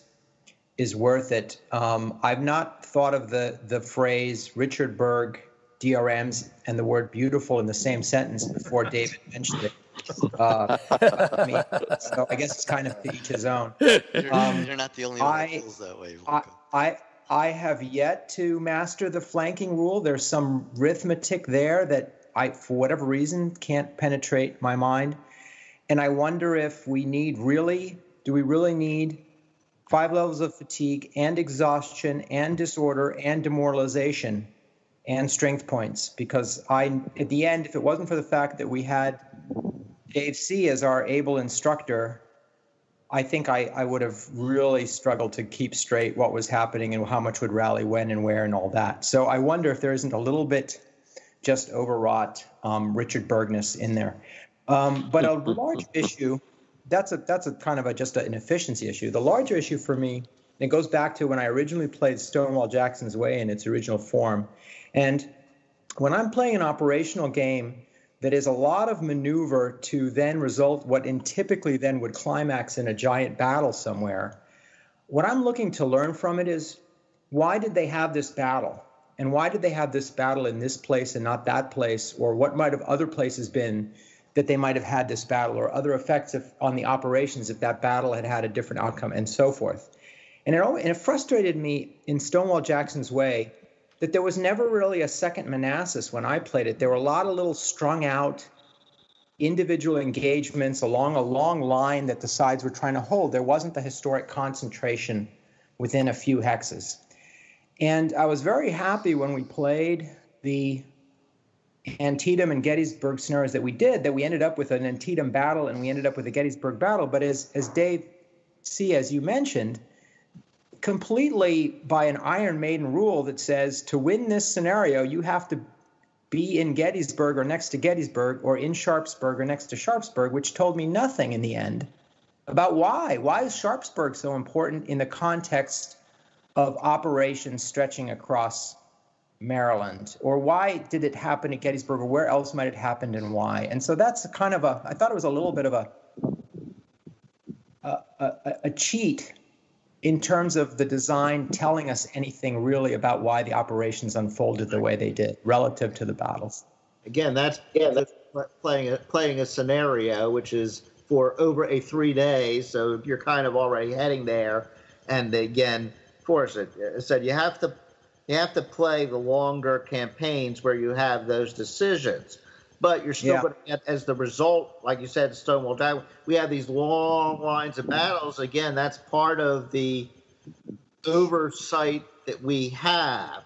is worth it. Um, I've not thought of the the phrase Richard Berg DRMs and the word beautiful in the same sentence before David mentioned it. Uh, I mean, so I guess it's kind of to each his own. You're, Um, you're not the only one that I- feels that way. I, I I have yet to master the flanking rule. There's some arithmetic there that I, for whatever reason, can't penetrate my mind. And I wonder if we need really, do we really need five levels of fatigue and exhaustion and disorder and demoralization and strength points? Because I, at the end, if it wasn't for the fact that we had Dave C as our able instructor, I think I, I would have really struggled to keep straight what was happening and how much would rally when and where and all that. So I wonder if there isn't a little bit just overwrought um, Richard Bergness in there. Um, but a large issue, that's a that's a kind of a just an efficiency issue. The larger issue for me, and it goes back to when I originally played Stonewall Jackson's Way in its original form, and when I'm playing an operational game that is a lot of maneuver to then result what in typically then would climax in a giant battle somewhere. What I'm looking to learn from it is why did they have this battle? And why did they have this battle in this place and not that place? Or what might have other places been that they might have had this battle or other effects if, on the operations if that battle had had a different outcome and so forth. And it, and it frustrated me in Stonewall Jackson's way that there was never really a second Manassas when I played it. There were a lot of little strung out individual engagements along a long line that the sides were trying to hold. There wasn't the historic concentration within a few hexes. And I was very happy when we played the Antietam and Gettysburg scenarios that we did, that we ended up with an Antietam battle and we ended up with a Gettysburg battle. But as, as Dave C., as you mentioned, completely by an Iron Maiden rule that says to win this scenario, you have to be in Gettysburg or next to Gettysburg or in Sharpsburg or next to Sharpsburg, which told me nothing in the end about why. Why is Sharpsburg so important in the context of operations stretching across Maryland? Or why did it happen at Gettysburg or where else might it happened and why? And so that's kind of a, I thought it was a little bit of a, a, a, a cheat in terms of the design telling us anything really about why the operations unfolded the way they did relative to the battles. Again, that's yeah, that's playing a playing a scenario which is for over a three days, so you're kind of already heading there. And again, of course, it, it said you have to you have to play the longer campaigns where you have those decisions. But you're still Yeah. going to get, as the result, like you said, Stonewall Jackson, we have these long lines of battles. Again, that's part of the oversight that we have.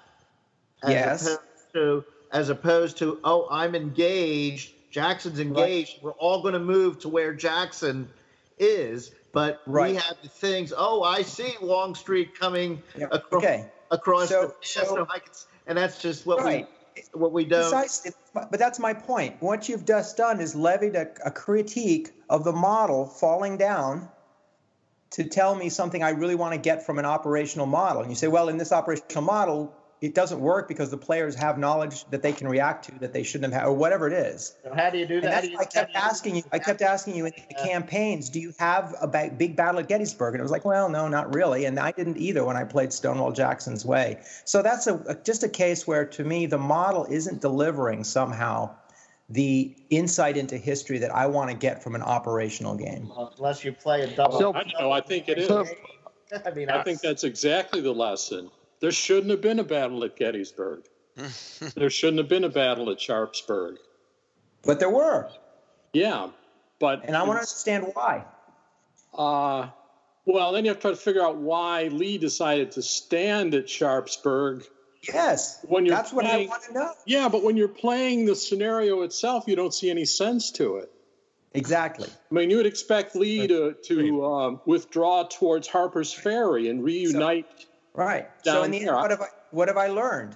As Yes. opposed to, as opposed to, oh, I'm engaged. Jackson's engaged. We're all going to move to where Jackson is, but Right. we have the things. Oh, I see Longstreet coming Yeah, across okay. across So- the so- so I can, and that's just what Right. we what we don't. Precisely. But that's my point. What you've just done is levied a, a critique of the model falling down to tell me something I really want to get from an operational model. And you say, well, in this operational model, it doesn't work because the players have knowledge that they can react to that they shouldn't have had, or whatever it is. So how do you do And that? Do you- I kept you- asking you. I kept asking you in the campaigns, do you have a big battle at Gettysburg? And it was like, well, no, not really. And I didn't either when I played Stonewall Jackson's Way. So that's a, a just a case where, to me, the model isn't delivering somehow the insight into history that I want to get from an operational game. unless you play a double. So- I know. I think it is. So- I mean, I think that's exactly the lesson. There shouldn't have been a battle at Gettysburg. there shouldn't have been a battle at Sharpsburg. But there were, Yeah, but and I want to understand why. Uh, well, then you have to try to figure out why Lee decided to stand at Sharpsburg. Yes, When you're that's what I want to know. Yeah, but when you're playing the scenario itself, you don't see any sense to it. Exactly. I mean, you would expect Lee to, to um, withdraw towards Harper's Ferry and reunite. Right. so in the end, what have I what have I learned?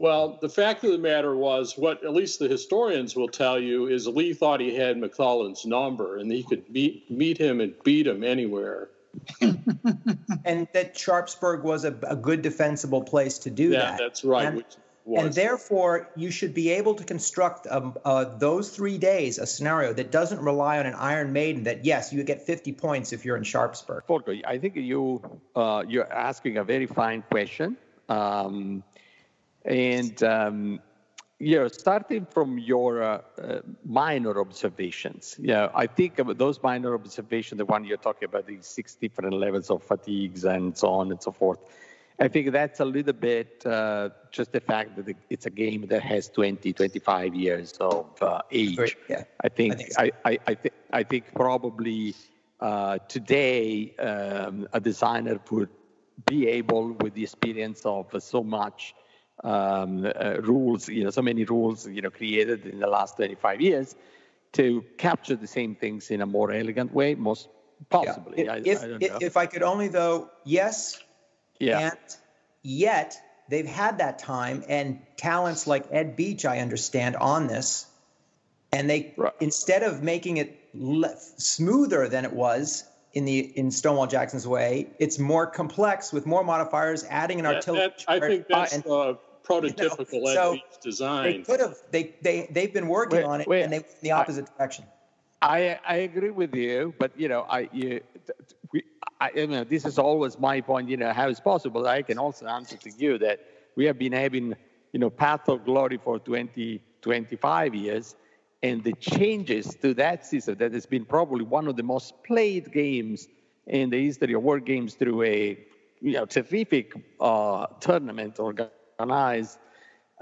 Well, the fact of the matter was, what at least the historians will tell you is Lee thought he had McClellan's number and he could meet meet him and beat him anywhere. and that Sharpsburg was a, a good defensible place to do Yeah, that. that's right. And, which was. and therefore, you should be able to construct um, uh, those three days a scenario that doesn't rely on an Iron Maiden. That yes, you get 50 points if you're in Sharpsburg. Volko, I think you uh, you're asking a very fine question, um, and um, you know, starting from your uh, uh, minor observations. Yeah, I think those minor observations, the one you're talking about, the six different levels of fatigues and so on and so forth. I think that's a little bit uh, just the fact that it's a game that has 20, 25 years of uh, age. Yeah. I think I think so. I, I, I, th- I think probably uh, today um, a designer would be able, with the experience of so much um, uh, rules, you know, so many rules, you know, created in the last 25 years, to capture the same things in a more elegant way, most possibly. I, if, I don't if, know. if I could only though, yes, yeah. and yet they've had that time and talents like Ed Beach, I understand, on this, and they Right. instead of making it le- smoother than it was in the in Stonewall Jackson's way, it's more complex with more modifiers, adding an That- artillery. that- I think that's and uh, prototypical so Ed Beach design. they design. could have they they they've been working Wait, on it wait, and they went in the opposite direction. I I agree with you, but you know, I you, we, I, you know, this is always my point. You know, how is possible? I can also answer to you that we have been having you know path of glory for 20, 25 years, and the changes to that system that has been probably one of the most played games in the history of war games through a you know terrific uh, tournament organized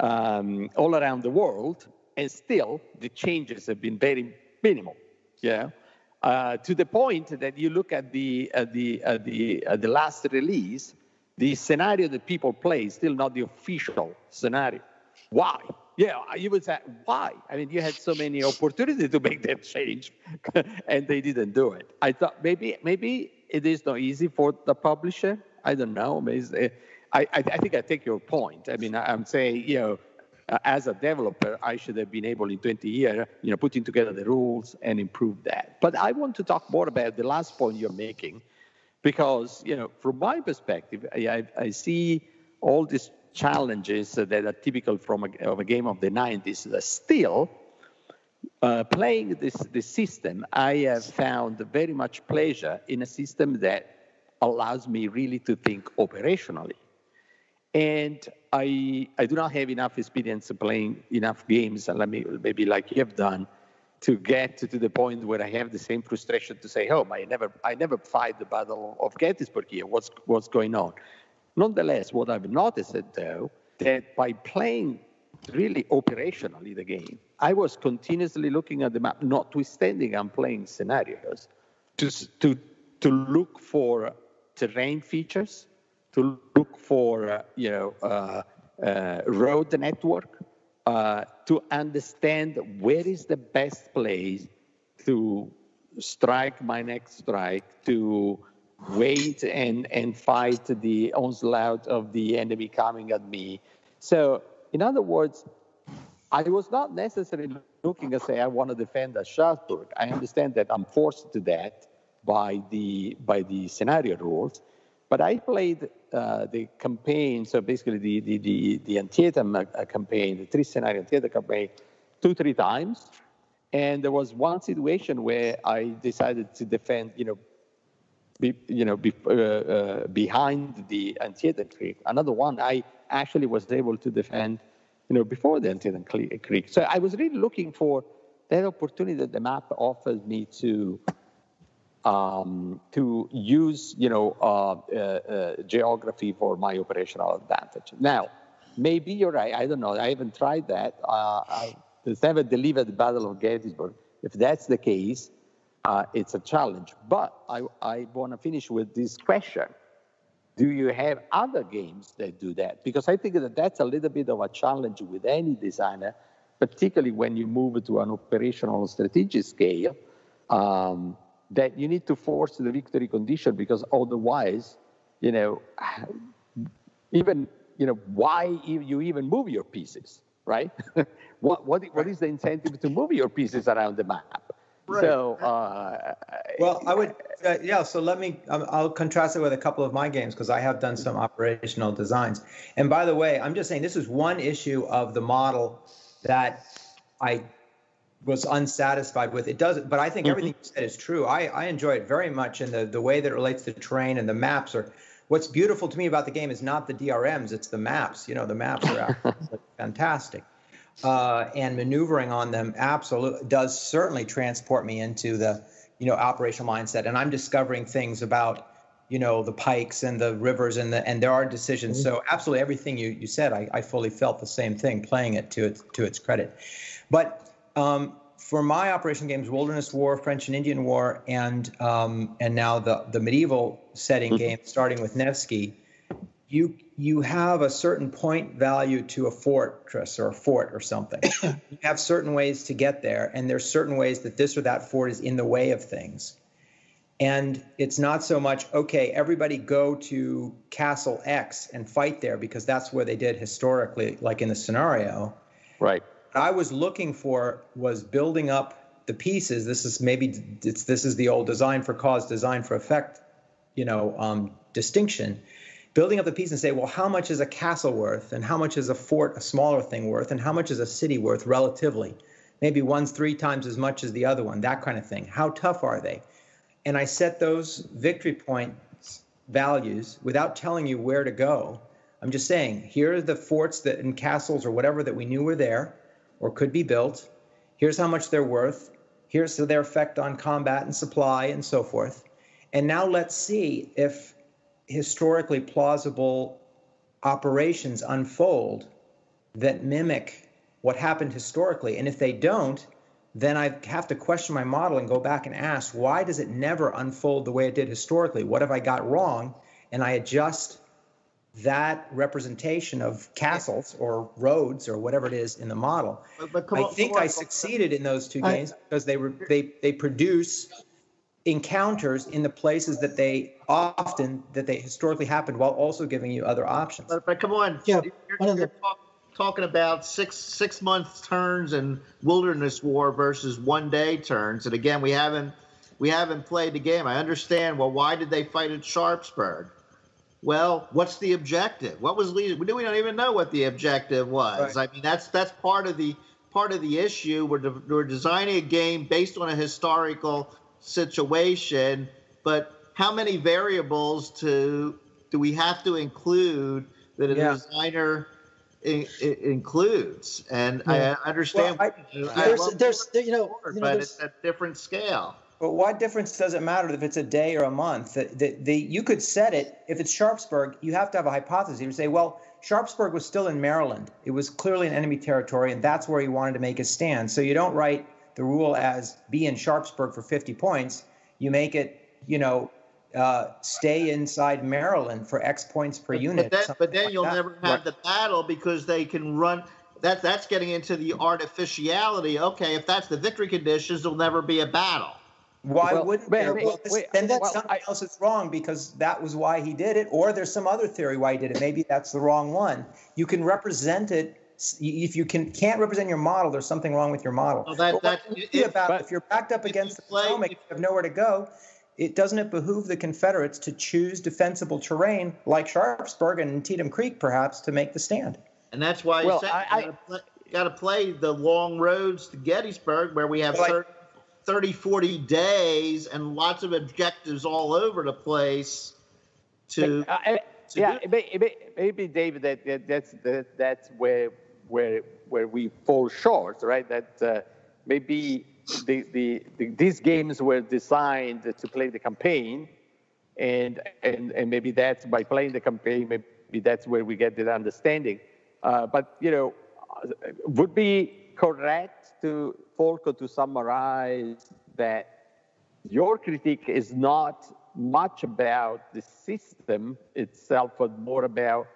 um, all around the world, and still the changes have been very minimal. Yeah, uh, to the point that you look at the the the the last release, the scenario that people play is still not the official scenario. Why? Yeah, you would say why? I mean, you had so many opportunities to make that change, and they didn't do it. I thought maybe maybe it is not easy for the publisher. I don't know. I, I, I think I take your point. I mean, I'm saying, you know, uh, as a developer, I should have been able in 20 years, you know, putting together the rules and improve that. But I want to talk more about the last point you're making, because, you know, from my perspective, I, I, I see all these challenges that are typical from a, of a game of the 90s that still uh, playing this, this system, I have found very much pleasure in a system that allows me really to think operationally. And I, I do not have enough experience playing enough games, and let me, maybe like you have done, to get to the point where I have the same frustration to say, oh, I never, I never fight the Battle of Gettysburg here. What's, what's going on? Nonetheless, what I've noticed, though, that by playing really operationally the game, I was continuously looking at the map, notwithstanding I'm playing scenarios, to, to, to look for terrain features, to look for uh, you know uh, uh, road network, to understand where is the best place to strike my next strike, to wait and, and fight the onslaught of the enemy coming at me. So, in other words, I was not necessarily looking and say I want to defend a Sharpsburg. I understand that I'm forced to that by the by the scenario rules, but I played uh, the campaign, so basically the the the, the Antietam uh, campaign, the three scenario Antietam campaign, two three times, and there was one situation where I decided to defend, you know, be, you know, be, uh, uh, behind the Antietam Creek. Another one I actually was able to defend, you know, before the Antietam Creek. So I was really looking for that opportunity that the map offers me to um, to use, you know, uh, uh, uh, geography for my operational advantage. Now, maybe you're right. I don't know. I haven't tried that. I was never delivered the Battle of Gettysburg. If that's the case, uh, it's a challenge. But I, I want to finish with this question. Do you have other games that do that? Because I think that that's a little bit of a challenge with any designer, particularly when you move to an operational strategic scale. Um, that you need to force the victory condition because otherwise, you know, even you know why you even move your pieces, right? what what what is the incentive to move your pieces around the map? Right. So, uh, well, I would, uh, yeah. So let me, um, I'll contrast it with a couple of my games because I have done some operational designs. And by the way, I'm just saying this is one issue of the model that I was unsatisfied with. It does, but I think mm-hmm. everything you said is true. I, I enjoy it very much, and the the way that it relates to terrain and the maps are. What's beautiful to me about the game is not the DRMs; it's the maps. You know, the maps are fantastic, uh, and maneuvering on them absolutely does certainly transport me into the you know operational mindset. And I'm discovering things about you know the pikes and the rivers and the and there are decisions. Mm-hmm. So absolutely everything you you said, I, I fully felt the same thing playing it to its to its credit, but um, for my operation games, Wilderness War, French and Indian War, and um, and now the the medieval setting mm-hmm. game, starting with Nevsky, you you have a certain point value to a fortress or a fort or something. you have certain ways to get there, and there's certain ways that this or that fort is in the way of things. And it's not so much okay. Everybody go to Castle X and fight there because that's where they did historically, like in the scenario. Right I was looking for was building up the pieces. This is maybe it's, this is the old design for cause, design for effect, you know, um, distinction. Building up the piece and say, well, how much is a castle worth, and how much is a fort, a smaller thing worth, and how much is a city worth relatively? Maybe one's three times as much as the other one, that kind of thing. How tough are they? And I set those victory points values without telling you where to go. I'm just saying, here are the forts that and castles or whatever that we knew were there or could be built. Here's how much they're worth. Here's their effect on combat and supply and so forth. And now let's see if historically plausible operations unfold that mimic what happened historically. And if they don't, then I have to question my model and go back and ask, why does it never unfold the way it did historically? What have I got wrong? And I adjust that representation of castles or roads or whatever it is in the model. But, but I think I succeeded in those two games because they were they they produce encounters in the places that they often that they historically happened while also giving you other options. But, but come on, yeah, you're, you're talk, talking about six six month turns and wilderness war versus one day turns, and again we haven't we haven't played the game. I understand. Well, why did they fight at Sharpsburg? Well, what's the objective? What was leading? We don't even know what the objective was. Right. I mean, that's that's part of the part of the issue. We're de- we're designing a game based on a historical situation, but how many variables to do we have to include that a yeah. designer I- I includes? And yeah. I understand. Well, I, there's, there's, you know, you know but it's a different scale. But what difference does it matter if it's a day or a month? The, the, the, you could set it, if it's Sharpsburg, you have to have a hypothesis. You say, well, Sharpsburg was still in Maryland. It was clearly an enemy territory, and that's where he wanted to make his stand. So you don't write the rule as be in Sharpsburg for 50 points. You make it, you know, uh, stay inside Maryland for X points per but, unit. But then, but then like you'll that. never have the battle because they can run. That, that's getting into the artificiality. Okay, if that's the victory conditions, there'll never be a battle Why Well, wouldn't wait, there? wait, well, this- wait, then then well, something I- else is wrong because that was why he did it, or there's some other theory why he did it. Maybe that's the wrong one. You can represent it. If you can can't represent your model, there's something wrong with your model. Well, that- But what that- can you if- about but- if you're backed up against the play- Potomac, you have nowhere to go. It doesn't it behoove the Confederates to choose defensible terrain like Sharpsburg and Antietam Creek, perhaps, to make the stand. And that's why Well, I said I- you gotta play, you gotta play the long roads to Gettysburg where we have Well, I- 30, 30, 40 days and lots of objectives all over the place to. Uh, uh, to yeah, do- may- may- maybe David, that, that that's that, that's where where where we fall short, right? That uh, maybe the, the, the these games were designed to play the campaign, and and and maybe that's by playing the campaign, maybe that's where we get the understanding. Uh, but you know, uh, would be correct to Volko to summarize that your critique is not much about the system itself, but more about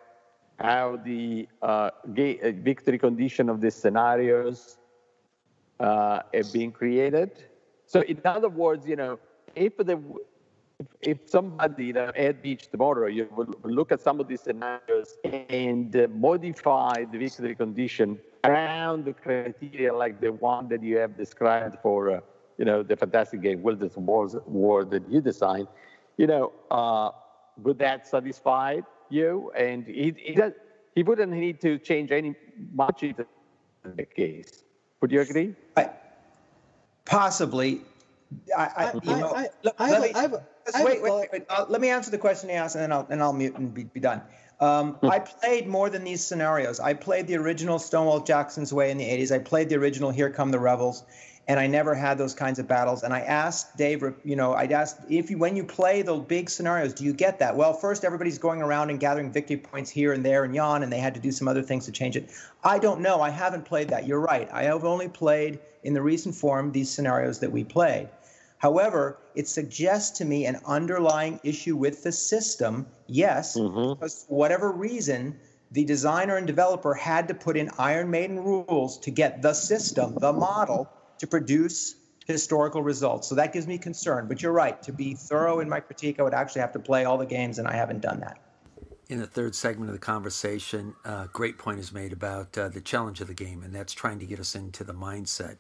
how the uh, uh, victory condition of the scenarios uh, have been created. So, in other words, you know, if the if, if somebody, you know, Ed Beach tomorrow, you will look at some of these scenarios and uh, modify the victory condition around the criteria like the one that you have described for, uh, you know, the fantastic game, Wilderness Wars War that you designed, you know, uh, would that satisfy you? And he, he, does, he wouldn't need to change any much in the case. Would you agree? I, possibly. I, I, you I- know, I- let, I let me, a- I have a- just I have a wait, wait, wait, wait. Uh, let me answer the question he asked, and then I'll and I'll mute and be, be done. Um, I played more than these scenarios. I played the original Stonewall Jackson's Way in the '80s. I played the original Here Come the Rebels, and I never had those kinds of battles. And I asked Dave, you know, I'd asked if you when you play the big scenarios, do you get that? Well, first everybody's going around and gathering victory points here and there and yon, and they had to do some other things to change it. I don't know. I haven't played that. You're right. I have only played in the recent form these scenarios that we played. However, it suggests to me an underlying issue with the system. Yes, because for whatever reason, the designer and developer had to put in Iron Maiden rules to get the system, the model, to produce historical results. So that gives me concern. But you're right. To be thorough in my critique, I would actually have to play all the games, and I haven't done that. In the third segment of the conversation, a great point is made about uh, the challenge of the game, and that's trying to get us into the mindset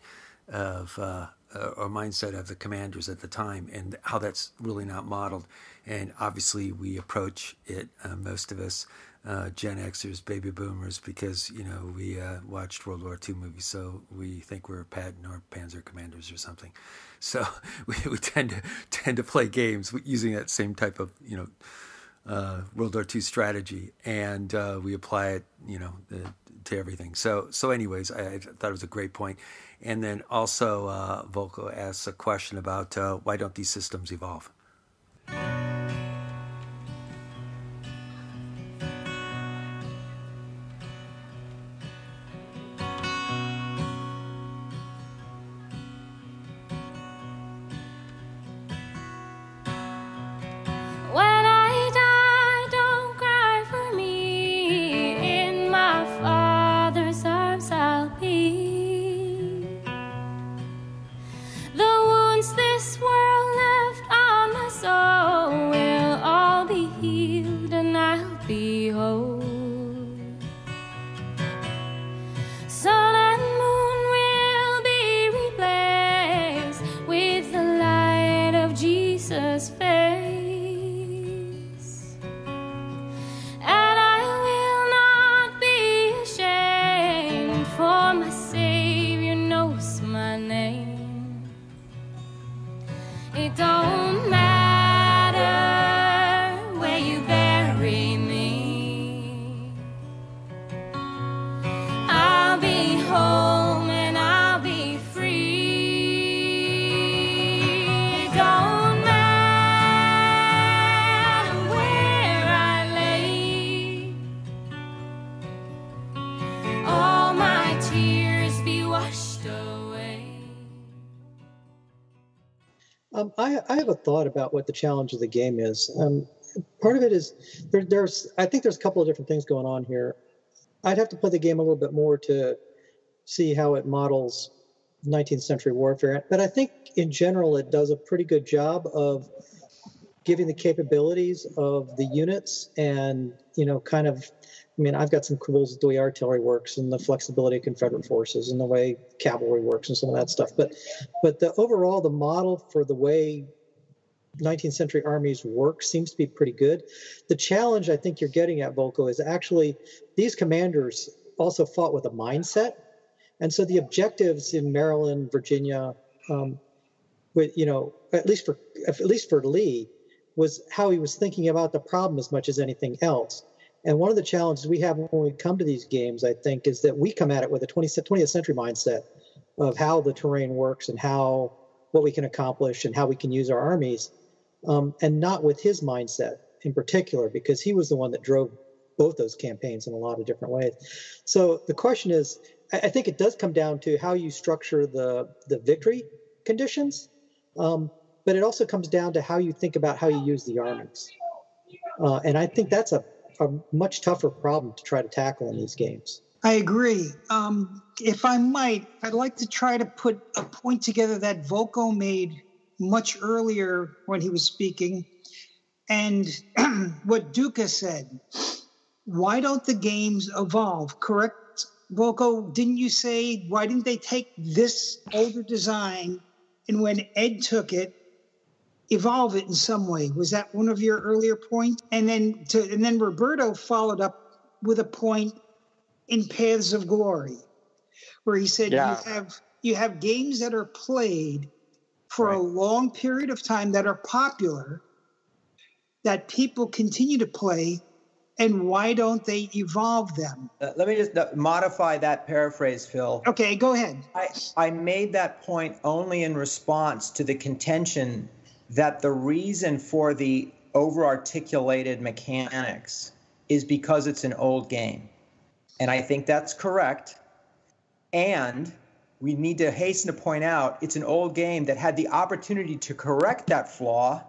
of uh, uh, or mindset of the commanders at the time, and how that's really not modeled. And obviously, we approach it, uh, most of us, uh, Gen Xers, baby boomers, because you know we uh, watched World War II movies, so we think we're Patton or Panzer commanders or something. So we, we tend to tend to play games using that same type of you know uh, World War II strategy, and uh, we apply it, you know, uh, to everything. So, so anyways, I, I thought it was a great point. And then also, uh, Volko asks a question about uh, why don't these systems evolve? Thought about what the challenge of the game is. Um, part of it is there, there's I think there's a couple of different things going on here. I'd have to play the game a little bit more to see how it models 19th century warfare. But I think in general, it does a pretty good job of giving the capabilities of the units and, you know, kind of, I mean, I've got some quibbles with the way artillery works and the flexibility of Confederate forces and the way cavalry works and some of that stuff. But, but the overall, the model for the way 19th century armies work seems to be pretty good. The challenge I think you're getting at, Volko, is actually these commanders also fought with a mindset. And so the objectives in Maryland, Virginia, um, with, you know, at least for at least for Lee, was how he was thinking about the problem as much as anything else. And one of the challenges we have when we come to these games, I think, is that we come at it with a 20, 20th century mindset of how the terrain works and how what we can accomplish and how we can use our armies, um, and not with his mindset in particular, because he was the one that drove both those campaigns in a lot of different ways. So the question is, I, think it does come down to how you structure the the victory conditions. Um, but it also comes down to how you think about how you use the armies. Uh, and I think that's a, a much tougher problem to try to tackle in these games. I agree. Um, if I might, I'd like to try to put a point together that Volko made much earlier when he was speaking, and what Duca said. Why don't the games evolve? Correct, Volko? Didn't you say why didn't they take this older design and when Ed took it, evolve it in some way? Was that one of your earlier points? And then to and then Roberto followed up with a point in Paths of Glory, where he said Yeah. you have you have games that are played for a long period of time that are popular, that people continue to play, and why don't they evolve them? Uh, let me just uh, modify that paraphrase, Phil. Okay, go ahead. I, I made that point only in response to the contention that the reason for the over articulated mechanics is because it's an old game. And I think that's correct. And we need to hasten to point out it's an old game that had the opportunity to correct that flaw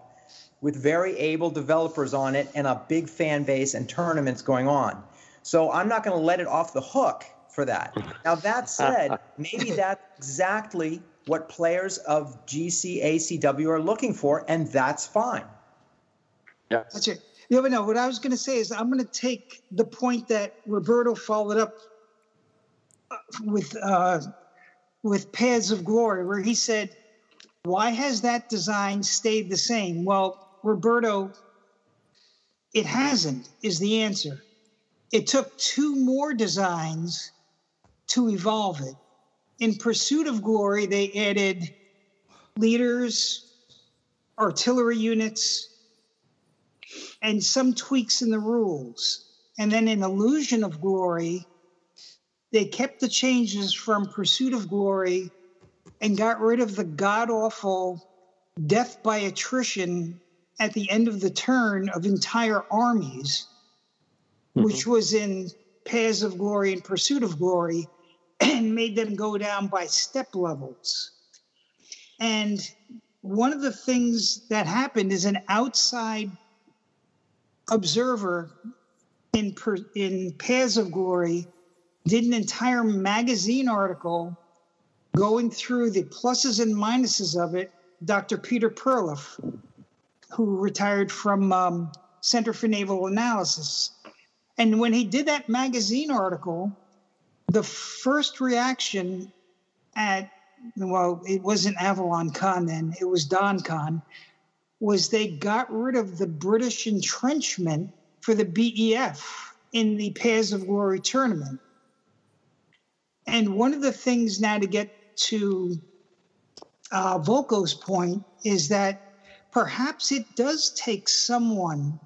with very able developers on it and a big fan base and tournaments going on. So I'm not going to let it off the hook for that. Now, that said, maybe that's exactly what players of GC ACW are looking for, and that's fine. Yeah. That's it. Yeah, but no, what I was going to say is I'm going to take the point that Roberto followed up uh, with uh, with Paths of Glory, where he said, "Why has that design stayed the same?" Well, Roberto, it hasn't. Is the answer? It took two more designs to evolve it. In Pursuit of Glory, they added leaders, artillery units, and some tweaks in the rules. And then in Illusion of Glory, they kept the changes from Pursuit of Glory and got rid of the god awful death by attrition at the end of the turn of entire armies, mm-hmm. which was in Paths of Glory and Pursuit of Glory, and made them go down by step levels. And one of the things that happened is an outside observer in per, in Paths of Glory did an entire magazine article going through the pluses and minuses of it. Dr. Peter Perloff, who retired from um, Center for Naval Analysis, and when he did that magazine article, the first reaction at well, it wasn't Avalon Con then; it was Don Con was they got rid of the British entrenchment for the BEF in the Paths of Glory tournament. And one of the things now to get to uh, Volko's point is that perhaps it does take someone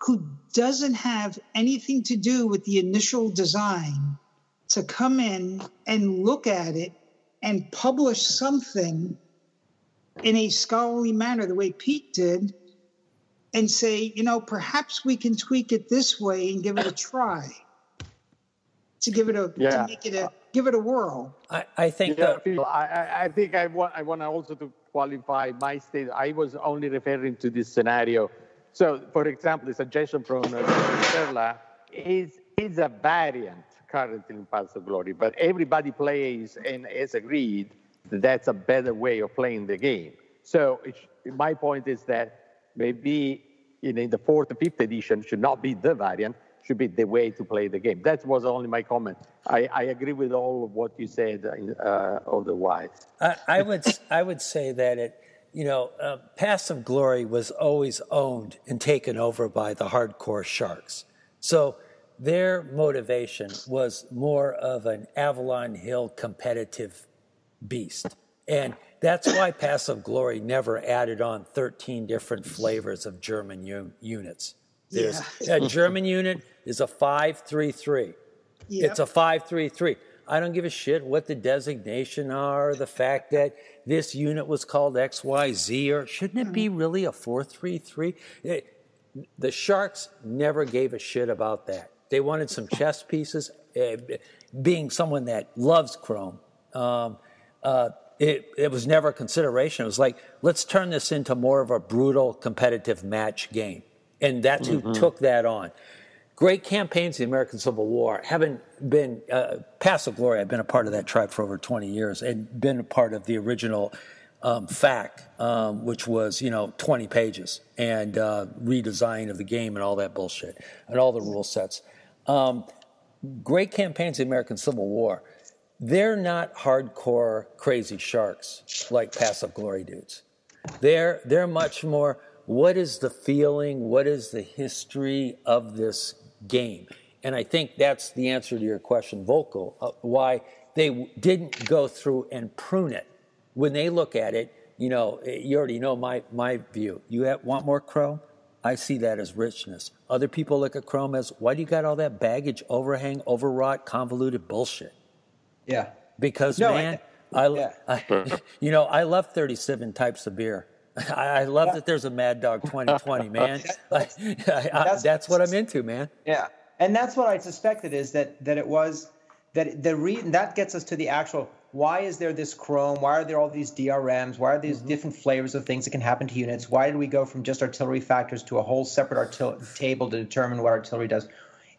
who doesn't have anything to do with the initial design to come in and look at it and publish something in a scholarly manner, the way Pete did, and say, you know, perhaps we can tweak it this way and give it a try. To give it a, Yeah. to make it a, give it a whirl. I, I think Yeah, that Phil, I, I- I think I want I want also to qualify my state. I was only referring to this scenario. So, for example, the suggestion from uh, is is a variant currently in Paths of Glory, but everybody plays and has agreed that that's a better way of playing the game. So it, sh- my point is that maybe in, in the fourth or fifth edition should not be the variant, should be the way to play the game. That was only my comment. I, I agree with all of what you said uh, otherwise. I, I would I would say that it you know uh, of Glory was always owned and taken over by the hardcore sharks. So their motivation was more of an Avalon Hill competitive beast. And that's why of Glory never added on 13 different flavors of German units. There's Yeah. a German unit is a 533. Yep. It's a 533. I don't give a shit what the designation are, the fact that this unit was called XYZ, or shouldn't it be really a 433? It- the Sharks never gave a shit about that. They wanted some chess pieces. Uh, being someone that loves Chrome, um, uh, it, it was never a consideration. It was like, let's turn this into more of a brutal competitive match game. And that's who Mhm. took that on. Great campaigns in the American Civil War. Haven't been uh, Paths of Glory, I've been a part of that tribe for over 20 years and been a part of the original um, FAC, um, which was, you know, 20 pages and uh, redesign of the game and all that bullshit and all the rule sets. Um, great campaigns in the American Civil War. They're not hardcore crazy sharks like of Glory dudes. They're they're much more. What is the feeling? What is the history of this game? And I think that's the answer to your question, Volko. Uh, why they w- didn't go through and prune it when they look at it. You know, eh, you already know my my view. You have, want more chrome? I see that as richness. Other people look at chrome as why do you got all that baggage, overhang, overwrought, convoluted bullshit? Yeah. Because No, man, I, I, you know, I love 37 types of beer. I, I love that there's a Mad Dog 2020, man. I, I, that's what I'm into, man. Yeah, and that's what I suspected is that that it was that the reason that gets us to the actual why is there this chrome? Why are there all these DRMs? Why are these mm-hmm. different flavors of things that can happen to units? Why did we go from just artillery factors to a whole separate artil- table to determine what artillery does?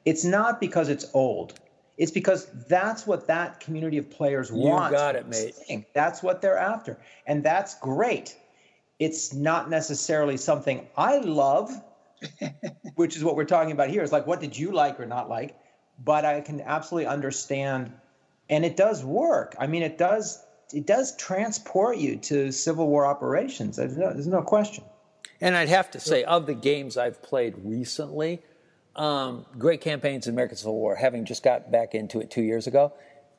It's not because it's old. It's because that's what that community of players want. You got it, mate. That's what they're after, and that's great. It's not necessarily something I love, which is what we're talking about here. It's like, what did you like or not like? But I can absolutely understand, and it does work. I mean, it does. It does transport you to Civil War operations. There's no, there's no question. And I'd have to say, of the games I've played recently, um, great campaigns in American Civil War, having just got back into it two years ago,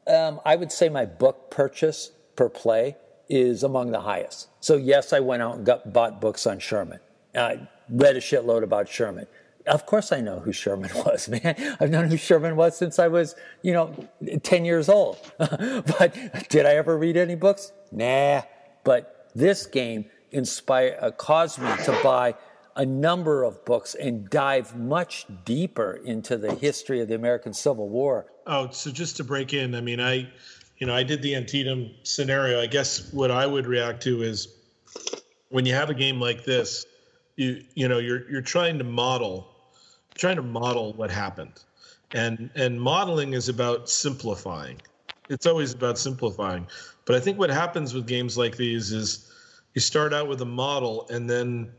um, I would say my book purchase per play is among the highest. So, yes, I went out and got, bought books on Sherman. I read a shitload about Sherman. Of course, I know who Sherman was, man. I've known who Sherman was since I was, you know, 10 years old. but did I ever read any books? Nah. But this game inspired, uh, caused me to buy a number of books and dive much deeper into the history of the American Civil War. Oh, so just to break in, I mean, I, you know, I did the Antietam scenario. I guess what I would react to is when you have a game like this, you you know, you're you're trying to model, trying to model what happened, and and modeling is about simplifying. It's always about simplifying. But I think what happens with games like these is you start out with a model and then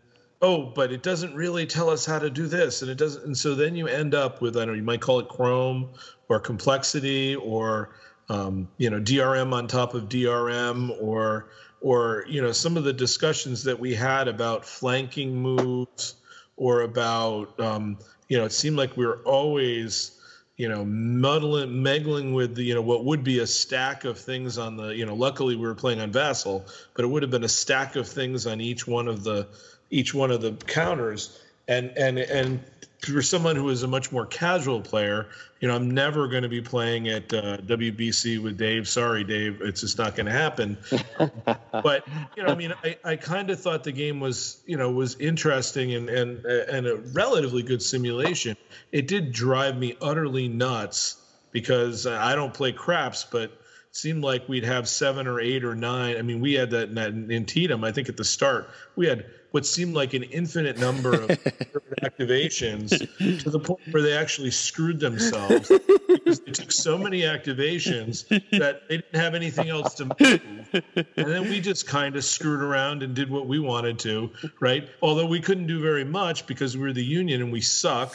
oh but it doesn't really tell us how to do this and it doesn't and so then you end up with i don't know you might call it chrome or complexity or um, you know drm on top of drm or or you know some of the discussions that we had about flanking moves or about um, you know it seemed like we were always you know, muddling, megling with the, you know, what would be a stack of things on the, you know, luckily we were playing on Vassal, but it would have been a stack of things on each one of the, each one of the counters. And, and, and for someone who is a much more casual player, you know, I'm never going to be playing at uh, WBC with Dave. Sorry, Dave, it's just not going to happen. but you know, I mean, I, I kind of thought the game was, you know, was interesting and and and a relatively good simulation. It did drive me utterly nuts because I don't play craps, but it seemed like we'd have seven or eight or nine. I mean, we had that in, that in Antietam. I think at the start we had what seemed like an infinite number of activations to the point where they actually screwed themselves because they took so many activations that they didn't have anything else to move. And then we just kind of screwed around and did what we wanted to, right? Although we couldn't do very much because we were the union and we suck,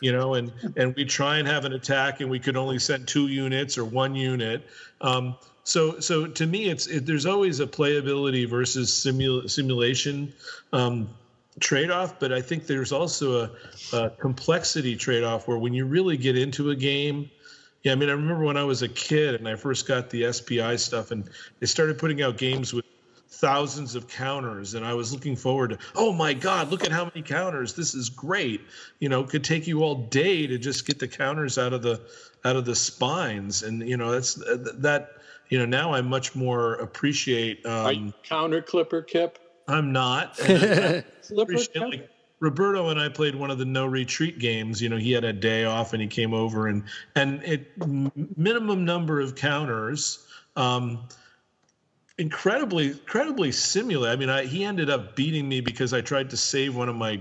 you know, and and we try and have an attack and we could only send two units or one unit. Um, so so to me it's it, there's always a playability versus simul- simulation um, trade-off but i think there's also a, a complexity trade-off where when you really get into a game yeah i mean i remember when i was a kid and i first got the SPI stuff and they started putting out games with thousands of counters and i was looking forward to oh my god look at how many counters this is great. You know could take you all day to just get the counters out of the out of the spines and you know that's that you know now i much more appreciate Are you um counter clipper, Kip? i'm not and I appreciate, Kip? like roberto and i played one of the no retreat games you know he had a day off and he came over and and it minimum number of counters um incredibly incredibly simulated. I mean, I, he ended up beating me because I tried to save one of my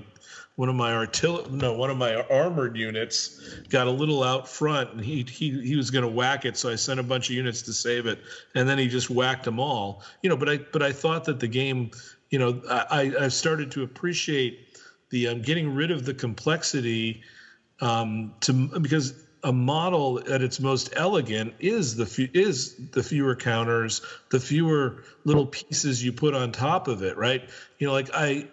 one of my artillery no one of my armored units got a little out front and he he he was going to whack it so I sent a bunch of units to save it and then he just whacked them all you know but I but I thought that the game you know I I started to appreciate the um, getting rid of the complexity um, to because a model at its most elegant is the few, is the fewer counters, the fewer little pieces you put on top of it, right? You know, like I,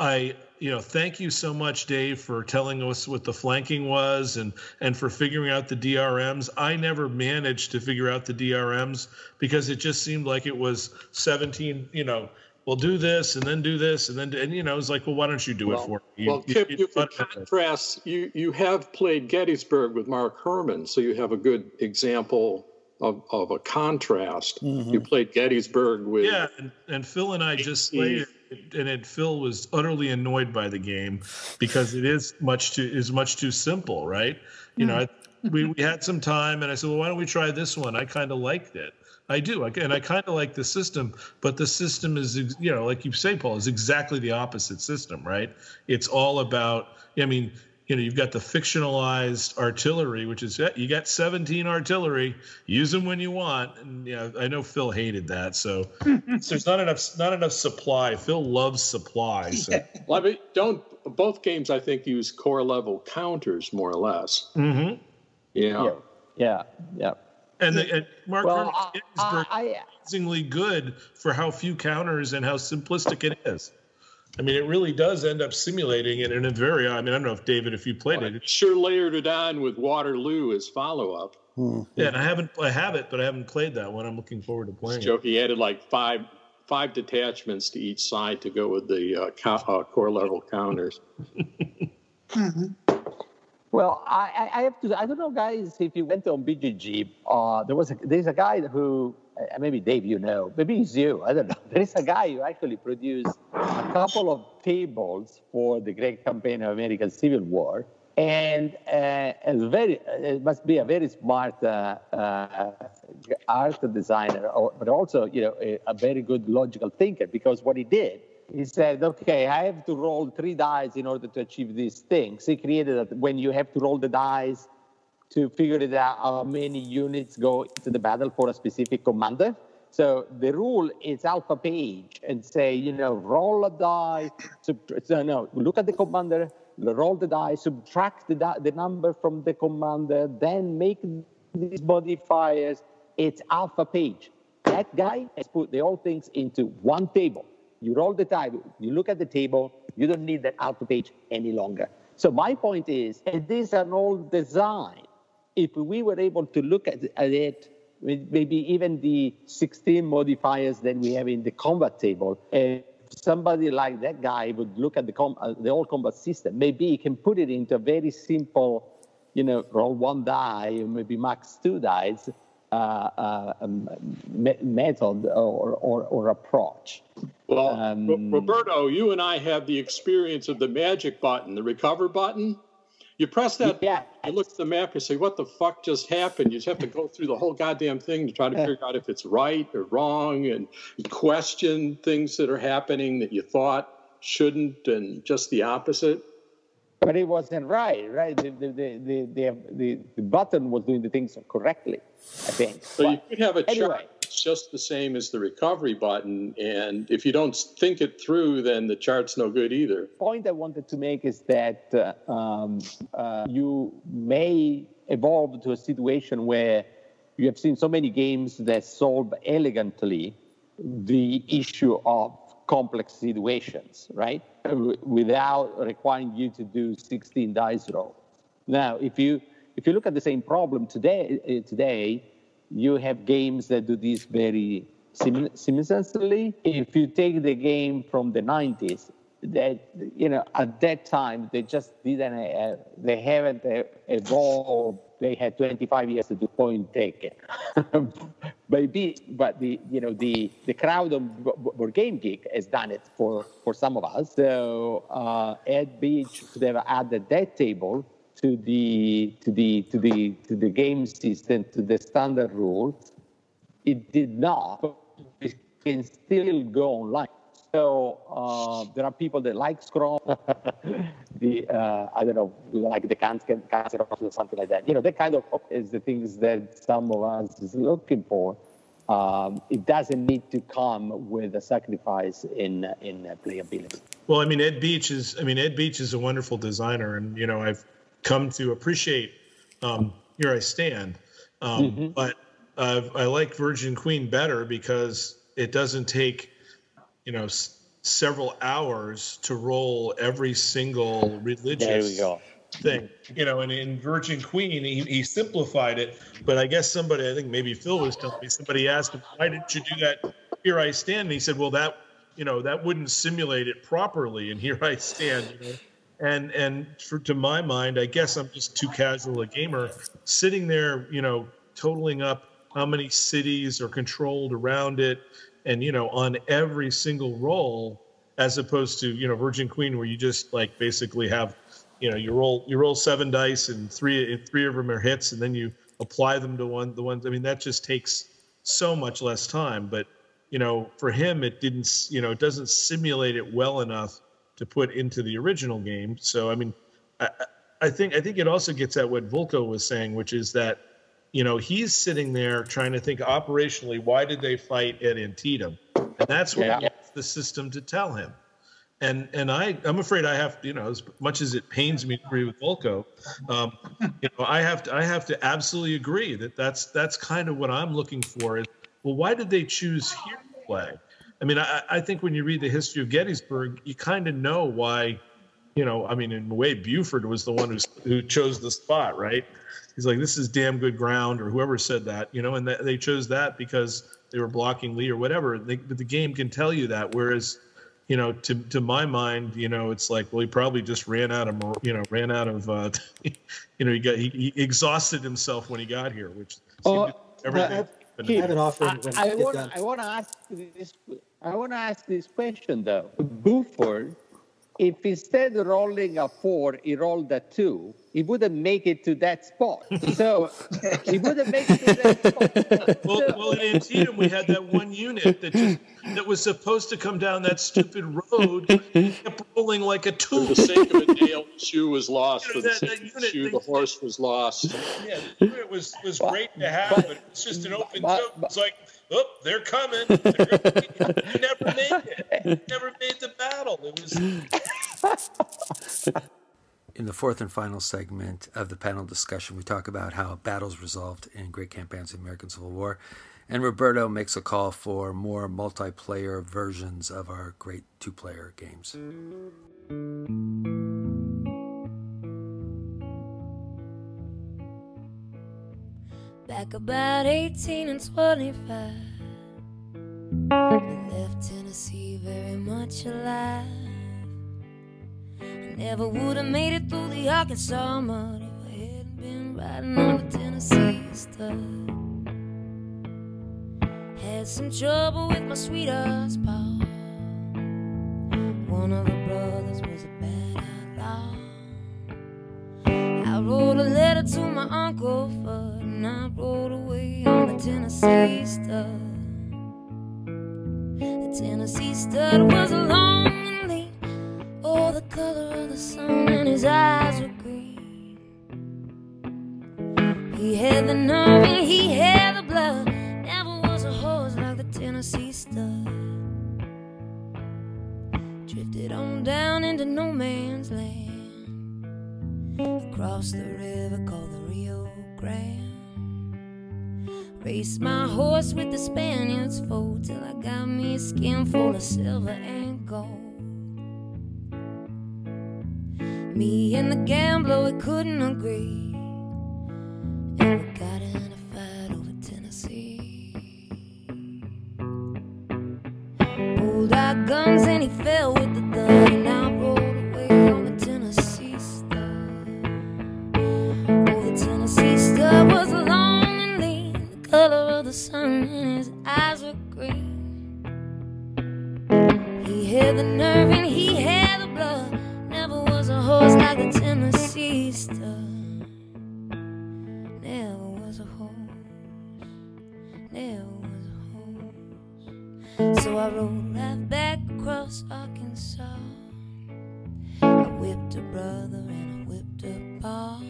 I, you know, thank you so much, Dave, for telling us what the flanking was and and for figuring out the DRMs. I never managed to figure out the DRMs because it just seemed like it was 17, you know. Well, do this and then do this and then do, and you know it's like, well, why don't you do it for me? Well, You- Kip, you- you, for contrast, you, you have played Gettysburg with Mark Herman, so you have a good example of, of a contrast. Mm-hmm. You played Gettysburg with Yeah, and, and Phil and I just played it, and it, Phil was utterly annoyed by the game because it is much too is much too simple, right? You know, hmm. I, we we had some time, and I said, well, why don't we try this one? I kind of liked it. I do, and I kind of like the system, but the system is, you know, like you say, Paul, is exactly the opposite system, right? It's all about. I mean, you know, you've got the fictionalized artillery, which is you got 17 artillery, use them when you want. And yeah, I know Phil hated that, so there's not enough not enough supply. Phil loves supply, so. Well, I mean, don't both games I think use corps level counters more or less. Mhm. Yeah. Yeah, yeah. And, the, and Mark Well, Herman I- Gettysburg I- is amazingly good for how few counters and how simplistic it is. I mean, it really does end up simulating it in a very. I mean, I don't know if David, if you played it, Sure layered it on with Waterloo as follow up. yeah, and I haven't, I have it, but I haven't played that one. I'm looking forward to playing it. Joke, he added like five five detachments to each side to go with the uh, co- uh, corps level counters. Well, I, I I have to. I don't know, guys. If you went on BGG, uh, there was a, there's a guy who uh, maybe Dave, you know, maybe it's you. I don't know. There is a guy who actually produced a couple of tables for the Great Campaign of American Civil War, and uh, very it must be a very smart uh, uh, art designer, or, but also you know a, a very good logical thinker because what he did he said, okay, I have to roll three dice in order to achieve these things. He created that when you have to roll the dice to figure it out how many units go into the battle for a specific commander. So the rule is alpha page and say, you know, roll a die, so no, look at the commander, roll the die, subtract the, the number from the commander, then make these modifiers. It's alpha page. That guy has put the whole things into one table. You roll the die, you look at the table, you don't need that alpha page any longer. So my point is, it is an old design. If we were able to look at, at it, with maybe even the 16 modifiers that we have in the combat table, if somebody like that guy would look at the, com- uh, the whole combat system, maybe he can put it into a very simple, you know, roll one die, or maybe max two dice, uh, uh, um, me- method or, or, or approach. Well, Um, Ro- Roberto, you and I have the experience of the magic button, the recover button. You press that, yeah. you look at the map, you say, what the fuck just happened? You just have to go through the whole goddamn thing to try to figure out if it's right or wrong and question things that are happening that you thought shouldn't, and just the opposite. But it wasn't right, right? The, the, the, the, the, the, button was doing the things correctly, I think. So you But could have a anyway. chart just the same as the recovery button, and if you don't think it through, then the chart's no good either. point I wanted to make is that uh, um, uh, you may evolve to a situation where you have seen so many games that solve elegantly the issue of complex situations, right? Without requiring you to do 16 dice roll. Now, if you if you look at the same problem today, uh, today you have games that do this very sim- simultaneously. If you take the game from the 90s, that you know at that time they just didn't uh, they haven't uh, evolved. They had 25 years to do point taken maybe but the you know the the crowd B- board game geek has done it for for some of us. So uh, ed beach could have added that table to the to the to the to the game system to the standard rules it did not it can still go online so uh, there are people that like Scrum, the uh, I don't know, like the cancer, cancer or something like that. You know, that kind of is the things that some of us is looking for. Um, it doesn't need to come with a sacrifice in in playability. Well, I mean, Ed Beach is. I mean, Ed Beach is a wonderful designer, and you know, I've come to appreciate. Um, Here I stand, um, Mhm. but uh, I like Virgin Queen better because it doesn't take, you know, s- several hours to roll every single religious There we go. thing. You know, and in Virgin Queen, he, he simplified it. But I guess somebody, I think maybe Phil was telling me, somebody asked him, why didn't you do that? Here I stand. And he said, well, that, you know, that wouldn't simulate it properly. And here I stand, you know. And, and for, to my mind, I guess I'm just too casual a gamer sitting there, you know, totaling up how many cities are controlled around it and, you know, on every single roll, as opposed to, you know, Virgin Queen, where you just like basically have you know you roll you roll seven dice and three three of them are hits and then you apply them to one the ones i mean that just takes so much less time. But you know for him it didn't you know it doesn't simulate it well enough to put into the original game so i mean i I- think i think it also gets at what volko was saying which is that you know he's sitting there trying to think operationally why did they fight at antietam and that's what Yeah. he the system to tell him and and I I'm afraid I have you know as much as it pains me to agree with Volko, um, you know I have to I have to absolutely agree that that's that's kind of what I'm looking for is well why did they choose here to play? I mean I I think when you read the history of Gettysburg you kind of know why you know I mean in a way Buford was the one who who chose the spot right he's like this is damn good ground or whoever said that you know and that they chose that because they were blocking Lee or whatever they, but the game can tell you that whereas you know, to to my mind, you know, it's like, well, he probably just ran out of, you know, ran out of, uh, you know, he got he, he exhausted himself when he got here, which Oh, seemed to- everything. I have an offering when I, you get want. I want to ask this. I want to ask this question though. Buford, if instead of rolling a four, he rolled a two, he wouldn't make it to that spot. So he wouldn't make it to that spot. Well, well, in Antietam, we had that one unit that just that was supposed to come down that stupid road, kept rolling like a For tool. the sake of a nail, the shoe was lost. You For know, the sake that of the shoe, the horse was lost. Yeah, the unit was was great to have, but it's just an open but- joke. It's like, oh, they're coming. They're gonna they never made it. They never made the battle. It was In the fourth and final segment of the panel discussion, we talk about how battles resolved in great campaigns of the American Civil War. And Roberto makes a call for more multiplayer versions of our great two player games. Back about 18 and 25. I left Tennessee very much alive. I never would have made it through the Arkansas mud if I hadn't been riding on the Tennessee stud. Had some trouble with my sweetheart's paw. One of her brothers was a bad outlaw. I wrote a letter to my uncle Fudd, and I rode away on the Tennessee stud. The Tennessee stud was a long and lean, oh, color of the sun and his eyes were green. He had the nerve and he had the blood. Never was a horse like the Tennessee stud. Drifted on down into no man's land. Across the river called the Rio Grande. Raced my horse with the Spaniards foe till I got me a skin full of silver and gold. Me and the gambler, we couldn't agree. And we got in a fight over Tennessee. Pulled our guns and he fell with the thud. Sun and his eyes were green. He had the nerve and he had the blood. Never was a horse like the Tennessee stud. Never was a horse. Never was a horse. So I rode right back across Arkansas. I whipped a brother and I whipped a pa.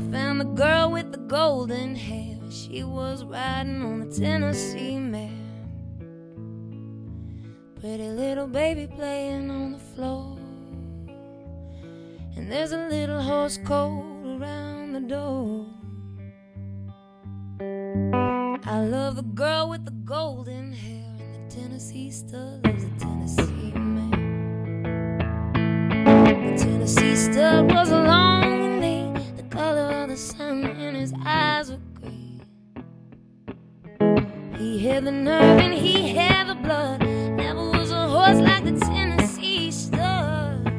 I found the girl with the golden hair. She was riding on the Tennessee mare. Pretty little baby playing on the floor. And there's a little horse cold around the door. I love the girl with the golden hair and the Tennessee stud loves the Tennessee man. The Tennessee stud was a had the nerve and he had the blood. Never was a horse like the Tennessee stud.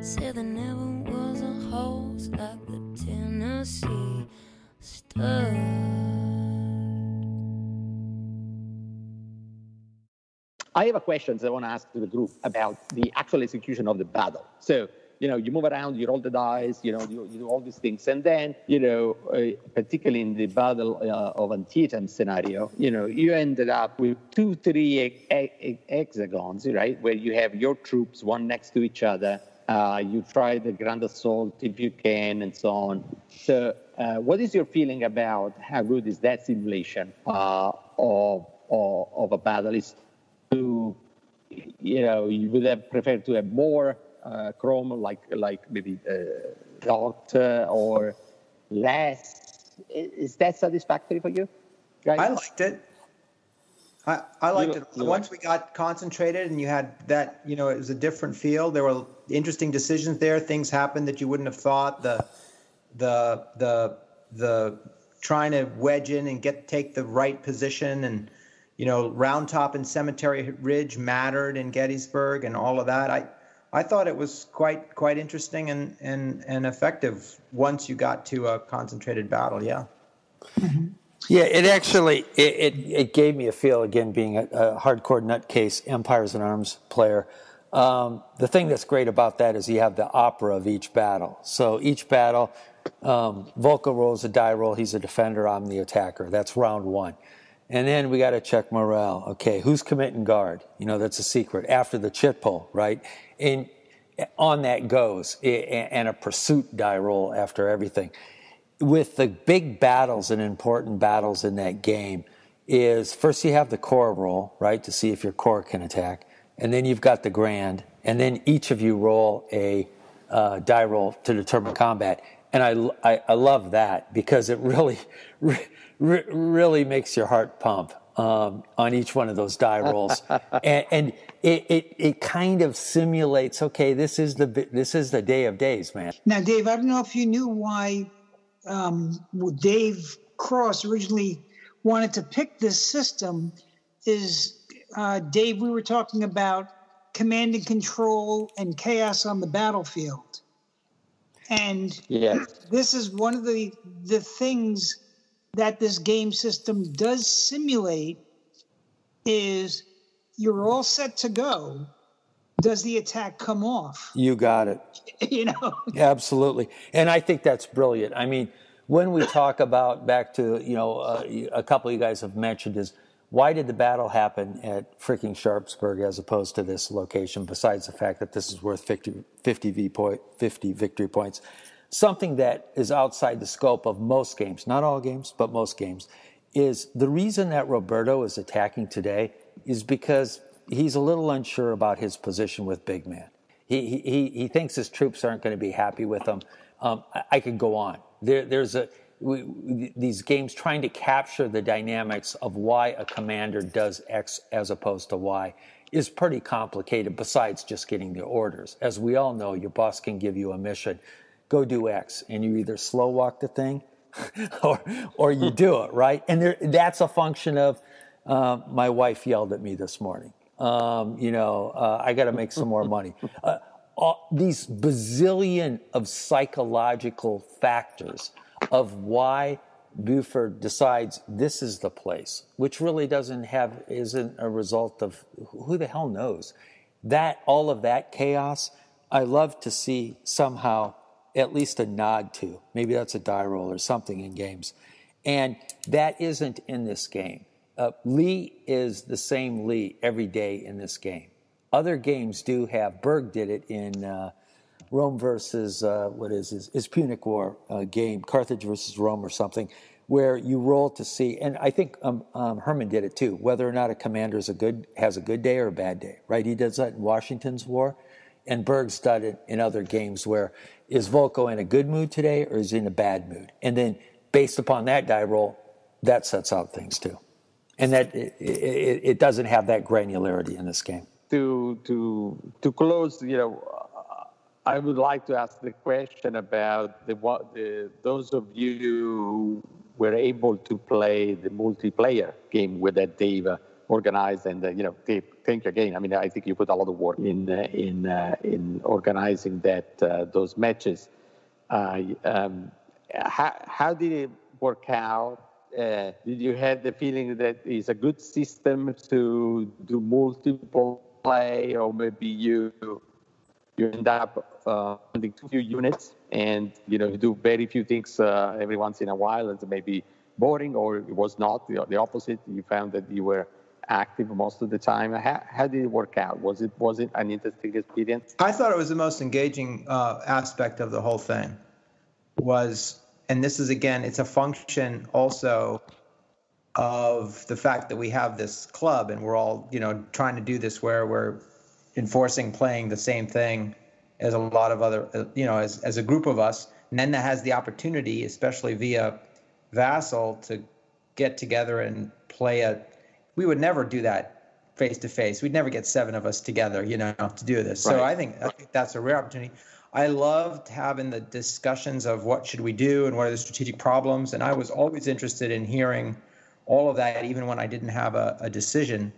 Said there never was a horse like the Tennessee stud. I have a question that I want to ask to the group about the actual execution of the battle. So, you know, you move around, you roll the dice, you know, you, you do all these things. And then, you know, uh, particularly in the battle uh, of Antietam scenario, you know, you ended up with two, three e- e- hexagons, right? Where you have your troops, one next to each other. Uh, you try the grand assault if you can, and so on. So, uh, what is your feeling about how good is that simulation uh, of, of, of a battle? Is to, you know, you would have preferred to have more chrome, like like maybe uh, dot uh, or less. Is that satisfactory for you? Guys? I liked it. I, I liked You- it. you Once we got concentrated and you had that, you know, it was a different feel. There were interesting decisions there. Things happened that you wouldn't have thought. The, the, the, the trying to wedge in and get take the right position and, you know, Round Top and Cemetery Ridge mattered in Gettysburg and all of that. I, I thought it was quite quite interesting and and and effective once you got to a concentrated battle. Yeah. Yeah, it actually it, it, it gave me a feel again being a, a hardcore nutcase Empires in Arms player. Um, the thing that's great about that is you have the opera of each battle. So each battle, um, rolls a die roll. He's a defender. I'm the attacker. That's round one. And then we got to check morale. Okay, who's committing guard? You know, that's a secret. After the chit pull, right? And on that goes, and a pursuit die roll after everything with the big battles and important battles in that game is first you have the corps roll, right, to see if your corps can attack. And then you've got the grand. And then each of you roll a uh, die roll to determine combat. And I, I, I love that because it really, re, re- really makes your heart pump um, on each one of those die rolls. and and it, it, it kind of simulates, okay, this is the, this is the day of days, man. Now, Dave, I don't know if you knew why um, Dave Cross originally wanted to pick this system. Is uh, Dave? We were talking about command and control and chaos on the battlefield, and Yes. this is one of the the things that this game system does simulate. Is you're all set to go. Does the attack come off? You got it. you know. Absolutely. And I think that's brilliant. I mean, when we talk about back to, you know, uh, a couple of you guys have mentioned is why did the battle happen at freaking Sharpsburg as opposed to this location, besides the fact that this is worth 50, 50, v point, 50 victory points? Something that is outside the scope of most games, not all games, but most games, is the reason that Roberto is attacking today is because he's a little unsure about his position with Big Man. He, he, he thinks his troops aren't going to be happy with him. Um, I, I could go on. There, there's a, we, these games trying to capture the dynamics of why a commander does X as opposed to Y is pretty complicated besides just getting the orders. As we all know, your boss can give you a mission, go do X, and you either slow walk the thing or, or you do it, right? And there, that's a function of uh, my wife yelled at me this morning. Um, you know, uh, I got to make some more money. Uh, all, these bazillion of psychological factors of why Buford decides this is the place, which really doesn't have, isn't a result of who the hell knows. That, all of that chaos, I love to see somehow at least a nod to. Maybe that's a die roll or something in games. And that isn't in this game. Uh, Lee is the same Lee every day in this game. Other games do have, Berg did it in uh, Rome versus uh, what is his, his Punic War uh, game, Carthage versus Rome or something, where you roll to see, and I think um, um, Herman did it too, whether or not a commander is a good has a good day or a bad day, right? He does that in Washington's War, and Berg's done it in other games where is Volko in a good mood today or is he in a bad mood, and then based upon that die roll, that sets out things too, and that it, it, it doesn't have that granularity in this game. To to to close, you know I would like to ask the question about the, what the, those of you who were able to play the multiplayer game with that uh, organized and uh, you know thank you again. I mean, I think you put a lot of work in uh, in uh, in organizing that uh, those matches. Uh, um, how how did it work out? did you have the feeling that it's a good system to do multiple play, or maybe you you end up uh, too few units and you know you do very few things uh, every once in a while and maybe boring or it was not the, the opposite you found that you were active most of the time how, how did it work out was it was it an interesting experience i thought it was the most engaging uh, aspect of the whole thing was and this is again it's a function also of the fact that we have this club and we're all you know trying to do this where we're enforcing playing the same thing as a lot of other, uh, you know, as, as a group of us. Nenna has the opportunity, especially via Vassal, to get together and play a. We would never do that face to face. We'd never get seven of us together, you know, to do this. Right. So I think I think that's a rare opportunity. I loved having the discussions of what should we do and what are the strategic problems, and I was always interested in hearing all of that, even when I didn't have a, a decision.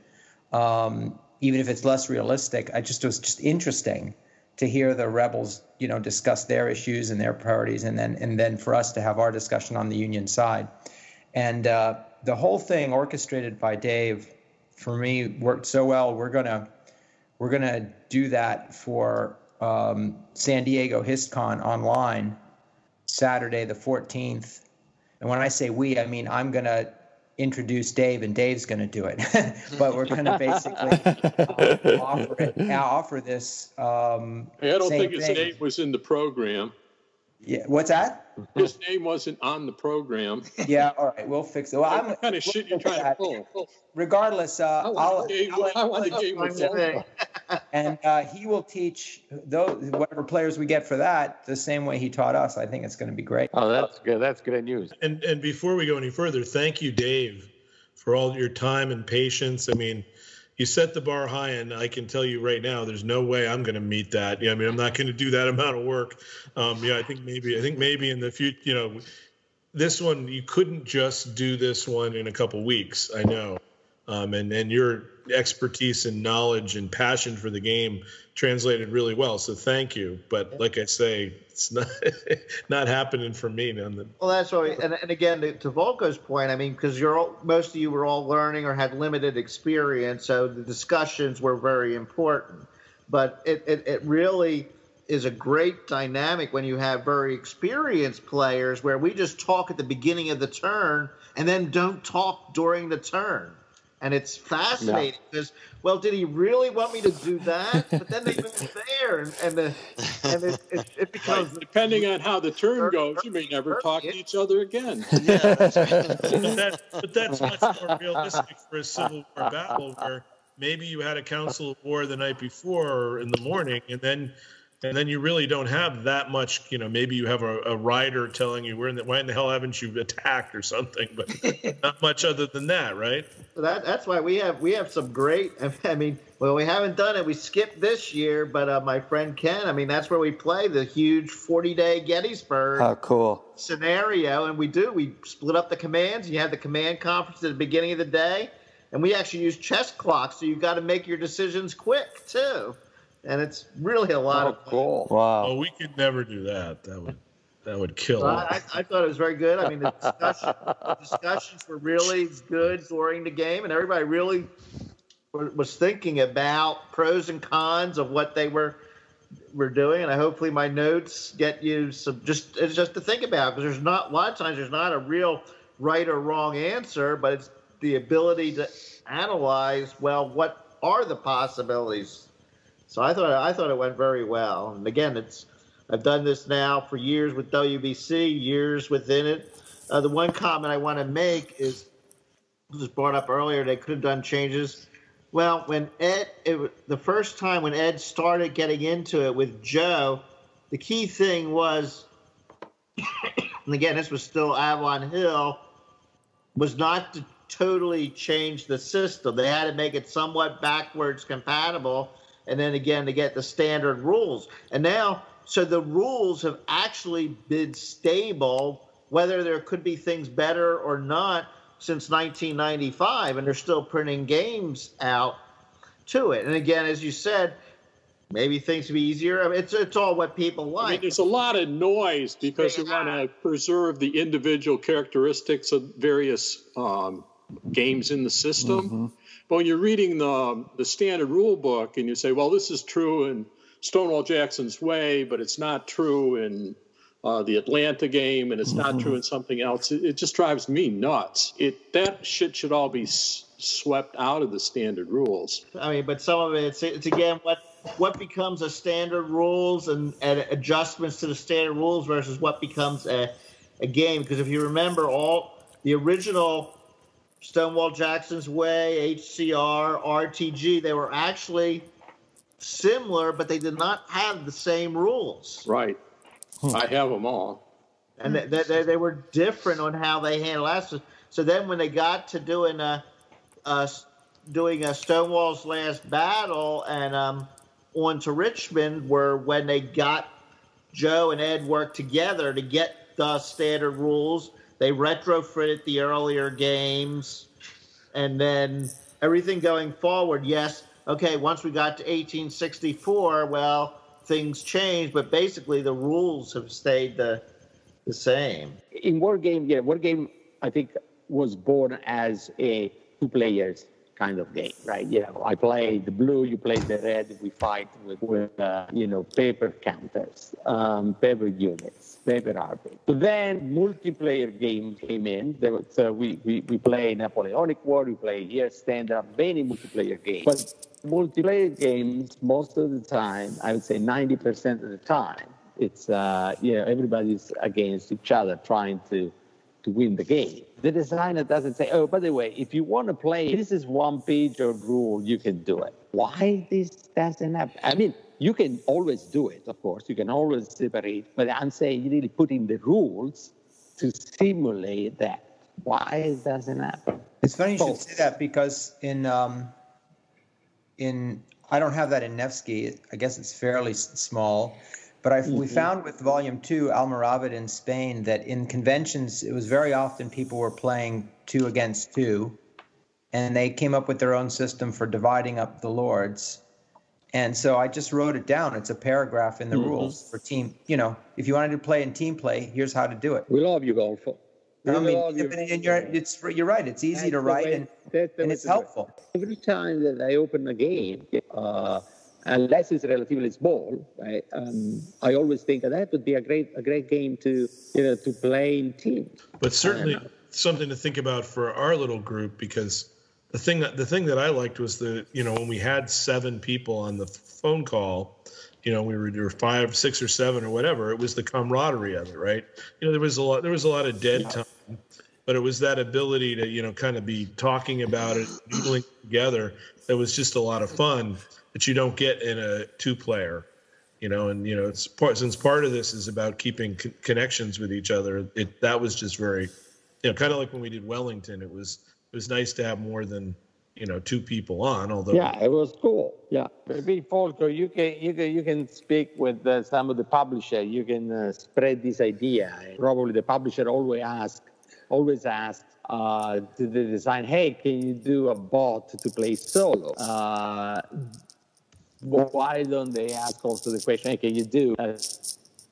Um, even if it's less realistic, I just it was just interesting to hear the rebels, you know, discuss their issues and their priorities, and then and then for us to have our discussion on the union side, and uh, the whole thing orchestrated by Dave, for me worked so well. We're gonna we're gonna do that for um, San Diego HistCon online Saturday the 14th, and when I say we, I mean I'm gonna introduce Dave, and Dave's going to do it. but we're going to basically uh, offer it, offer this. Um, hey, I don't think his thing. name was in the program. Yeah, what's that? His name wasn't on the program. Yeah, all right, we'll fix it. Well, I'm what kind of shit you're trying to pull. Regardless, uh, I'll, I'll, I want the game with and uh, he will teach those whatever players we get for that the same way he taught us. I think it's going to be great. Oh, that's good. That's good news. And and before we go any further, thank you, Dave, for all your time and patience. I mean, you set the bar high, and I can tell you right now, there's no way I'm going to meet that. Yeah, I mean, I'm not going to do that amount of work. Um, yeah, I think maybe, I think maybe in the future, you know, this one you couldn't just do this one in a couple weeks. I know, um, and and your expertise and knowledge and passion for the game translated really well. So thank you. But like I say, it's not not happening for me. Man. Well, that's right. And, and again, to, to Volko's point, I mean, because you're all, most of you were all learning or had limited experience, so the discussions were very important. But it, it, it really is a great dynamic when you have very experienced players where we just talk at the beginning of the turn and then don't talk during the turn and it's fascinating because well, did he really want me to do that? But then they move there, and, and the and it, it, it becomes Right. Depending on how the turn goes, you may never talk to each other again. Yeah. but, that, but that's much more realistic for a Civil War battle where maybe you had a Council of War the night before or in the morning, and then and then you really don't have that much. You know, maybe you have a, a rider telling you where in the, why in the hell haven't you attacked or something, but not much other than that, right? So that that's why we have we have some great. I mean, well, we haven't done it. We skipped this year, but uh, my friend Ken. I mean, that's where we play the huge forty-day Gettysburg Oh, cool. scenario, and we do. We split up the commands. You have the command conference at the beginning of the day, and we actually use chess clocks, so you've got to make your decisions quick too. And it's really a lot oh, of cool. Wow. Oh, we could never do that. That would that would kill. So us. I, I I thought it was very good. I mean, the, discussion, the discussions were really good during the game, and everybody really was thinking about pros and cons of what they were were doing. And I hopefully my notes get you some just it's just to think about because there's not a lot of times there's not a real right or wrong answer, but it's the ability to analyze well what are the possibilities. So I thought I thought it went very well. And again, it's I've done this now for years with WBC, years within it. Uh, the one comment I want to make is this was brought up earlier. They could have done changes. Well, when Ed, it, the first time when Ed started getting into it with Joe, the key thing was, and again, this was still Avalon Hill, was not to totally change the system. They had to make it somewhat backwards compatible, and then again to get the standard rules. And now, so the rules have actually been stable, whether there could be things better or not since 1995, and they're still printing games out to it. And again, as you said, maybe things would be easier. I mean, it's it's all what people I mean, like. there's a lot of noise because you want to preserve the individual characteristics of various um, games in the system. But when you're reading the the standard rule book and you say, "Well, this is true in Stonewall Jackson's Way, but it's not true in uh, the Atlanta game, and it's not true in something else," it, it just drives me nuts. It that shit should all be s- swept out of the standard rules. I mean, but some of it, it's, it's again what what becomes a standard rules and, and adjustments to the standard rules versus what becomes a, a game. Because if you remember, all the original Stonewall Jackson's Way, HCR, RTG, they were actually similar, but they did not have the same rules. Right. Hmm. I have them all. and they, they, they were different on how they handled that. So, so then when they got to doing uh, uh, a, a doing a Stonewall's last battle and um, on to Richmond, were when they got Joe and Ed worked together to get the standard rules. They retrofitted the earlier games, and then everything going forward. Yes, okay. Once we got to 1864, well, things changed, but basically the rules have stayed the the same. in war game, yeah, war game, I think was born as a two players kind of game, right? You know, I play the blue, you play the red, we fight with, with uh, you know, paper counters, um, paper units, paper army. So then multiplayer games came in. There was, uh, we, we, we play Napoleonic War, we play here stand-up, many multiplayer games. But multiplayer games, most of the time, I would say 90% of the time, it's uh, you know everybody's against each other trying to to win the game. The designer doesn't say, oh, by the way, if you want to play, this is one page of rule, you can do it. Why this doesn't happen? I mean, you can always do it, of course. You can always separate, but I'm saying you really put in the rules to simulate that. Why it doesn't happen? It's funny you should say that because in um, in I don't have that in Nevsky. I guess it's fairly small, but I we Mhm. found with Volume Two, Almoravid in Spain, that in conventions it was very often people were playing two against two, and they came up with their own system for dividing up the lords. And so I just wrote it down. It's a paragraph in the Mhm. rules for team. You know, if you wanted to play in team play, here's how to do it. We love you, Volko. We I mean, love you. and you're, it's you're right. It's easy to That's the write way- and, and it's to helpful. Every time that I open a game, uh, unless it's relatively small, right, um, I always think that that would be a great a great game to you know to play in teams. But certainly something to think about for our little group because the thing that the thing that I liked was the you know when we had seven people on the phone call, you know we were there were five, six or seven or whatever. It was the camaraderie of it, right? You know there was a lot there was a lot of dead time, but it was that ability to you know kind of be talking about it, doodling together. That was just a lot of fun that you don't get in a two player. You know, and you know, it's part since part of this is about keeping con- connections with each other. It that was just very, you know, kind of like when we did Wellington. It was it was nice to have more than you know two people on. Although Yeah, it was cool. Yeah, maybe Volko, you can you can you can speak with uh, some of the publisher. You can uh, spread this idea. Probably the publisher always ask, always ask uh, to the design, hey, can you do a bot to play solo? Uh, why don't they ask also the question, hey, can you do a,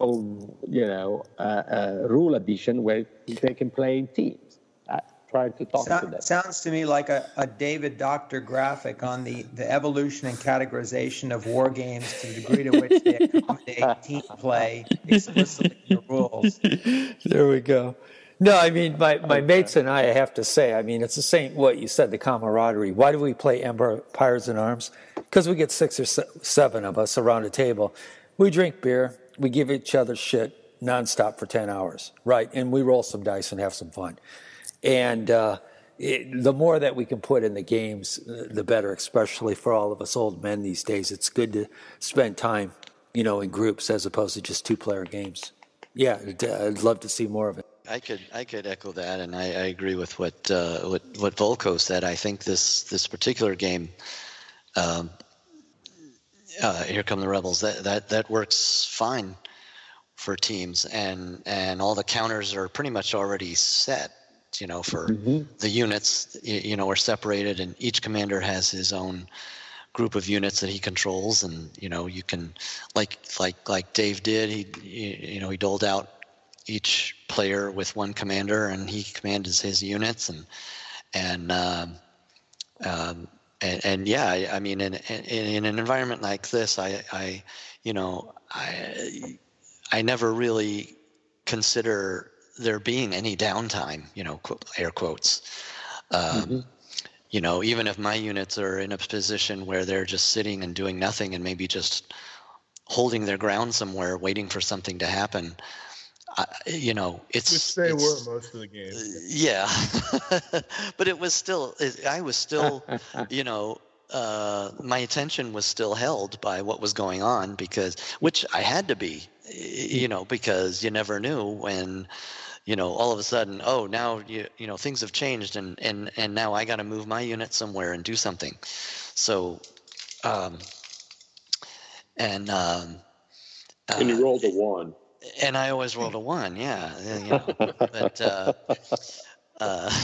oh, you know, a, a rule addition where they can play in teams? Uh, try to talk to So- them. Sounds to me like a, a David Doctor graphic on the, the evolution and categorization of war games to the degree to which they accommodate team play explicitly in the rules. there we go. No, I mean my, my mates and I, I have to say, I mean it's the same what you said, the camaraderie. Why do we play Empires in Arms? Because we get six or se- seven of us around a table. We drink beer, we give each other shit nonstop for ten hours, right? And we roll some dice and have some fun. And uh, it, the more that we can put in the games, uh, the better, especially for all of us old men these days. It's good to spend time, you know, in groups as opposed to just two player games. Yeah, I'd, I'd love to see more of it. I could I could echo that, and I, I agree with what uh, what what Volko said. I think this this particular game, um, uh, here come the rebels. That that that works fine for teams, and and all the counters are pretty much already set. You know, for the units, you, you know, are separated, and each commander has his own group of units that he controls, and you know, you can like like like Dave did. He you know he doled out each player with one commander, and he commands his units, and and um, um, and, and yeah, I, I mean, in, in in an environment like this, I I you know I I never really consider there being any downtime, you know, air quotes. Um, You know, even if my units are in a position where they're just sitting and doing nothing and maybe just holding their ground somewhere, waiting for something to happen, I, you know, it's which they it's- were most of the game. yeah, but it was still. it- I was still, you know, uh, my attention was still held by what was going on because, which I had to be, you know, because you never knew when, you know, all of a sudden, oh, now you you know things have changed and and and now I got to move my unit somewhere and do something. So, um, and um, And you rolled a one. And I always rolled a one, yeah, yeah, you know, but. Uh, uh,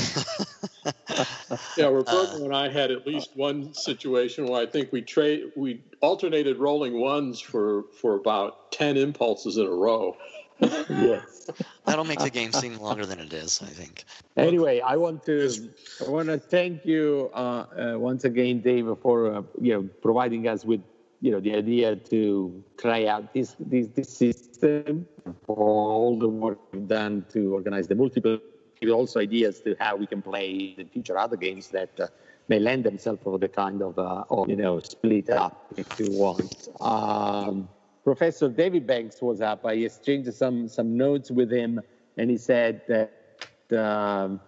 Yeah, Roberto and I had at least one situation where I think we trade we alternated rolling ones for for about ten impulses in a row. yes. That'll make the game seem longer than it is, I think. Anyway, I want to I want to thank you uh, uh, once again, Dave, for uh, you know providing us with you know the idea to try out this this, this system for all the work we've done to organize the multiple also ideas to how we can play the future other games that uh, may lend themselves for the kind of uh, or you know split up if you want. Um, Professor David Banks was up. I exchanged some some notes with him, and he said that um,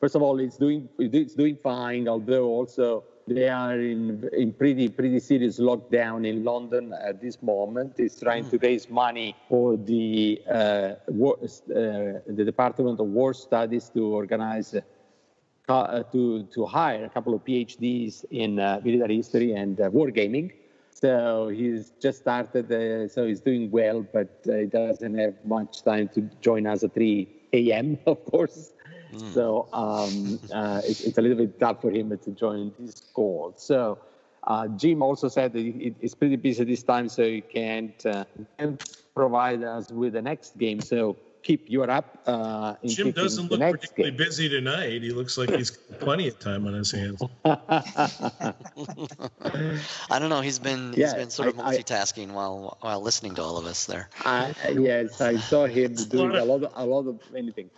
first of all, it's doing it's doing fine. Although also they are in in pretty pretty serious lockdown in London at this moment. He's trying to raise money for the uh, war, uh, the Department of War Studies to organize. Uh, uh, to to hire a couple of PhDs in uh, military history and uh, wargaming. So he's just started, uh, so he's doing well, but uh, he doesn't have much time to join us at 3 a.m., of course. So um, uh, it's, it's a little bit tough for him to join this call. So uh, Jim also said that he- he's pretty busy this time, so he can't, uh, can't provide us with the next game. So keep your up. Uh, in Jim doesn't the look next particularly busy tonight. He looks like he's got plenty of time on his hands. I don't know. He's been he's Yeah, been sort of I- I- multitasking while while listening to all of us there. I, yes, I saw him doing a lot of a lot of many things.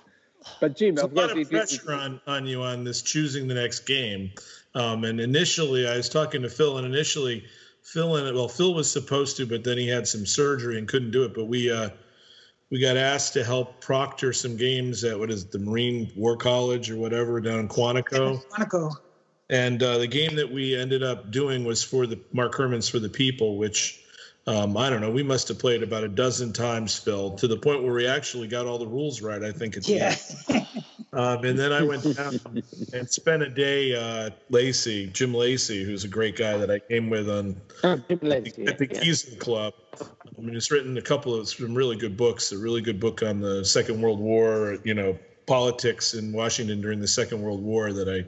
But Jim, There's a of course, lot of pressure on, on you on this choosing the next game. Um, and initially, I was talking to Phil, and initially, Phil and well, Phil was supposed to, but then he had some surgery and couldn't do it. But we uh, we got asked to help proctor some games at what is it, the Marine War College or whatever down in Quantico. Quantico. And uh, the game that we ended up doing was for the Mark Herman's for the People, which um, I don't know. We must have played about a dozen times, Phil, to the point where we actually got all the rules right. I think it's Yeah. um, and then I went down and spent a day. Uh, Lacey, Jim Lacey, who's a great guy that I came with on at the Keeson Club. I mean, he's written a couple of some really good books. A really good book on the Second World War. You know, politics in Washington during the Second World War that I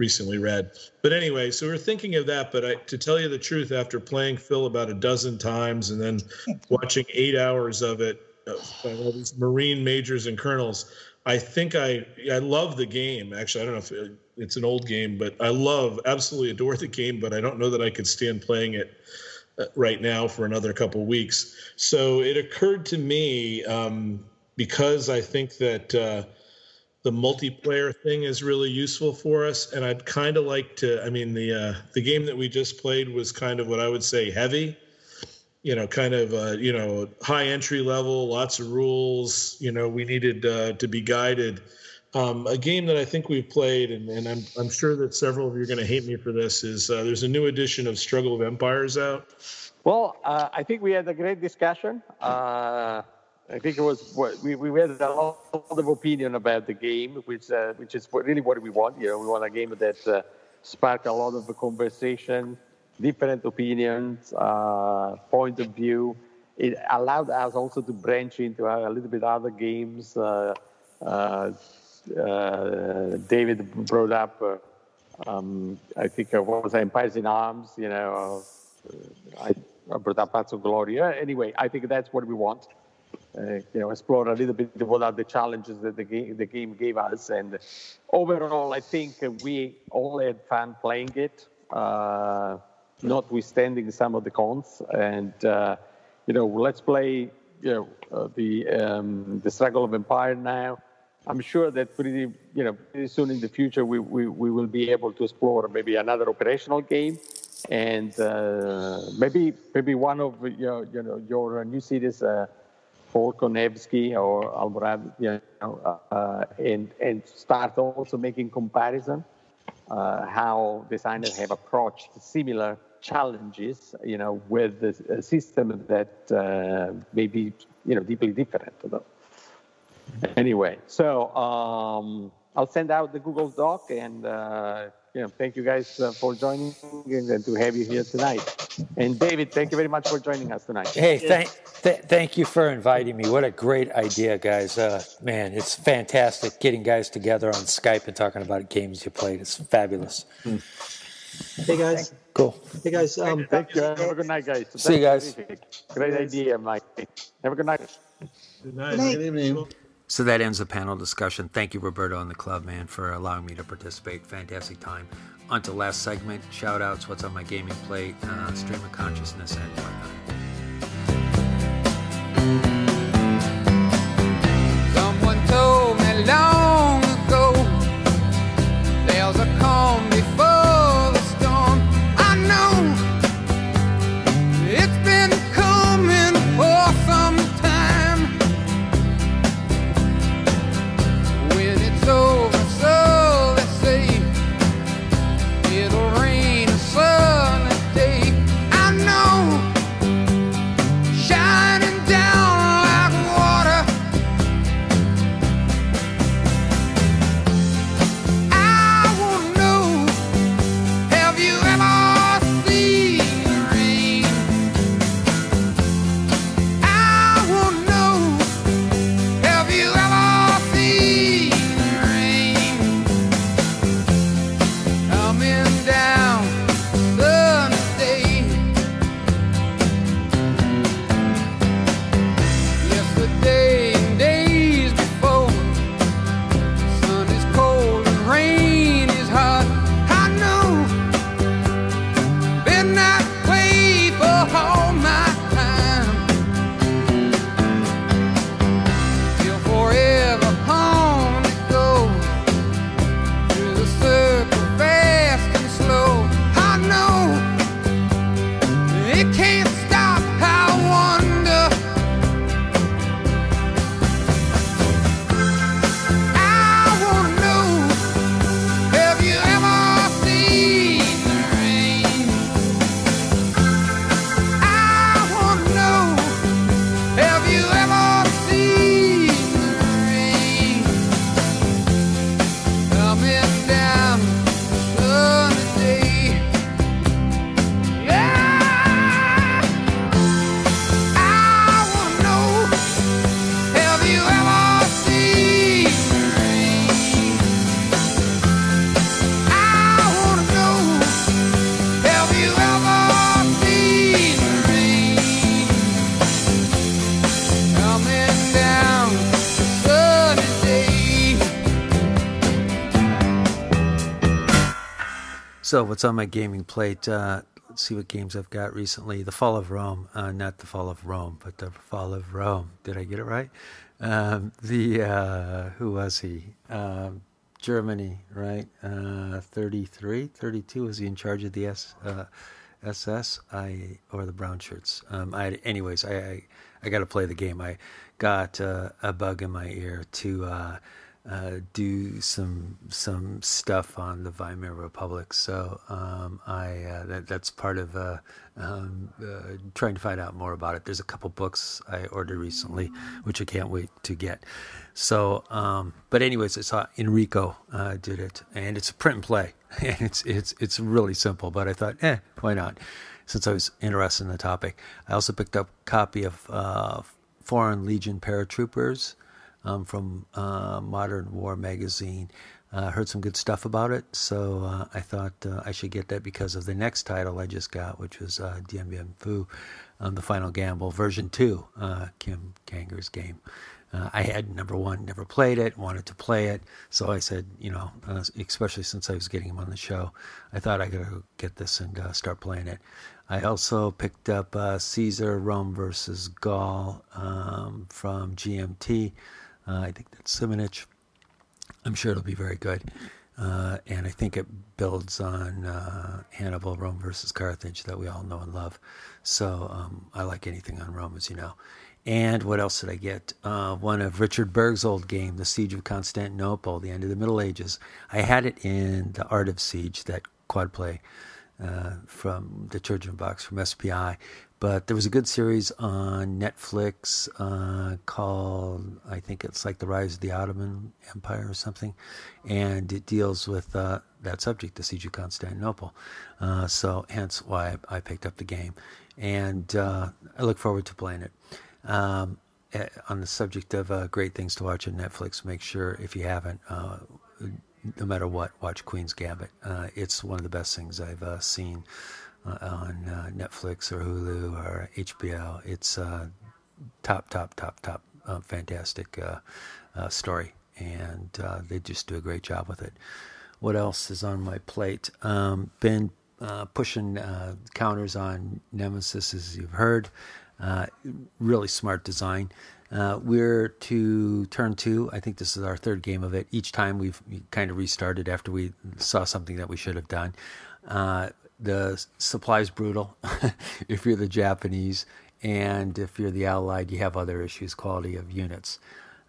recently read. But anyway, so we're thinking of that. But I, to tell you the truth, after playing Phil about a dozen times and then watching eight hours of it uh, by all these Marine majors and colonels, I think I I love the game. Actually, I don't know if it- it's an old game, but I love absolutely adore the game. But I don't know that I could stand playing it uh, right now for another couple weeks. So it occurred to me um, because I think that uh, the multiplayer thing is really useful for us, and I'd kind of like to. I mean, the uh, the game that we just played was kind of what I would say heavy. You know, kind of uh, you know high entry level, lots of rules. You know, we needed uh, to be guided. Um, a game that I think we've played, and, and I'm I'm sure that several of you are going to hate me for this. Is uh, there's a new edition of Struggle of Empires out. Well, uh, I think we had a great discussion. Uh, I think it was what we, we had a lot of opinion about the game, which uh, which is really what we want. You know, we want a game that uh, spark a lot of conversation, different opinions, uh, point of view. It allowed us also to branch into a, little bit other games. Uh, uh, uh, David brought up, uh, um, I think, uh, what was it, Empires in Arms. You know, I, brought up of Glory. Anyway, I think that's what we want you know, explore a little bit what are the challenges that the game, the game gave us. And overall, I think uh, we all had fun playing it, uh, notwithstanding some of the cons. And, uh, you know, let's play, you know, uh, the, um, the struggle of empire now. I'm sure that pretty, you know, pretty soon in the future, we, we, we will be able to explore maybe another operational game. And uh, maybe maybe one of your you know your new cities, uh, Volkonevsky or Almoravid, you know, uh, and and start also making comparison uh, how designers have approached similar challenges, you know, with a system that uh, may be you know deeply different. Anyway, so um, I'll send out the Google Doc and. You know, thank you guys uh, for joining and, and to have you here tonight. And David, thank you very much for joining us tonight. Hey, thank, th- thank you for inviting me. What a great idea, guys. Uh, man, it's fantastic getting guys together on Skype and talking about games you played. It's fabulous. Hey guys. Cool. Hey guys. Um, Thank you. Have a good night, guys. See you guys. Great idea, Mike. Have a good night. Good night. Good evening. So that ends the panel discussion. Thank you, Roberto and the club, man, for allowing me to participate. Fantastic time. On to last segment. Shout outs, what's on my gaming plate, uh, stream of consciousness, and whatnot. So, what's on my gaming plate? Uh, let's see what games I've got recently. The Fall of Rome, uh, not the Fall of Rome, but the Fall of Röhm. Did I get it right? Um, the uh, who was he? Um, Germany, right? Uh, 33, 32. Was he in charge of the S, uh, SS? I or the brown shirts? Um, I, anyways, I I, I got to play the game. I got uh, a bug in my ear to. Uh, do some some stuff on the Weimar Republic. So um, I uh, that, that's part of uh, um, uh, trying to find out more about it. There's a couple books I ordered recently, which I can't wait to get. So, um, but anyways, I saw Enrico uh, did it, and it's a print and play, and it's it's it's really simple. But I thought, eh, why not? Since I was interested in the topic, I also picked up a copy of Foreign Legion Paratroopers um, from uh, Modern War magazine. Uh, heard some good stuff about it, so uh, I thought uh, I should get that because of the next title I just got, which was uh, Dien Bien Phu, um, The Final Gamble, version 2, uh, Kim Kanger's game. Uh, I had number one, never played it, wanted to play it, so I said, you know, especially since I was getting him on the show, I thought I could get this and start playing it. I also picked up Caesar Rome versus Gaul um, from GMT. Uh, I think that's Simonitch. I'm sure it'll be very good. Uh, and I think it builds on uh, Hannibal, Rome versus Carthage that we all know and love. So um, I like anything on Rome, as you know. And what else did I get? Uh, one of Richard Berg's old game, The Siege of Constantinople, the end of the Middle Ages. I had it in The Art of Siege, that quad play uh, from the Trojan box from SPI. But there was a good series on Netflix uh, called, I think it's like The Rise of the Ottoman Empire or something. And it deals with uh, that subject, the Siege of Constantinople. Uh, so, hence why I picked up the game. And uh, I look forward to playing it. Um, eh, on the subject of uh, great things to watch on Netflix, make sure if you haven't, uh, no matter what, watch Queen's Gambit. It's one of the best things I've seen on uh, Netflix or Hulu or HBO. It's uh, top, top, top, top, uh, fantastic uh, uh, story, and uh, they just do a great job with it. What else is on my plate? Um, been uh, pushing uh, counters on Nemesis, as you've heard. Uh, really smart design. Uh, we're to turn two. I think this is our third game of it. Each time we've kind of restarted after we saw something that we should have done. Uh, the supply's brutal if you're the Japanese, and if you're the Allied, you have other issues, quality of units.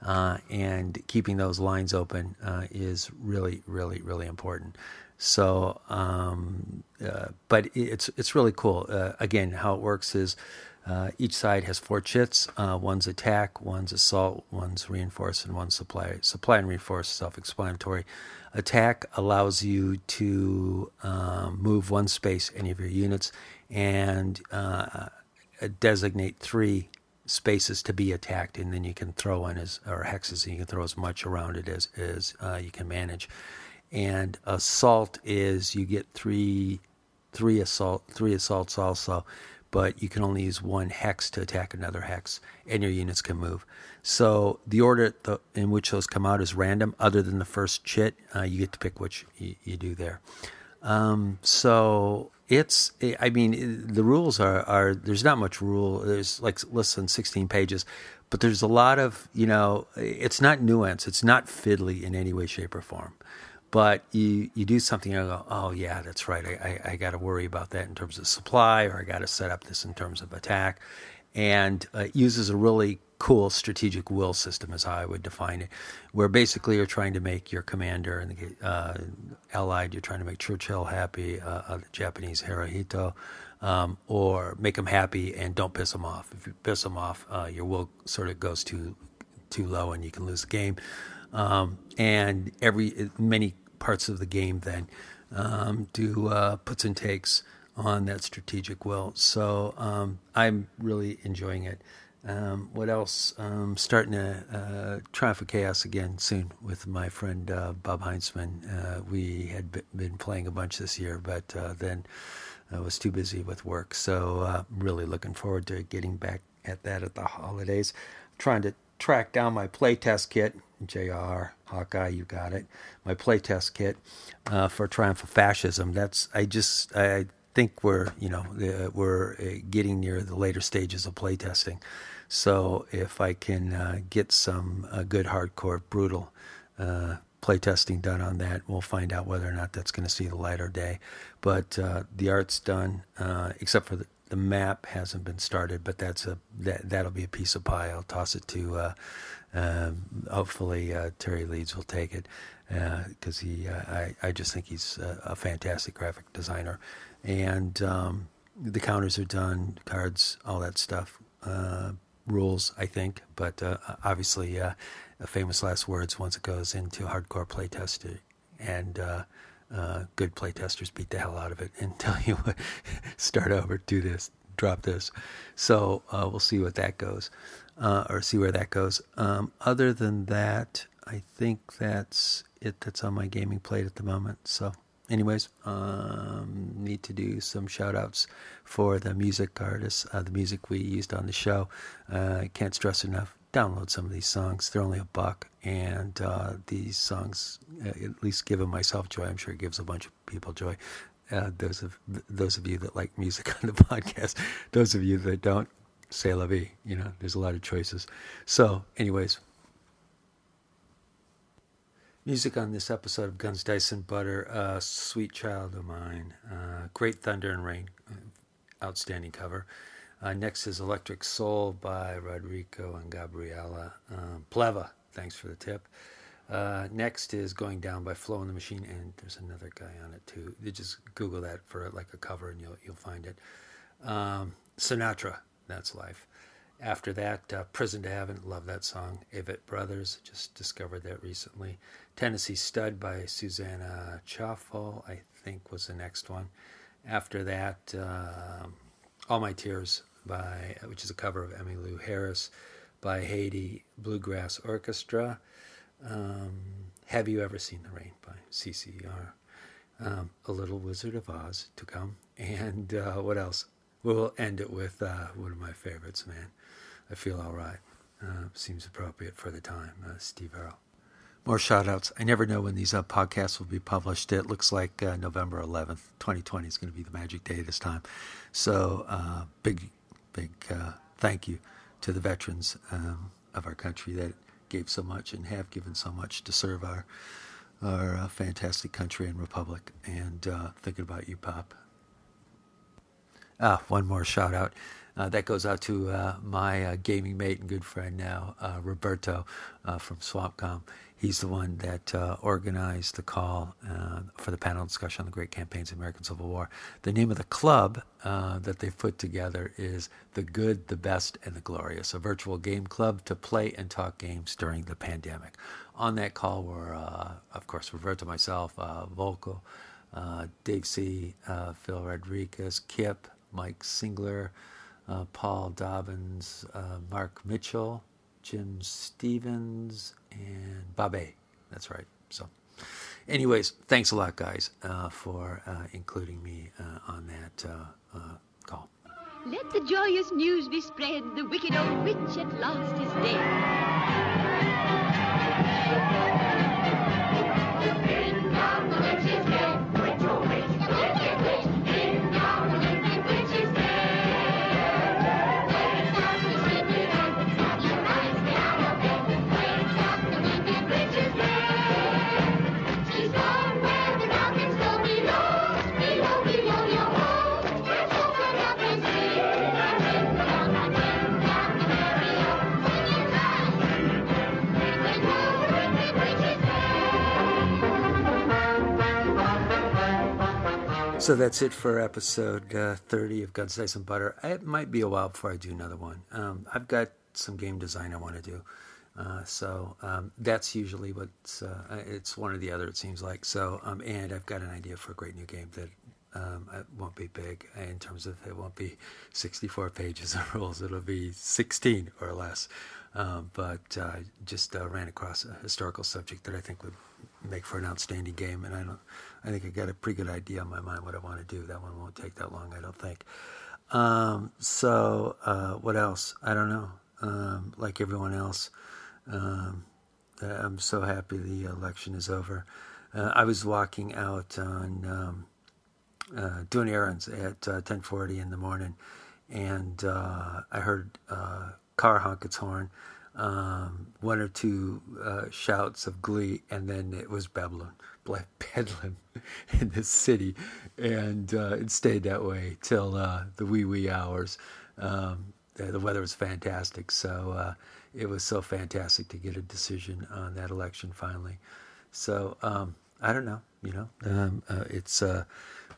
Uh, and keeping those lines open uh, is really, really, really important. So, um, uh, but it's it's really cool. Uh, again, how it works is uh, each side has four chits. Uh, one's attack, one's assault, one's reinforce, and one's supply. Supply and reinforce self-explanatory. Attack allows you to um, move one space any of your units and uh, designate three spaces to be attacked, and then you can throw in as or hexes, and you can throw as much around it as as uh, you can manage. And assault is you get three three assault three assaults also, but you can only use one hex to attack another hex, and your units can move. So the order th- in which those come out is random, other than the first chit. Uh, you get to pick which you, you do there. Um, so it's, I mean, the rules are, are, there's not much rule. There's like less than 16 pages, but there's a lot of, you know, it's not nuance. It's not fiddly in any way, shape, or form. But you you do something and go, oh yeah, that's right. I I, I got to worry about that in terms of supply, or I got to set up this in terms of attack, and uh, uses a really cool strategic will system, as I would define it, where basically you're trying to make your commander and the uh, allied, you're trying to make Churchill happy, uh, uh, the Japanese Hirohito, um, or make them happy and don't piss them off. If you piss them off, uh, your will sort of goes too too low and you can lose the game. Um, and every many parts of the game then um, do uh, puts and takes on that strategic will. So um, I'm really enjoying it. Um, what else? Um, starting to uh, Triumph of Chaos again soon with my friend uh, Bob Heinzman. Uh, we had b- been playing a bunch this year, but uh, then I was too busy with work. So uh, really looking forward to getting back at that at the holidays. Trying to track down my playtest kit. JR Hawkeye, you got it. My playtest kit uh, for Triumph of Fascism. That's I just I think we're you know we're getting near the later stages of playtesting. So if I can uh, get some uh, good hardcore brutal uh, playtesting done on that, we'll find out whether or not that's going to see the light of day. But uh, the art's done, uh, except for the, the map hasn't been started. But that's a that that'll be a piece of pie. I'll toss it to. Uh, um, hopefully, Terry Leeds will take it because he. I I just think he's a, a fantastic graphic designer, and um, the counters are done, cards, all that stuff. Uh, rules, I think, but uh, obviously, uh, famous last words once it goes into hardcore playtesting, and uh, uh, good playtesters beat the hell out of it and tell you what start over, do this, drop this. So uh, we'll see what that goes, uh, or see where that goes. Um, other than that, I think that's it. That's on my gaming plate at the moment. So anyways, um, need to do some shout outs for the music artists, uh, the music we used on the show. Uh, can't stress enough. Download some of these songs. They're only a buck, and uh, these songs uh, at least give myself joy. I'm sure it gives a bunch of people joy. Uh, those of those of you that like music on the podcast, those of you that don't, say la vie. You know, there's a lot of choices. So, anyways, Music on this episode of Guns, Dice, and Butter, uh, Sweet Child of Mine, uh, Great Thunder and Rain, uh, outstanding cover. Uh, next is Electric Soul by Rodrigo and Gabriela um, Pleva, thanks for the tip. Uh, next is Going Down by Flow in the Machine, and there's another guy on it too. You just Google that for like a cover and you'll, you'll find it. Um, Sinatra, That's Life. After that, uh, Prison to Heaven, love that song. Avett Brothers, just discovered that recently. Tennessee Stud by Susanna Chaffel, I think was the next one. After that, uh, All My Tears by, which is a cover of Emmylou Harris by Hayde Bluegrass Orchestra. Um, Have You Ever Seen the Rain by CCR. Um, a Little Wizard of Oz to come. And uh, what else? We'll end it with uh, one of my favorites, man. I feel all right. Uh, seems appropriate for the time. Uh, Steve Earle. More shout outs. I never know when these uh, podcasts will be published. It looks like uh, November 11th, 2020 is going to be the magic day this time. So, uh, big, big uh, thank you to the veterans um, of our country that gave so much and have given so much to serve our, our fantastic country and republic. And thinking about you, Pop. Ah, one more shout out. Uh, that goes out to uh, my uh, gaming mate and good friend now, uh, Roberto uh, from SwampCom. He's the one that uh, organized the call for the panel discussion on the great campaigns of American Civil War. The name of the club that they've put together is The Good, the Best, and the Glorious, a virtual game club to play and talk games during the pandemic. On that call were, of course, Roberto, myself, Volko, Dave C., Phil Rodriguez, Kip, Mike Singler, uh, Paul Dobbins, uh, Mark Mitchell, Jim Stevens, and Babe. That's right. So, anyways, thanks a lot, guys, uh, for uh, including me uh, on that uh, call. Let the joyous news be spread. The wicked old witch at last is dead. So that's it for episode uh, 30 of Guns, Dice, and Butter. It might be a while before I do another one. Um, I've got some game design I want to do. Uh, so um, that's usually what's, uh, it's one or the other, it seems like. So, um, and I've got an idea for a great new game that um, it won't be big in terms of it won't be 64 pages of rules. It'll be 16 or less. Um, but uh, just uh, ran across a historical subject that I think would make for an outstanding game, and I don't. I think I got a pretty good idea in my mind what I want to do. That one won't take that long, I don't think. Um, so uh, what else? I don't know. Um, like everyone else, um, I'm so happy the election is over. Uh, I was walking out on um, uh, doing errands at 10:40 in the morning, and uh, I heard a car honk its horn um, one or two uh, shouts of glee, and then it was Bedlam, Bedlam in the city, and uh, it stayed that way till uh, the wee wee hours. Um, the, the, weather was fantastic, so uh, it was so fantastic to get a decision on that election finally. So um, I don't know, you know, um, uh, it's uh,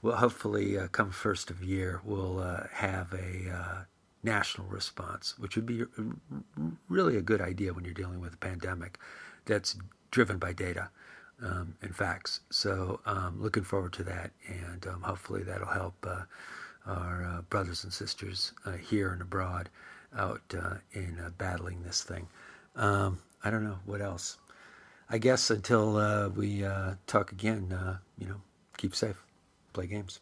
well, hopefully come first of year we'll have a national response, which would be really a good idea when you're dealing with a pandemic that's driven by data um, and facts. So, um, looking forward to that, and um, hopefully that'll help uh, our uh, brothers and sisters uh, here and abroad out uh, in uh, battling this thing. Um, I don't know what else. I guess until uh, we talk again, you know, keep safe, play games.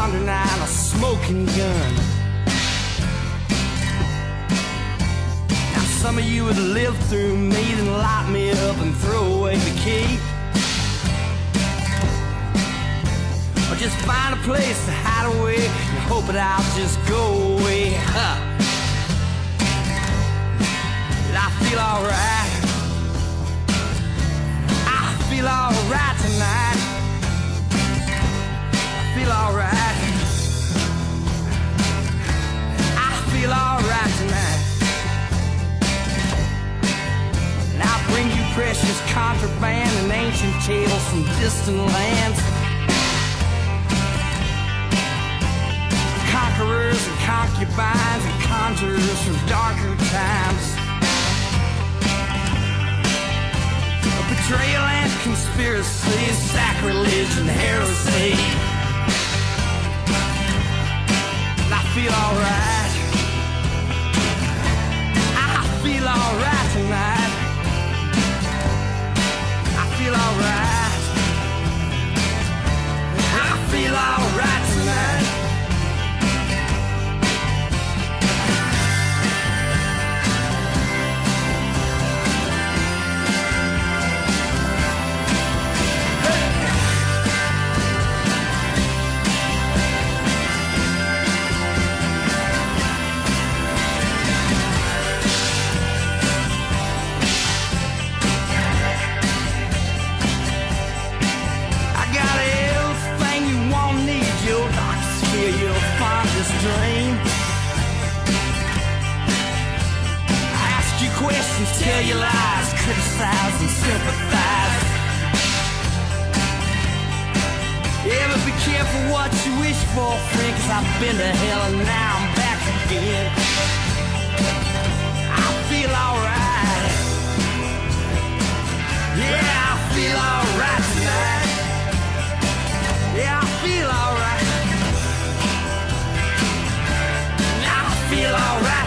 Son wandering out a smoking gun. Now some of you would live through me, then lock me up and throw away the key. Or just find a place to hide away and hope that I'll just go away. Huh. I feel alright? I feel alright tonight feel alright. I feel alright tonight. And I bring you precious contraband and ancient tales from distant lands. Conquerors and concubines and conjurers from darker times. Betrayal and conspiracy, sacrilege and heresy. Feel alright. I feel alright tonight. I feel alright. I feel alright tell your lies, criticize and sympathize. Yeah, but be careful what you wish for, friend, cause I've been to hell and now I'm back again. I feel alright. Yeah, I feel alright tonight. Yeah, I feel alright. I feel alright.